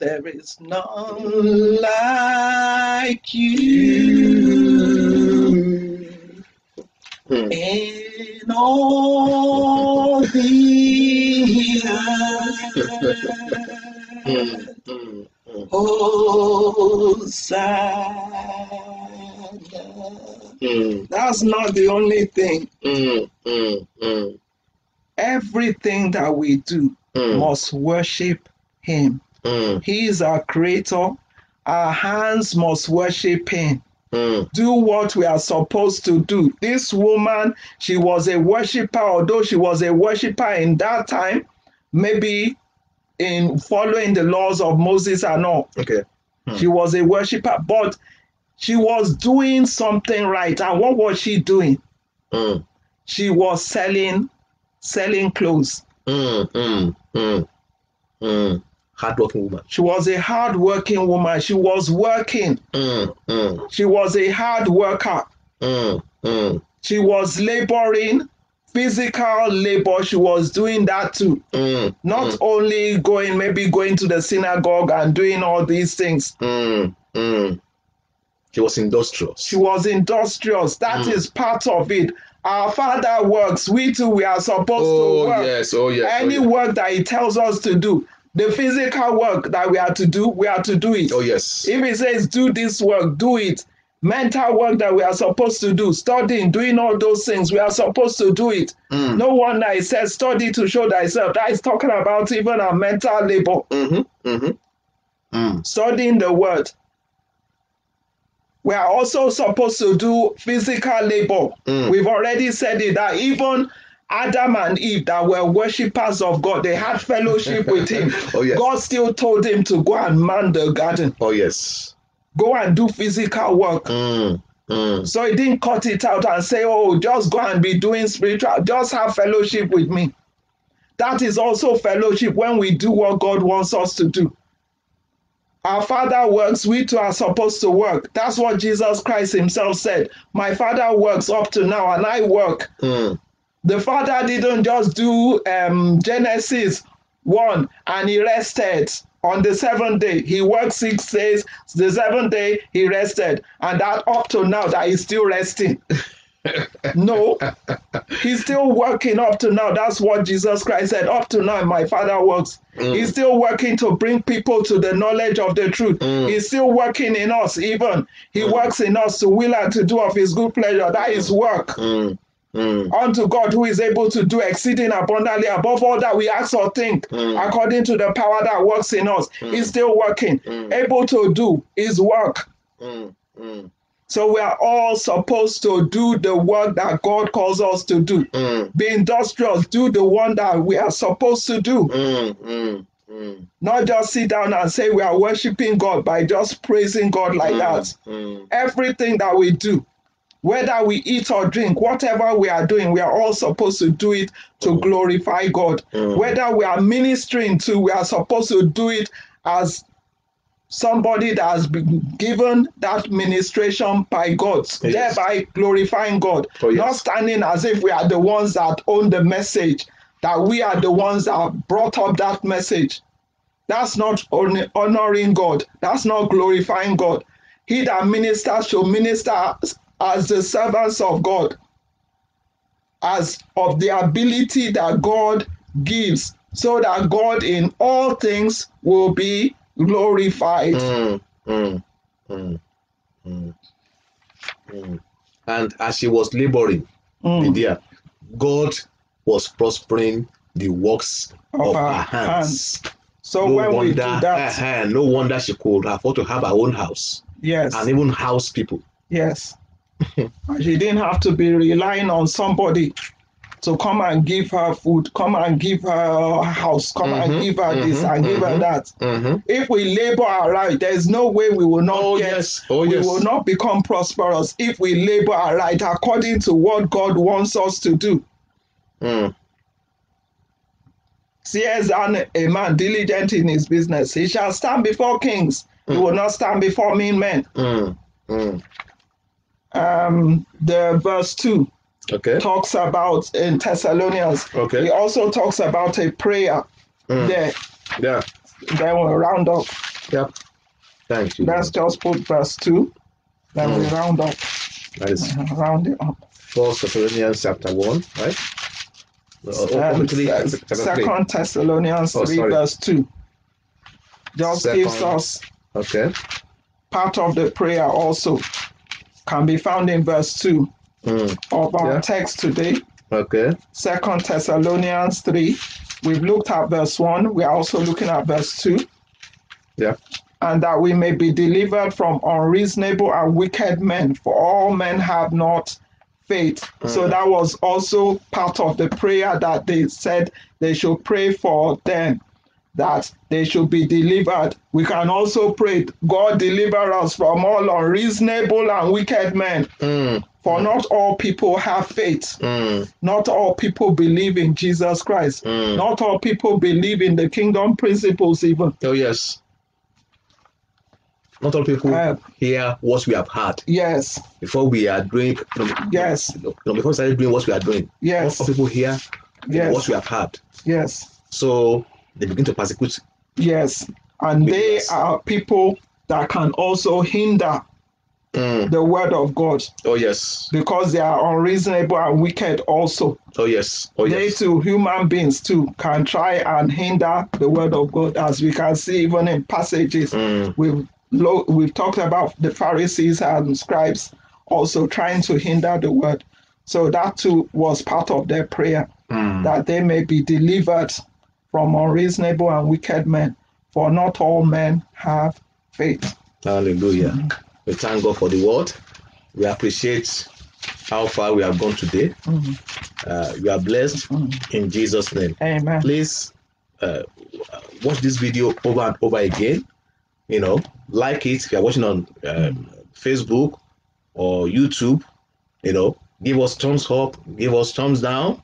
S1: there is none like you
S2: Mm.
S1: in all the earth.
S2: Mm. Mm.
S1: Hosanna.
S2: Mm.
S1: That's not the only thing.
S2: Mm. Mm. Mm.
S1: Everything that we do must worship Him.
S2: Mm.
S1: He is our creator. Our hands must worship Him.
S2: Mm.
S1: do what we are supposed to do. This woman, she was a worshiper, although she was a worshiper in that time, maybe in following the laws of Moses and all.
S2: Okay.
S1: She was a worshiper, but she was doing something right. And what was she doing?
S2: Mm.
S1: She was selling selling clothes.
S2: Mm. Mm. Mm. Mm. Hardworking woman.
S1: She was a hard-working woman. She was working.
S2: Mm. Mm.
S1: She was a hard worker.
S2: Mm. Mm.
S1: She was laboring, physical labor. She was doing that too.
S2: Mm.
S1: not only going maybe going to the synagogue and doing all these things
S2: Mm. Mm. She was industrious.
S1: she was industrious That is
S2: Mm.
S1: part of it our father works we too we are supposed
S2: oh
S1: to work
S2: yes. Oh yes.
S1: any
S2: oh, yes.
S1: work that he tells us to do the physical work that we are to do we are to do it
S2: Oh yes.
S1: if he says do this work do it mental work that we are supposed to do studying doing all those things we are supposed to do it
S2: Mm.
S1: no wonder he says study to show thyself that is talking about even our mental labor
S2: Mm-hmm. Mm-hmm. Mm.
S1: studying the word. We are also supposed to do physical labor.
S2: Mm.
S1: We've already said it that even Adam and Eve that were worshippers of God, they had fellowship with him.
S2: Oh yes.
S1: God still told him to go and man the garden,
S2: Oh yes.
S1: go and do physical work.
S2: Mm. Mm.
S1: So he didn't cut it out and say, Oh, just go and be doing spiritual, just have fellowship with me. That is also fellowship when we do what God wants us to do. Our Father works, we too are supposed to work. That's what Jesus Christ Himself said. My Father works up to now, and I work.
S2: Mm.
S1: The Father didn't just do um, Genesis 1 and He rested on the seventh day. He worked six days. The seventh day, He rested. And that up to now, that He's still resting. no, he's still working up to now. That's what Jesus Christ said. Up to now, my Father works.
S2: Mm.
S1: He's still working to bring people to the knowledge of the truth.
S2: Mm.
S1: He's still working in us, even. He works in us to will and to do of his good pleasure. That is work
S2: Mm. Mm.
S1: unto God who is able to do exceeding abundantly above all that we ask or think,
S2: Mm.
S1: according to the power that works in us. is still working,
S2: Mm.
S1: able to do his work.
S2: Mm. Mm.
S1: So we are all supposed to do the work that God calls us to do.
S2: Mm.
S1: Be industrious, do the one that we are supposed to do.
S2: Mm. Mm. Mm.
S1: Not just sit down and say we are worshiping God by just praising God like that.
S2: Mm.
S1: Everything that we do, whether we eat or drink, whatever we are doing, we are all supposed to do it to glorify God.
S2: Mm.
S1: Whether we are ministering to, we are supposed to do it as somebody that has been given that ministration by God,
S2: Yes.
S1: thereby glorifying God.
S2: Oh, yes.
S1: Not standing as if we are the ones that own the message, that we are the ones that brought up that message. That's not honoring God. That's not glorifying God. He that ministers should minister as- the servants of God, as of the ability that God gives, so that God in all things will be glorified.
S2: Mm. Mm. Mm. Mm. Mm. And as she was laboring,
S1: Mm.
S2: Lydia, God was prospering the works
S1: Of
S2: of,
S1: our
S2: her hands.
S1: So
S2: no
S1: when we
S2: wonder,
S1: do that,
S2: eh, no wonder she could afford to have her own house
S1: yes,
S2: and even house people.
S1: yes, she didn't have to be relying on somebody to come and give her food, come and give her house, come and
S2: Mhm,
S1: give her this
S2: mhm,
S1: and give her that.
S2: Mm-hmm.
S1: If we labor aright, there is no way we will not
S2: Oh
S1: get
S2: yes, oh
S1: we
S2: yes.
S1: will not become prosperous if we labor aright according to what God wants us to do.
S2: Mm.
S1: Seest thou a man diligent in his business, he shall stand before kings. He
S2: Mm.
S1: will not stand before mean men.
S2: Mm. Mm.
S1: Um, the verse 2
S2: Okay.
S1: talks about in Thessalonians,
S2: Okay.
S1: he also talks about a prayer
S2: Mm.
S1: there.
S2: Yeah.
S1: Then we'll round up.
S2: Yep. Thank you.
S1: Let's just put verse 2, then we
S2: Mm.
S1: round up.
S2: That is
S1: Round it up.
S2: First Thessalonians chapter one, right? Uh,
S1: Um,
S2: okay, three,
S1: se-
S2: chapter three.
S1: Second Thessalonians
S2: Oh,
S1: 3,
S2: sorry.
S1: verse 2. Just gives us
S2: Okay.
S1: part of the prayer also. Can be found in verse 2
S2: Mm.
S1: of our
S2: Yeah.
S1: text today.
S2: Okay.
S1: Second Thessalonians 3. We've looked at verse 1. We are also looking at verse 2.
S2: Yeah.
S1: And that we may be delivered from unreasonable and wicked men, for all men have not faith. So
S2: Mm.
S1: that was also part of the prayer that they said they should pray for them, that they should be delivered. We can also pray, God deliver us from all unreasonable and wicked men,
S2: Mm.
S1: for not all people have faith.
S2: Mm.
S1: Not all people believe in Jesus Christ.
S2: Mm.
S1: Not all people believe in the kingdom principles, even.
S2: Oh yes. Not all people
S1: Uh,
S2: hear what we have heard
S1: yes,
S2: before we are doing. Know,
S1: Yes.
S2: you know, before we started doing what we are doing.
S1: yes,
S2: Not all people hear
S1: Yes.
S2: what we have heard.
S1: yes,
S2: So they begin to persecute.
S1: yes. And they are people that can also hinder
S2: Mm.
S1: the word of God
S2: Oh yes.
S1: because they are unreasonable and wicked also.
S2: Oh yes. Oh
S1: They
S2: yes.
S1: too, human beings too, can try and hinder the word of God, as we can see even in passages.
S2: Mm.
S1: We've we've talked about the Pharisees and scribes also trying to hinder the word. So that too was part of their prayer
S2: Mm.
S1: that they may be delivered from unreasonable and wicked men, for not all men have faith.
S2: Hallelujah. We thank God for the word. We appreciate how far we have gone today.
S1: Mhm.
S2: Uh, you are blessed
S1: Mhm.
S2: in Jesus' name.
S1: Amen.
S2: Please uh, watch this video over and over again. You know, like it if you are watching on um, Facebook or YouTube. You know, give us thumbs up, give us thumbs down.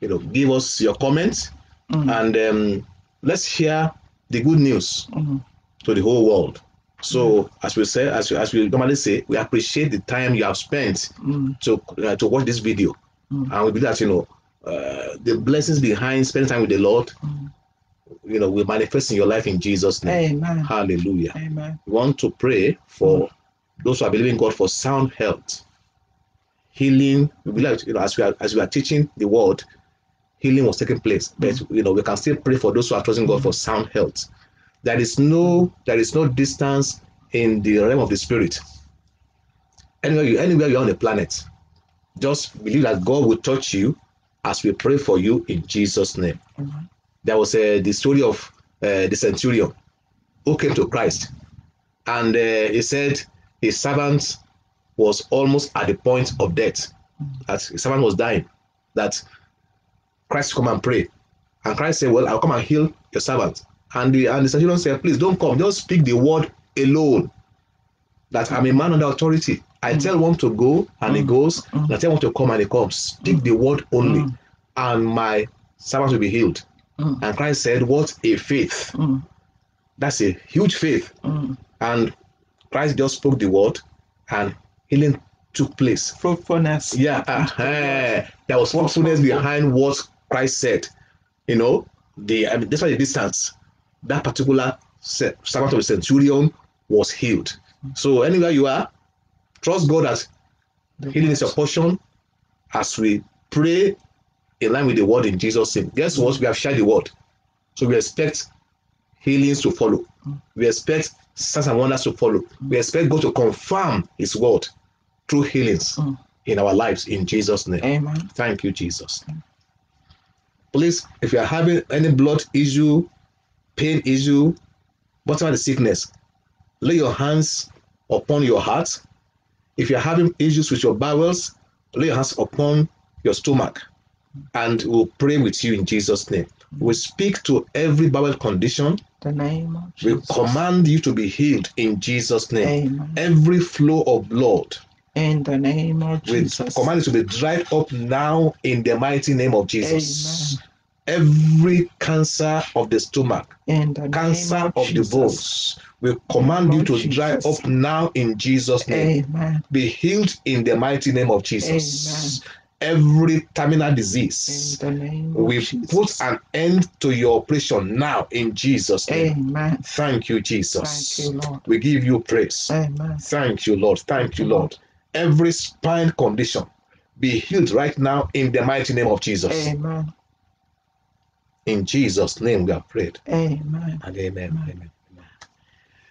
S2: You know, give us your comments.
S1: Mm.
S2: and um, let's share the good news
S1: Mm.
S2: to the whole world. So, as we say, as we, as we normally say, we appreciate the time you have spent
S1: Mm.
S2: to uh, to watch this video,
S1: Mm.
S2: and we believe that you know uh, the blessings behind spending time with the Lord,
S1: Mm.
S2: you know, will manifest in your life in Jesus' name.
S1: Amen.
S2: Hallelujah.
S1: Amen.
S2: We want to pray for those who are believing God for sound health, healing. We believe, you know, as we are as we are teaching the word, healing was taking place. But you know, we can still pray for those who are trusting God for sound health. There is no there is no distance in the realm of the spirit. Anywhere you anywhere you're on the planet, just believe that God will touch you as we pray for you in Jesus' name.
S1: Amen.
S2: There was uh, the story of uh, the centurion who came to Christ, and uh, he said his servant was almost at the point of death, that his servant was dying, that Christ come and pray, and Christ said, "Well, I'll come and heal your servant." And the and the centurion said, "Please don't come, just speak the word alone. That I'm a man under authority. I tell one to go and he goes, and I tell one to come and he comes. Speak the word only,
S1: Mm.
S2: and my servant will be healed."
S1: Mm.
S2: And Christ said, What a faith!
S1: Mm.
S2: That's a huge faith.
S1: Mm.
S2: And Christ just spoke the word and healing took place.
S1: Fruitfulness.
S2: Yeah, uh-huh. there was fruitfulness behind what Christ said. You know, the I mean, despite the distance, that particular se- servant of the centurion was healed. So, anywhere you are, trust God that
S1: The
S2: healing is your portion as we pray in line with the word in Jesus' name. Guess what? We have shared the word. So we expect healings to follow. We expect signs and wonders to follow. We expect God to confirm his word through healings
S1: Mm.
S2: in our lives in Jesus' name.
S1: Amen.
S2: Thank you, Jesus. Please, if you are having any blood issue, pain issue, whatever the sickness, lay your hands upon your heart. If you are having issues with your bowels, lay your hands upon your stomach and we'll pray with you in Jesus' name. We speak to every bowel condition.
S1: The name of
S2: We command you to be healed in Jesus' name.
S1: Amen.
S2: Every flow of blood,
S1: In the name of
S2: we
S1: Jesus.
S2: command it to be dried up now in the mighty name of Jesus.
S1: Amen.
S2: Every cancer of the stomach,
S1: the
S2: cancer of,
S1: of,
S2: the
S1: Jesus.
S2: bones, we command you to dry up now in Jesus' name.
S1: Amen.
S2: Be healed in the mighty name of Jesus. Every terminal
S1: In
S2: disease,
S1: the name of
S2: we
S1: Jesus.
S2: put an end to your operation now in Jesus' name.
S1: Amen.
S2: Thank you, Jesus.
S1: Thank you, Lord.
S2: We give you praise.
S1: Amen.
S2: Thank you, Lord. Thank you, Lord. Every spine condition be healed right now in the mighty name of Jesus.
S1: Amen.
S2: In Jesus' name we have prayed.
S1: Amen.
S2: And amen. Amen.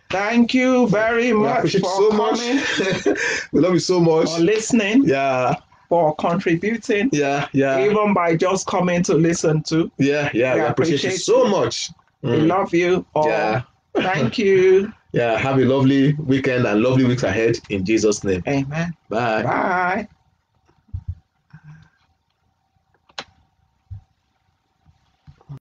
S1: Thank you very much
S2: appreciate
S1: for
S2: so
S1: coming,
S2: much. we love you so much.
S1: for listening,
S2: Yeah,
S1: for contributing,
S2: yeah, yeah,
S1: even by just coming to listen to.
S2: yeah, yeah.
S1: We
S2: We appreciate you so much.
S1: We
S2: Mm.
S1: love you all.
S2: Yeah.
S1: Thank you.
S2: Yeah, have a lovely weekend and lovely weeks ahead in Jesus' name.
S1: Amen.
S2: Bye.
S1: Bye.